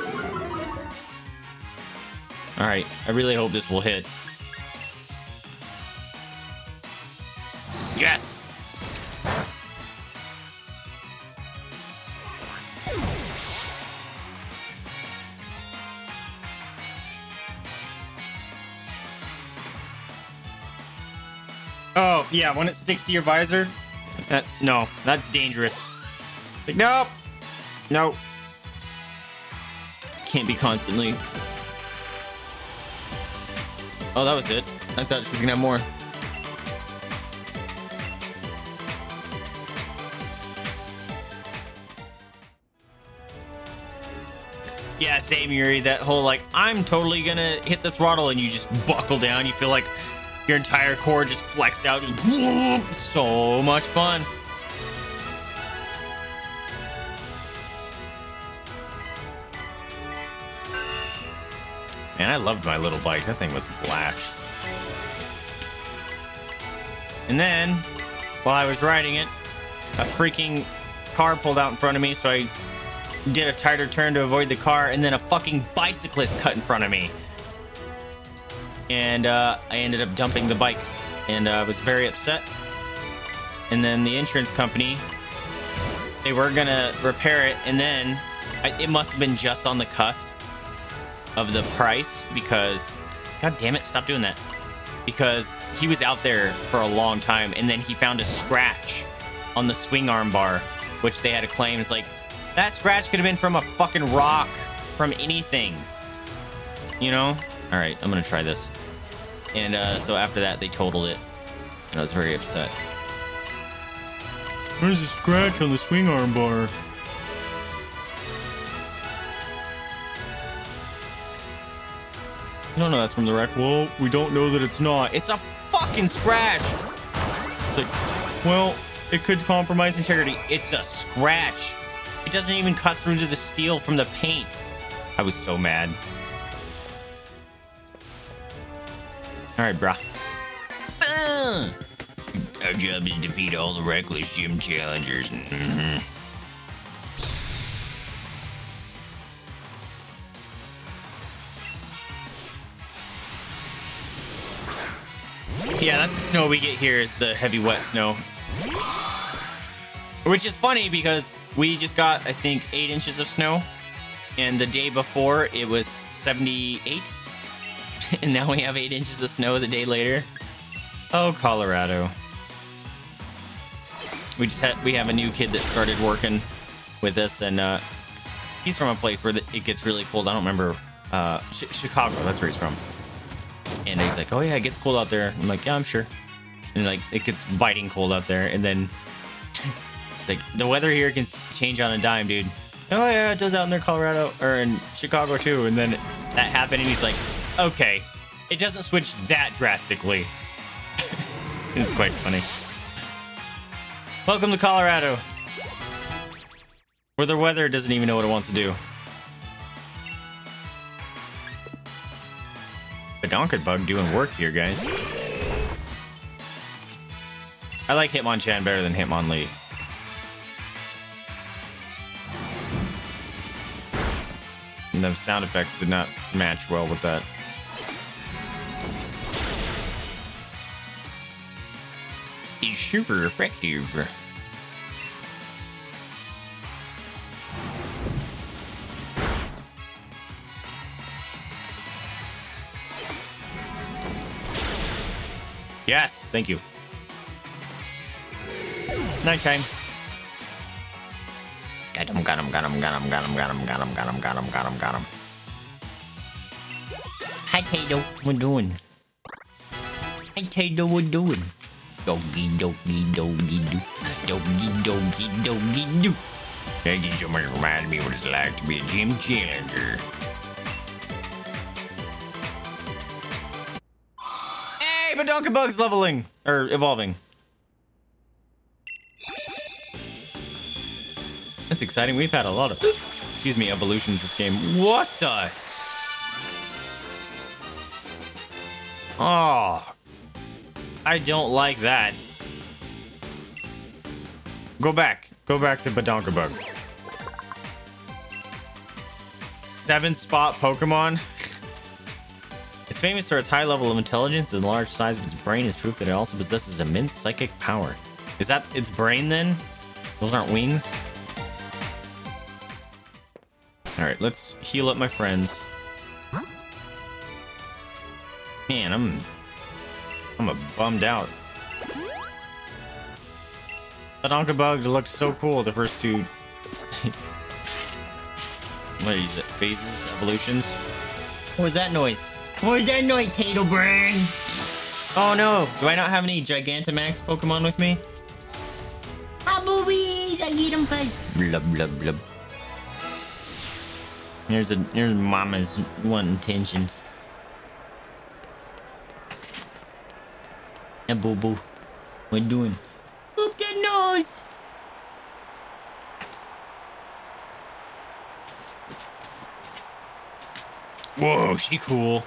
All right, I really hope this will hit. Yeah, when it sticks to your visor. That, no, that's dangerous. Like, nope. Nope. Can't be constantly. Oh, that was it. I thought she was gonna have more. Yeah, same Yuri. That whole like, I'm totally gonna hit the throttle, and you just buckle down. You feel like your entire core just flex out. [LAUGHS] So much fun. Man, I loved my little bike. That thing was a blast. And then, while I was riding it, a freaking car pulled out in front of me, so I did a tighter turn to avoid the car, and then a fucking bicyclist cut in front of me. And uh, I ended up dumping the bike, and uh, I was very upset. And then the insurance company, they were gonna repair it, and then I, it must have been just on the cusp of the price because, god damn it, stop doing that. Because he was out there for a long time, and then he found a scratch on the swing arm bar, which they had to claim. It's like, that scratch could have been from a fucking rock, from anything. You know? All right, I'm gonna try this. And uh, so after that, they totaled it. And I was very upset. There's a scratch on the swing arm bar. No, no, that's from the wreck. Well, we don't know that it's not. It's a fucking scratch. It's like, well, it could compromise integrity. It's a scratch. It doesn't even cut through to the steel from the paint. I was so mad. All right, brah. Uh, Our job is to defeat all the reckless gym challengers. Mm-hmm. Yeah, that's the snow we get here is the heavy wet snow. Which is funny because we just got, I think, eight inches of snow. And the day before it was 78. [LAUGHS] and now we have eight inches of snow the day later. Oh, Colorado. We just had, we have a new kid that started working with us and uh, he's from a place where it gets really cold. I don't remember, uh, Ch Chicago, that's where he's from. And he's like, oh yeah, it gets cold out there. I'm like, yeah, I'm sure. And like, it gets biting cold out there. And then it's [LAUGHS] like, the weather here can change on a dime, dude. Oh yeah, it does out in there, Colorado, or in Chicago too. And then that happened and he's like, okay, it doesn't switch that drastically. [LAUGHS] it's quite funny. Welcome to Colorado. Where the weather doesn't even know what it wants to do. A Donkey Bug doing work here, guys. I like Hitmonchan better than Hitmonlee. And the sound effects did not match well with that. Super effective. Yes, thank you. Nighttime. Got him, got him, got him, got him, got him, got him, got him, got him, got him, got him, got him. Hi, Tato. What doing? Hi, Tato. What doing? Doggy, doggy, doggy, doo. Doggy, doggy, doggy, doo. That just reminds me what it's like to be a gym challenger. Badonkabug's leveling or evolving. That's exciting. We've had a lot of, excuse me, evolutions this game. What the? Oh, I don't like that. Go back. Go back to Badonkabug. Seven spot Pokemon. It's famous for its high level of intelligence and large size of its brain is proof that it also possesses immense psychic power. Is that its brain then? Those aren't wings? Alright, let's heal up my friends. Man, I'm... I'm a bummed out. That Onka Bug looked so cool the first two... [LAUGHS] what is it? Phases? Evolutions? What was that noise? What was that noise, Tato Burn? Oh no! Do I not have any Gigantamax Pokemon with me? Ah, boobies! I get them first. Blub blub blub. Here's a here's Mama's one intentions. Yeah, boo boo. What are you doing? Boop that nose. Whoa, she cool.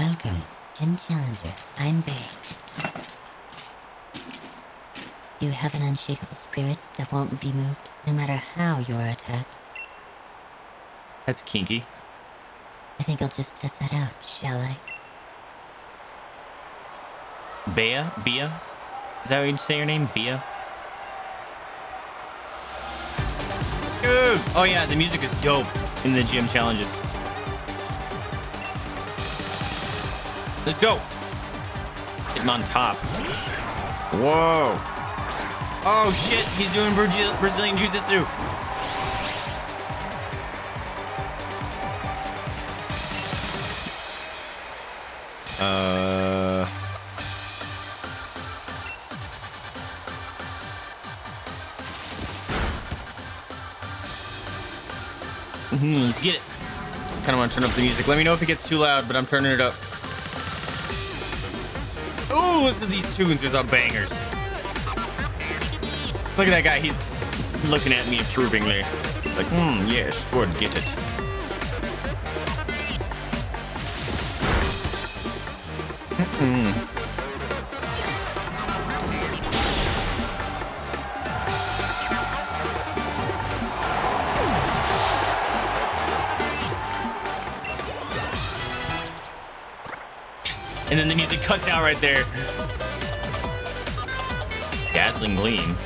Welcome, Gym Challenger. I'm Bea. You have an unshakable spirit that won't be moved, no matter how you are attacked. That's kinky. I think I'll just test that out, shall I? Bea? Bea? Is that what you say your name? Bea? Dude! Oh yeah, the music is dope in the gym challenges. Let's go! Getting on top. Whoa! Oh shit, he's doing Brazilian Jiu-Jitsu. Uh... Mhm, let's get it. Kind of want to turn up the music. Let me know if it gets too loud, but I'm turning it up. Ooh, listen to these tunes. There's some bangers. Look at that guy. He's looking at me approvingly. Like, hmm, yes, good, get it. And then the music cuts out right there. Dazzling gleam.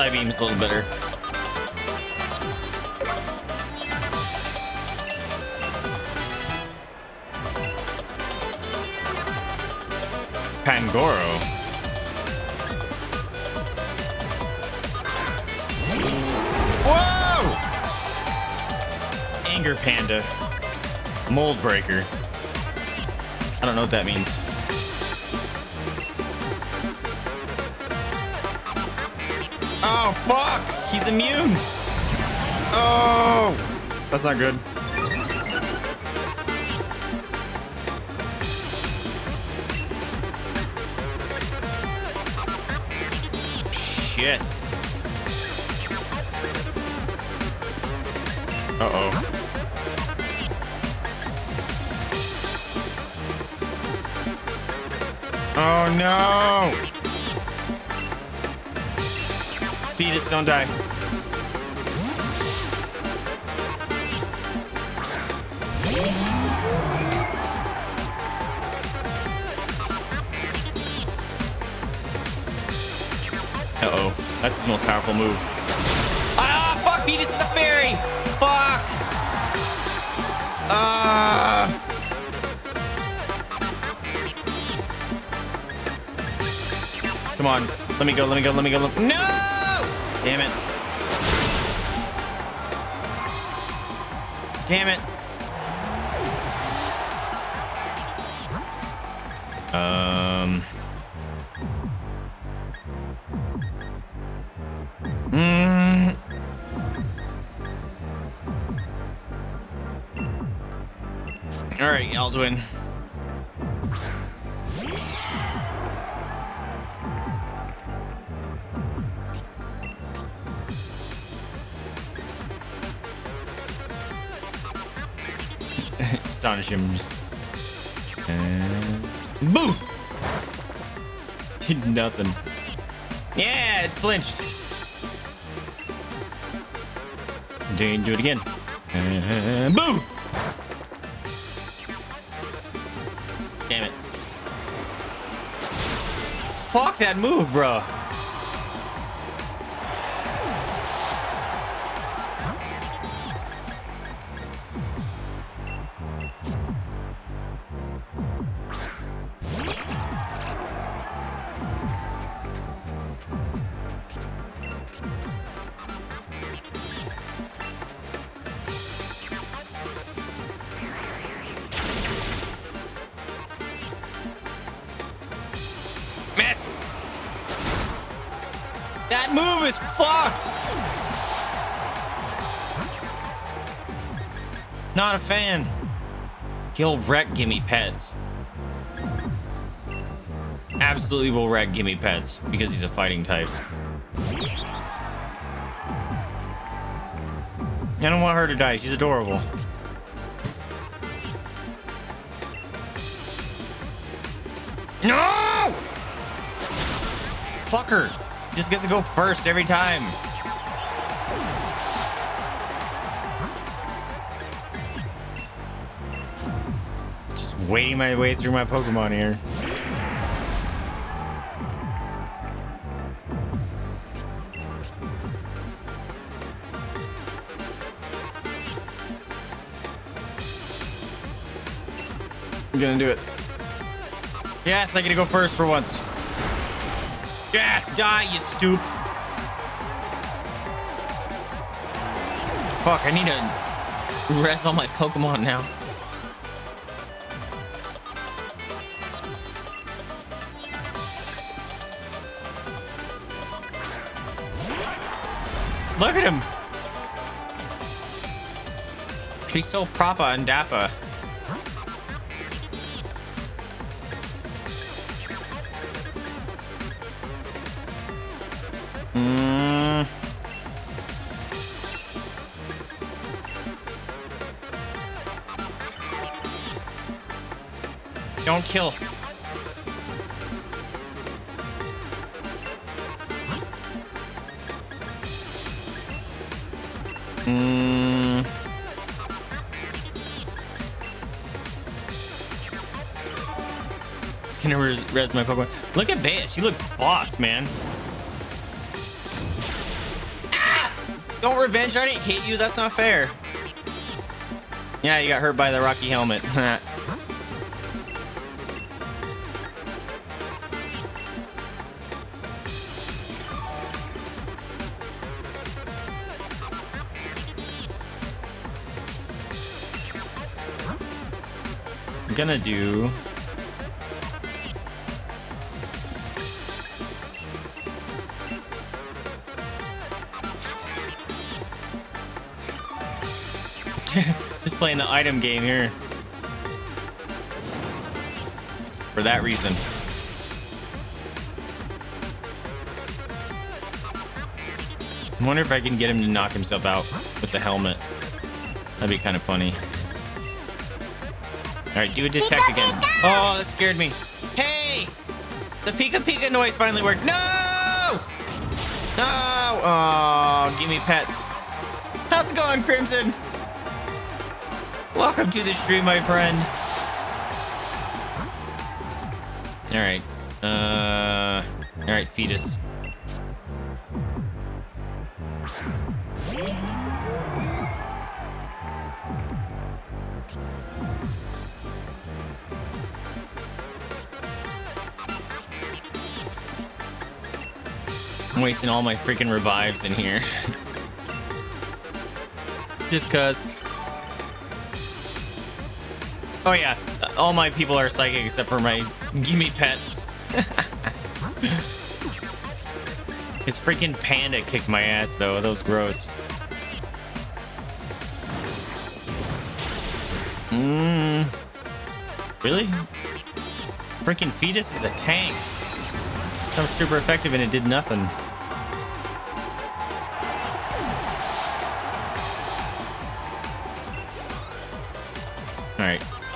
Psybeam's a little better. Pangoro. Whoa! Anger Panda. Mold Breaker. I don't know what that means. Oh, fuck! He's immune! Oh! That's not good. Shit. Uh-oh. Oh, no! Fetus, don't die. Uh-oh. That's his most powerful move. Ah, fuck me, this is a fairy! Fuck! Ah! Come on, let me go, let me go, let me go. Let no! Damn it. Damn it. Nothing. Yeah, it flinched. Didn't do it again. And boo! Damn it. Fuck that move, bro. He'll wreck Gimme Pets. Absolutely will wreck Gimme Pets because he's a fighting type. I don't want her to die. She's adorable. No! Fuck her. Just gets to go first every time. Wading my way through my Pokemon here. I'm gonna do it. Yes, I get to go first for once. Yes, die, you stoop. Fuck, I need to rest all my Pokemon now. He's so proper and dapper. Mm. Don't kill. Res, my Pokemon. Look at Bea. She looks boss, man. Ah! Don't revenge. I didn't hit you. That's not fair. Yeah, you got hurt by the Rocky helmet. [LAUGHS] I'm gonna do. Playing the item game here. For that reason. I wonder if I can get him to knock himself out with the helmet. That'd be kind of funny. Alright, do a detect Pika again. Pika! Oh, that scared me. Hey! The Pika Pika noise finally worked. No! No! Oh, give me pets. How's it going, Crimson? Welcome to the stream, my friend. All right. Uh, all right, fetus. I'm wasting all my freaking revives in here. [LAUGHS] Just cuz. Oh yeah, all my people are psychic except for my gimme pets. [LAUGHS] His freaking panda kicked my ass though. That was gross. Mmm. Really? Freaking fetus is a tank. That was super effective and it did nothing.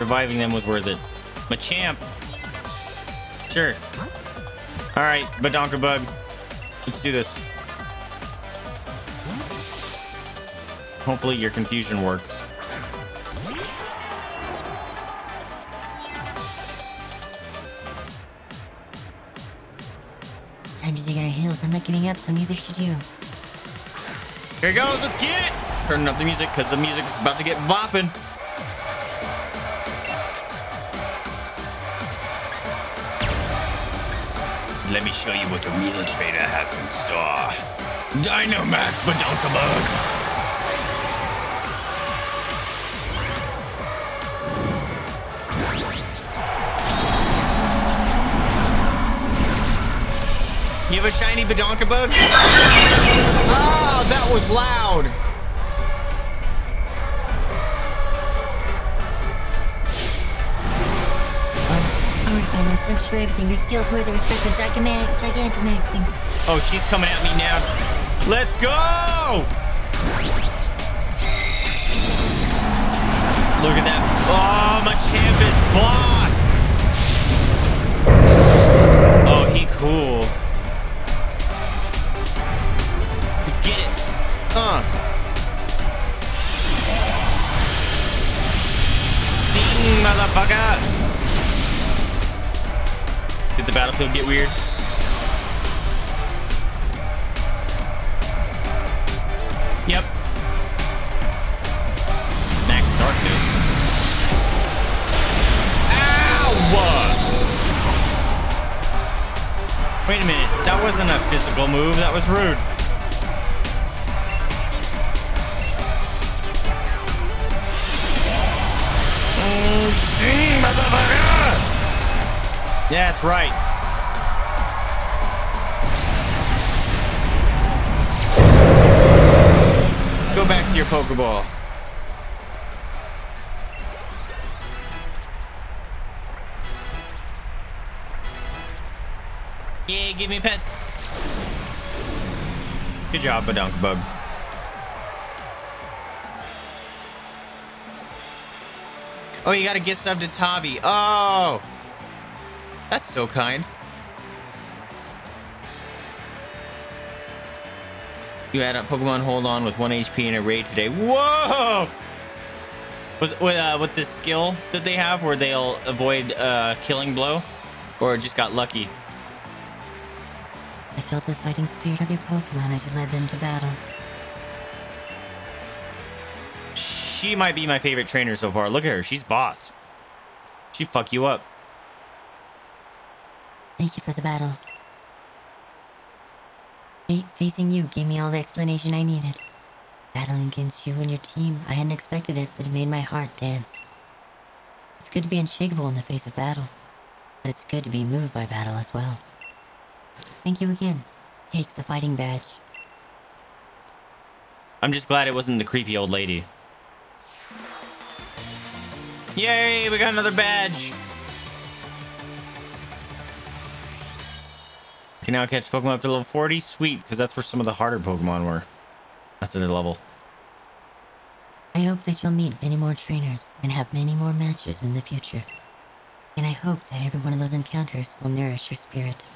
Reviving them was worth it. Machamp. Sure. Alright, Badonka Bug. Let's do this. Hopefully your confusion works. It's time to dig our heels. I'm not giving up, so neither should you. Here it goes, let's get it! Turning up the music because the music's about to get bopping. Let me show you what the real trader has in store. Dynamax Badonkabug! You have a shiny Badonkabug? Oh, ah, that was loud. To show everything. Your skills worth the respect of Gigantamax, Gigantamaxing. Oh, she's coming at me now. Let's go! Look at that. Oh, Machamp is boss. Oh, he cool. Let's get it. Uh. Ding, motherfucker. The battlefield get weird? Yep. Max darkness. Ow! Wait a minute. That wasn't a physical move. That was rude. That's right. Go back to your Pokeball. Yeah, give me pets. Good job, Badonkabug. Oh, you gotta get sub to Tavi. Oh! That's so kind. You had a Pokemon hold on with 1 HP in a raid today. Whoa! With, with, uh, with this skill that they have where they'll avoid uh, killing blow? Or just got lucky? I felt the fighting spirit of your Pokemon as you led them to battle. She might be my favorite trainer so far. Look at her. She's boss. She fuck you up. Thank you for the battle. Fa- facing you gave me all the explanation I needed. Battling against you and your team, I hadn't expected it, but it made my heart dance. It's good to be unshakable in the face of battle, but it's good to be moved by battle as well. Thank you again. Takes the fighting badge. I'm just glad it wasn't the creepy old lady. Yay, we got another badge. Can now catch Pokemon up to level 40. Sweet, because that's where some of the harder Pokemon were. That's their level. I hope that you'll meet many more trainers and have many more matches in the future. And I hope that every one of those encounters will nourish your spirit.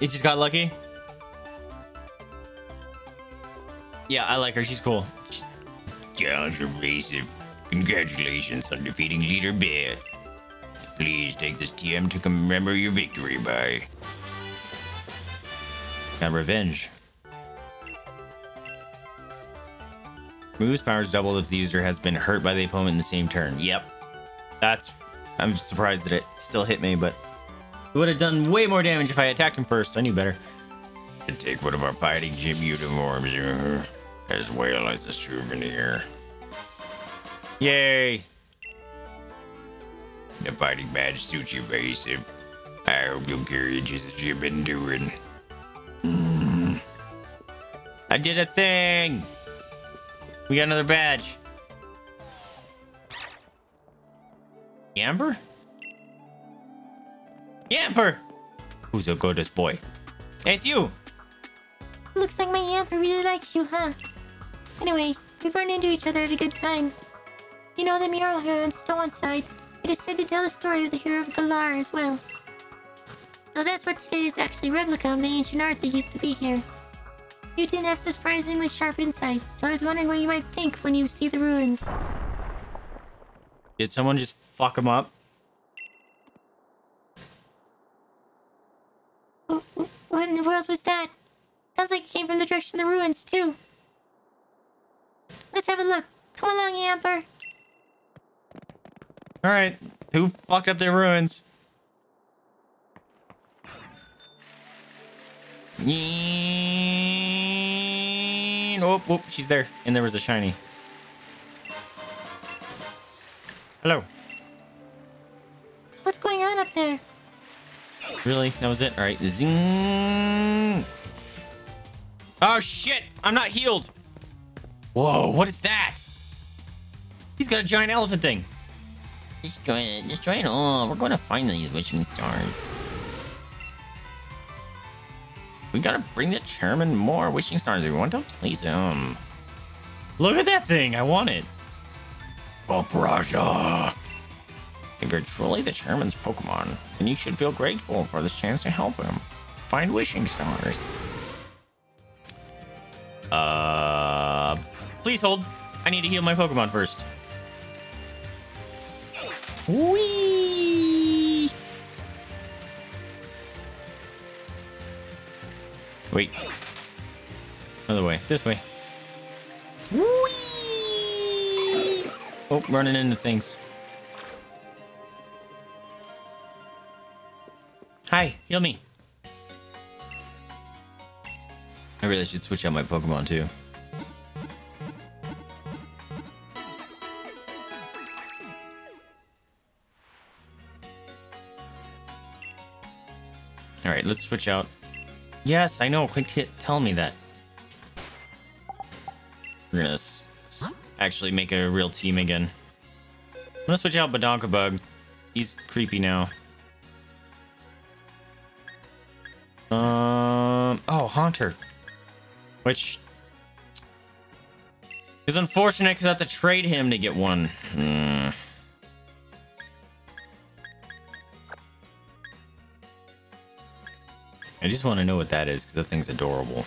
You just got lucky? Yeah, I like her. She's cool. Challenge evasive. Congratulations on defeating Leader Bea. Please take this TM to commemorate your victory by... Got revenge. Move's powers doubled if the user has been hurt by the opponent in the same turn. Yep. That's I'm surprised that it still hit me, but it would have done way more damage if I attacked him first. I knew better. And take one of our fighting gym uniforms, as well as a souvenir. Yay! The fighting badge suits you, Vaesive. I hope you'll carry just as you've been doing. Hmm. I did a thing! We got another badge. Yamper? Yamper! Who's the goodest boy? It's you! Looks like my aunt really likes you, huh? Anyway, we've run into each other at a good time. You know the mural here on Stow-on-Side? It is said to tell the story of the hero of Galar as well. Now that's what today is actually a replica of the ancient art that used to be here. You didn't have surprisingly sharp insight, so I was wondering what you might think when you see the ruins. Did someone just fuck him up? Wh- wh- What in the world was that? Sounds like it came from the direction of the ruins, too. Let's have a look. Come along, Yamper. Alright. Who fucked up their ruins? Oh, whoop, she's there. And there was a shiny. Hello. What's going on up there? Really? That was it? Alright. Zing. Oh, shit! I'm not healed! Whoa, what is that? He's got a giant elephant thing. Destroy it. Destroy it all. We're going to find these wishing stars. We gotta bring the chairman more wishing stars. We want to please him. Look at that thing. I want it. Copperajah. If you're truly the chairman's Pokemon, then you should feel grateful for this chance to help him. Find wishing stars. Uh, please hold. I need to heal my Pokemon first. Whee! Wait. Another way. This way. Whee! Oh, running into things. Hi, heal me. I really should switch out my Pokemon too. All right, let's switch out. Yes, I know. Quick, tell me that. We're gonna actually make a real team again. I'm gonna switch out Badonka Bug. He's creepy now. Um. Oh, Haunter. Which is unfortunate because I have to trade him to get one. Hmm. I just want to know what that is because that thing's adorable.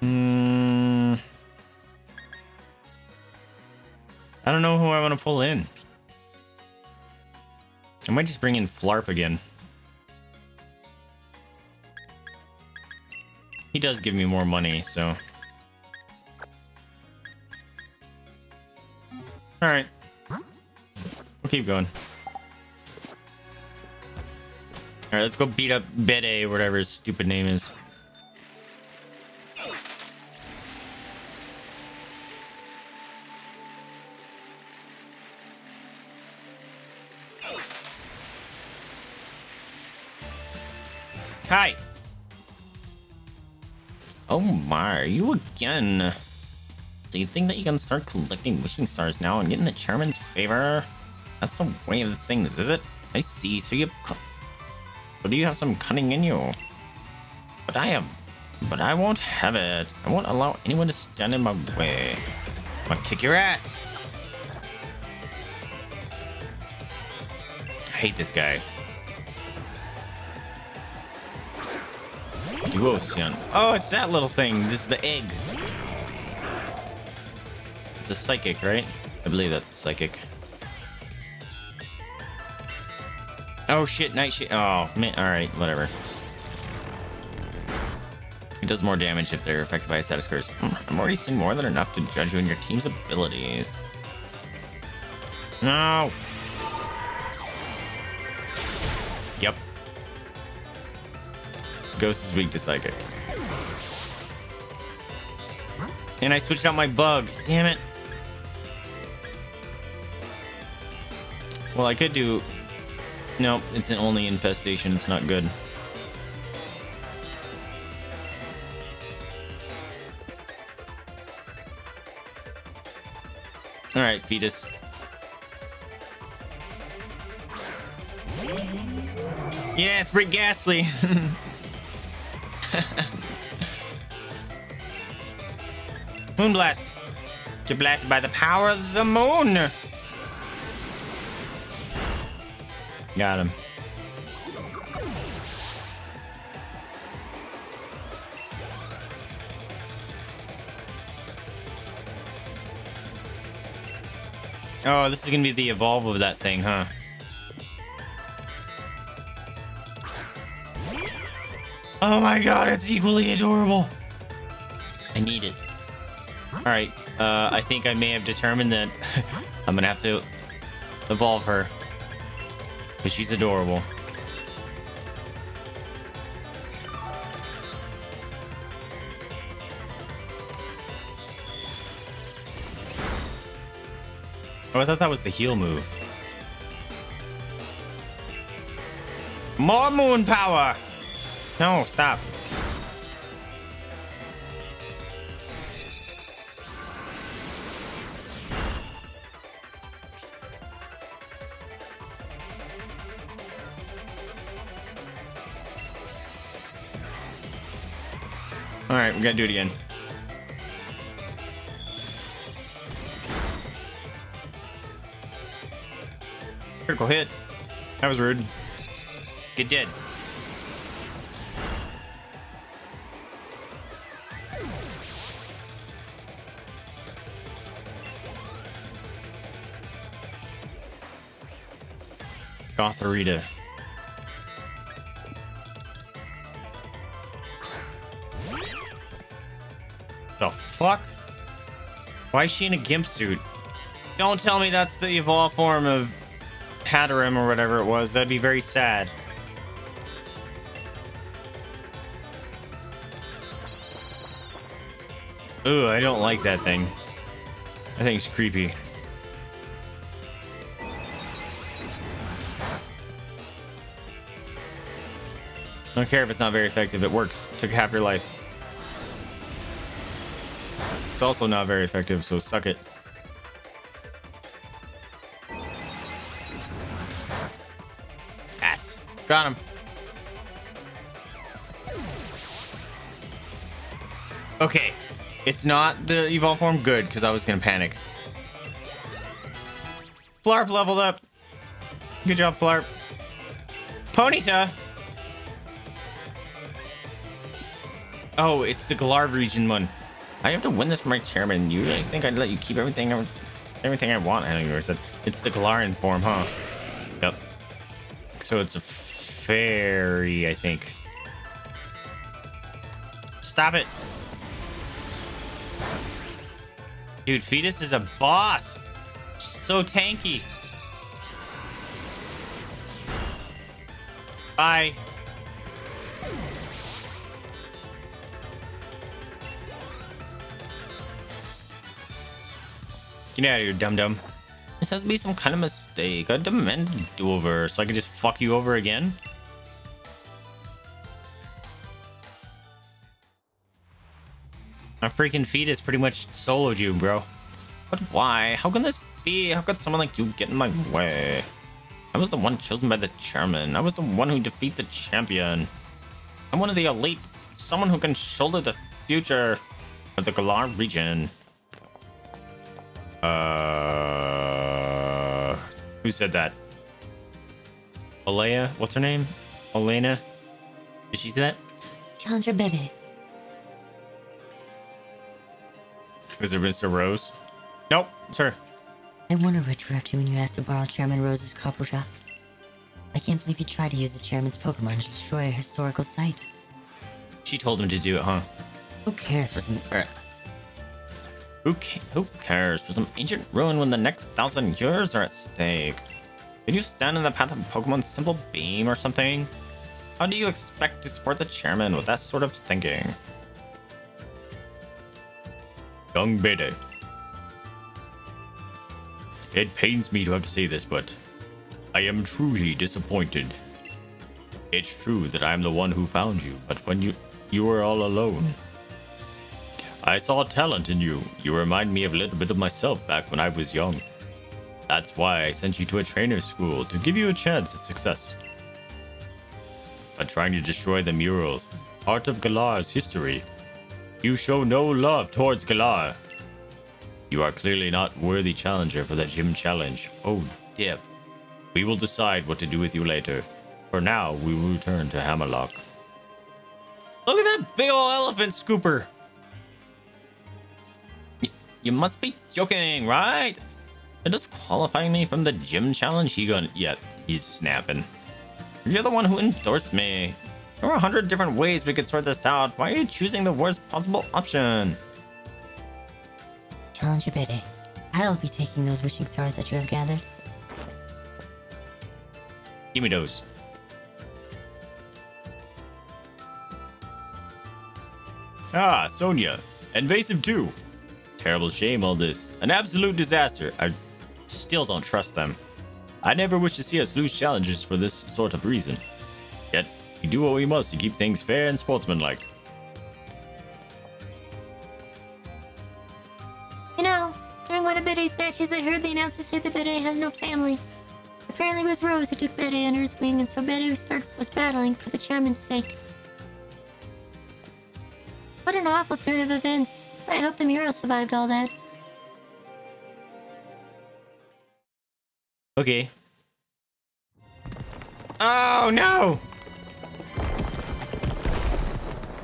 Hmm. I don't know who I want to pull in. I might just bring in Flarp again. He does give me more money, so. Alright. We'll keep going. Alright, let's go beat up Bede, whatever his stupid name is. Hi. Oh my, you again. Do you think that you can start collecting wishing stars now and get in the chairman's favor? That's the way of things, is it? I see, so you have... So do you have some cunning in you? But I have... But I won't have it. I won't allow anyone to stand in my way. Gonna kick your ass. I hate this guy. Oh, it's that little thing. This is the egg. It's a psychic, right? I believe that's a psychic. Oh shit, night shit. Oh man, all right, whatever. It does more damage if they're affected by a status curse. Hmm, I'm already seeing more than enough to judge you and your team's abilities. No. Ghost is weak to psychic. And I switched out my bug. Damn it. Well, I could do... No, it's an only infestation. It's not good. All right, fetus. Yeah, it's pretty Ghastly. [LAUGHS] [LAUGHS] Moonblast. You're blasted by the power of the moon. Got him. Oh, this is gonna be the evolve of that thing, huh? Oh my god, it's equally adorable. I need it. Alright, uh, I think I may have determined that [LAUGHS] I'm gonna have to evolve her. Because she's adorable. Oh, I thought that was the heal move. More moon power! No, stop. All right, we gotta do it again. Critical hit. That was rude. Get dead. Gothorita. The fuck? Why is she in a gimp suit? Don't tell me that's the evolved form of Hattrem or whatever it was. That'd be very sad. Ooh, I don't like that thing. I think it's creepy. Don't care if it's not very effective. It works. Took half your life. It's also not very effective, so suck it. Ass. Got him. Okay. It's not the evolve form. Good, because I was going to panic. Flarp leveled up. Good job, Flarp. Ponyta. Oh, it's the Galar region one. I have to win this for my chairman. You really think I'd let you keep everything everything I want? I know you said it's the Galarian form, huh? Yep. So it's a fairy, I think. Stop it. Dude, Fetus is a boss. So tanky. Bye. Get out of here, dum dum. This has to be some kind of mistake. I demand do-over so I can just fuck you over again. My freaking fetus pretty much soloed you, bro. But why? How can this be? How could someone like you get in my way? I was the one chosen by the chairman. I was the one who defeat the champion. I'm one of the elite. Someone who can shoulder the future of the Galar region. Uh, who said that? Alea? What's her name? Elena? Did she say that? Chandra Bede. Is it Mr. Rose? Nope, it's her. I wonder which left you when you asked to borrow Chairman Rose's Copperajah. I can't believe you tried to use the chairman's Pokemon to destroy a historical site. She told him to do it, huh? Who cares What's in Alright. Who, who cares for some ancient ruin when the next thousand years are at stake? Can you stand in the path of Pokemon's simple beam or something? How do you expect to support the chairman with that sort of thinking? Young Bede. It pains me to have to say this, but I am truly disappointed. It's true that I'm the one who found you, but when you you were all alone, I saw talent in you. You remind me of a little bit of myself back when I was young. That's why I sent you to a trainer school to give you a chance at success. But trying to destroy the mural, part of Galar's history, you show no love towards Galar. You are clearly not worthy challenger for the gym challenge. Oh, dip. We will decide what to do with you later. For now, we will return to Hammerlocke. Look at that big ol' elephant scooper. You must be joking, right? It is qualifying me from the gym challenge. He gonna yeah, he's snapping. You're the one who endorsed me. There are a hundred different ways we could sort this out. Why are you choosing the worst possible option? Challenger Bede? I'll be taking those wishing stars that you have gathered. Give me those. Ah, Sonia. Invasive too. Terrible shame, all this. An absolute disaster. I still don't trust them. I never wish to see us lose challenges for this sort of reason. Yet, we do what we must to keep things fair and sportsmanlike. You know, during one of Bede's matches, I heard the announcer say that Bede has no family. Apparently, it was Rose who took Bede under his wing, and so Bede was battling for the chairman's sake. What an awful turn of events. I hope the mural survived all that. Okay. Oh no!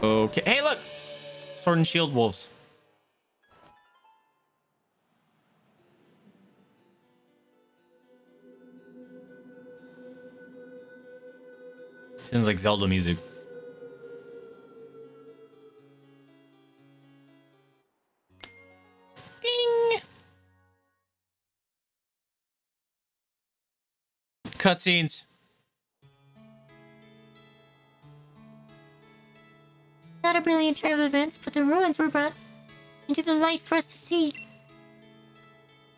Okay. Hey, look! Sword and Shield wolves. Sounds like Zelda music. Cutscenes. Not a brilliant turn of events, but the ruins were brought into the light for us to see.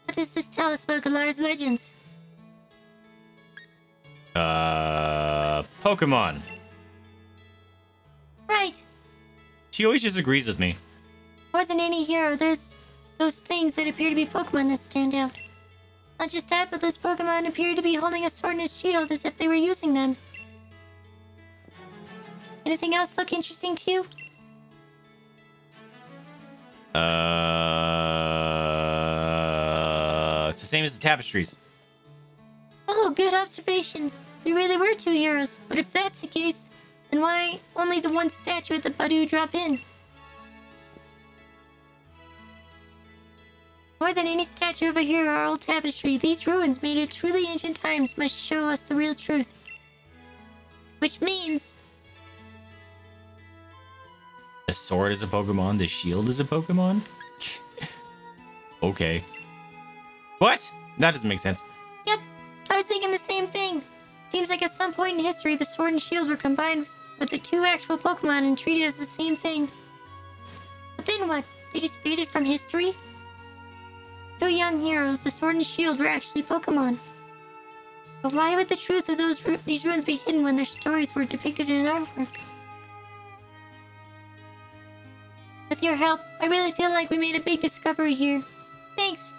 What does this tell us about Galar's legends? Uh, Pokemon. Right. She always disagrees with me. More than any hero, there's those things that appear to be Pokemon that stand out. Not just that, but those Pokemon appear to be holding a sword and a shield as if they were using them. Anything else look interesting to you? Uh, it's the same as the tapestries. Oh, good observation. There really were two heroes, but if that's the case, then why only the one statue at the Budew Drop Inn? More than any statue over here or old tapestry, these ruins made of truly ancient times must show us the real truth. Which means The sword is a Pokemon. The shield is a Pokemon. [LAUGHS] okay. What? That doesn't make sense. Yep, I was thinking the same thing. Seems like at some point in history, the sword and shield were combined with the two actual Pokemon and treated as the same thing. But then what? They just faded from history? Two young heroes, the sword and shield were actually Pokemon. But why would the truth of those ru- these ruins be hidden when their stories were depicted in artwork? With your help, I really feel like we made a big discovery here. Thanks.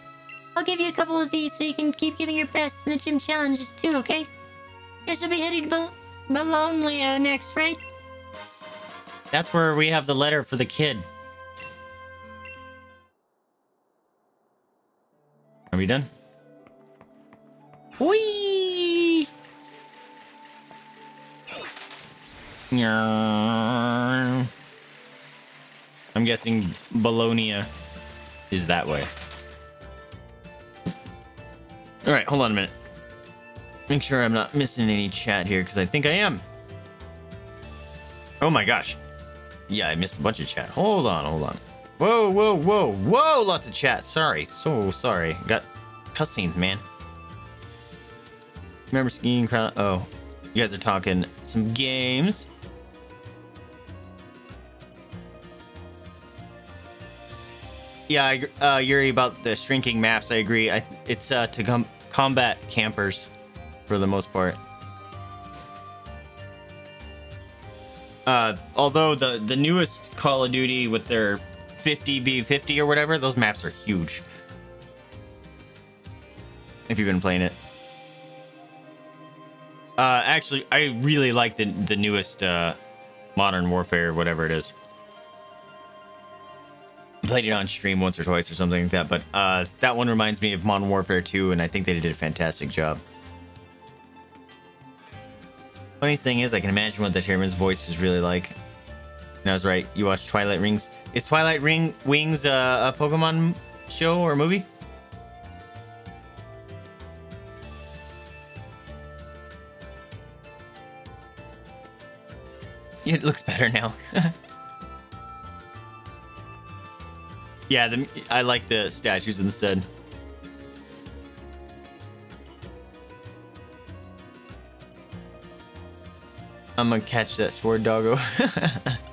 I'll give you a couple of these so you can keep giving your best in the gym challenges too, okay? Guess you'll be heading to Ballonlea next, right? That's where we have the letter for the kid. Are we done? Whee! I'm guessing Ballonlea is that way. All right, hold on a minute. Make sure I'm not missing any chat here because I think I am. Oh my gosh. Yeah, I missed a bunch of chat. Hold on, hold on. Whoa, whoa, whoa, whoa! Lots of chat. Sorry, so sorry. Got cutscenes, man. Remember skiing crowd? Oh, you guys are talking some games. Yeah, I, uh, Yuri, about the shrinking maps, I agree. I, it's uh, to com- combat campers for the most part. Uh, although the the newest Call of Duty with their 50 v 50 or whatever, those maps are huge. If you've been playing it. Uh, actually, I really like the the newest uh, Modern Warfare, whatever it is. Played it on stream once or twice or something like that, but uh, that one reminds me of Modern Warfare 2, and I think they did a fantastic job. Funny thing is, I can imagine what the chairman's voice is really like. And I was right. You watched Twilight Wings. Is Twilight Ring Wings a Pokemon show or movie? [LAUGHS] It looks better now. [LAUGHS] yeah, the, I like the statues instead. I'm gonna catch that sword doggo. [LAUGHS]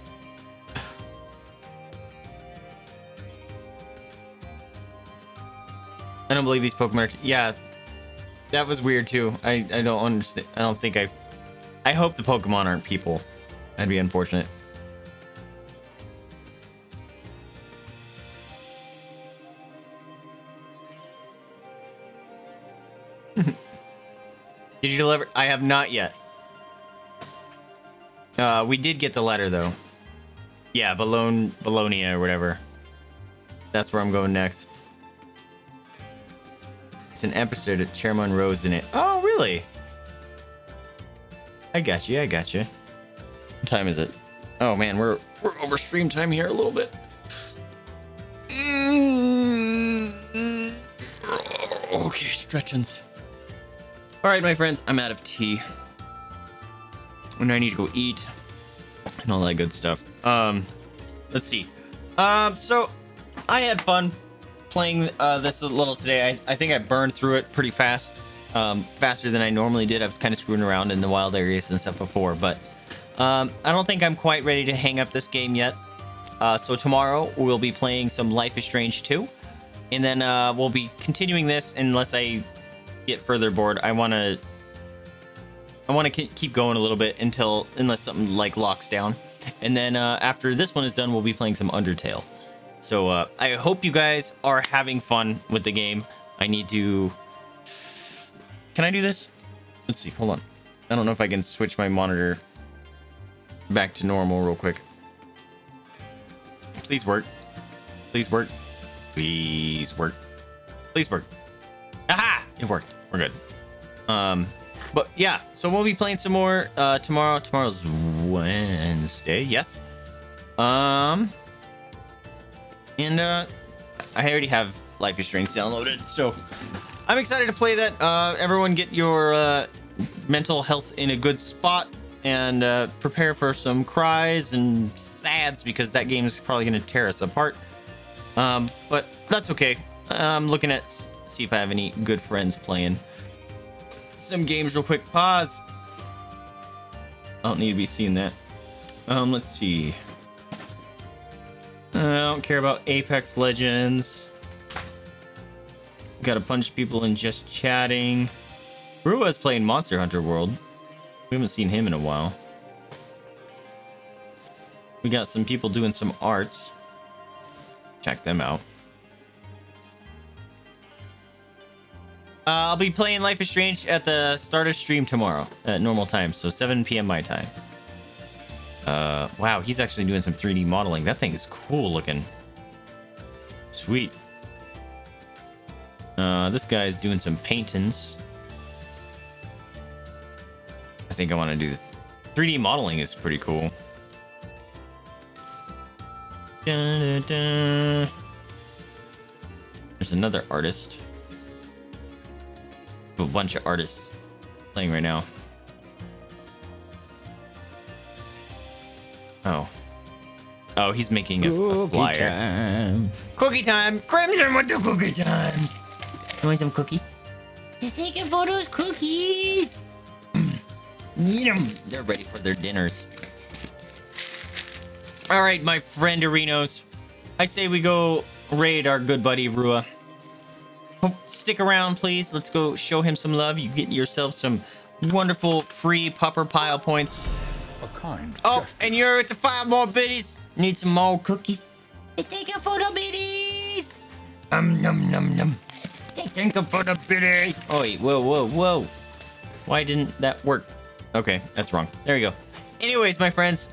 I don't believe these Pokemon are. Yeah, that was weird too. I I don't understand. I don't think I. I hope the Pokemon aren't people. That'd be unfortunate. [LAUGHS] Did you deliver? I have not yet. Uh, we did get the letter though. Yeah, Bologna, Bologna or whatever. That's where I'm going next. It's an episode of Chairman Rose in it. Oh, really? I got you. I got you. What time is it? Oh man, we're we're over stream time here a little bit. Mm. Okay, stretchings. All right, my friends, I'm out of tea. And I need to go eat and all that good stuff. Um, let's see. Um, so I had fun playing uh, this a little today. I, I think I burned through it pretty fast, um, faster than I normally did. I was kind of screwing around in the wild areas and stuff before, but um, I don't think I'm quite ready to hang up this game yet. Uh, so tomorrow we'll be playing some Life is Strange 2, and then uh, we'll be continuing this unless I get further bored. I want to I want to keep going a little bit until unless something like locks down, and then uh, after this one is done, we'll be playing some Undertale. So uh, I hope you guys are having fun with the game. I need to. Can I do this? Let's see. Hold on. I don't know if I can switch my monitor back to normal real quick. Please work. Please work. Please work. Please work. Aha! It worked. We're good. Um, but yeah, so we'll be playing some more uh, tomorrow. Tomorrow's Wednesday. Yes. Um, and uh, I already have Life is Strange downloaded, so I'm excited to play that. Uh, everyone, get your uh, mental health in a good spot and uh, prepare for some cries and sads because that game is probably going to tear us apart. Um, but that's okay. I'm looking at see if I have any good friends playing some games real quick. Pause. I don't need to be seeing that. Um, let's see. Uh, I don't care about Apex Legends. Got a bunch of people in just chatting. Rua's playing Monster Hunter World. We haven't seen him in a while. We got some people doing some arts. Check them out. Uh, I'll be playing Life is Strange at the start of stream tomorrow at normal time, so 7 p.m. my time. Uh, wow, he's actually doing some 3D modeling. That thing is cool looking. Sweet. Uh, this guy's doing some paintings. I think I want to do this. 3D modeling is pretty cool. Dun, dun, dun. There's another artist. A bunch of artists. playing right now? Oh. Oh, he's making a, a Cookie flyer. time. Cookie time! Crimson with the cookie time! You want some cookies? Just taking photos, cookies. Mm. Eat 'em. They're ready for their dinners. All right, my friend Arinos. I say we go raid our good buddy Rua. Oh, Stick around, please. Let's go show him some love. You get yourself some wonderful free pupper pile points. A kind Oh, gesture. and you're at the five more biddies. Need some more cookies? Just taking photo biddies. Um, num, num, num. Thank you for the biddies. Oh, wait, whoa, whoa, whoa. Why didn't that work? Okay, that's wrong. There you go. Anyways, my friends,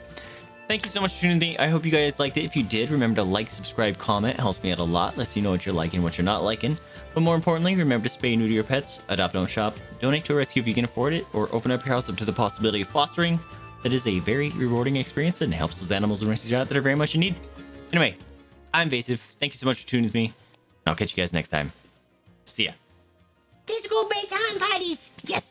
thank you so much for tuning in. to me. I hope you guys liked it. If you did, remember to like, subscribe, comment. It helps me out a lot. Lets you know what you're liking, what you're not liking. But more importantly, remember to spay and neuter your pets, adopt, don't shop, donate to a rescue if you can afford it, or open up your house up to the possibility of fostering. That is a very rewarding experience and helps those animals and rescues out that are very much in need. Anyway, I'm Vaesive. Thank you so much for tuning with me. I'll catch you guys next time. See ya. Disco bedtime parties. Yes.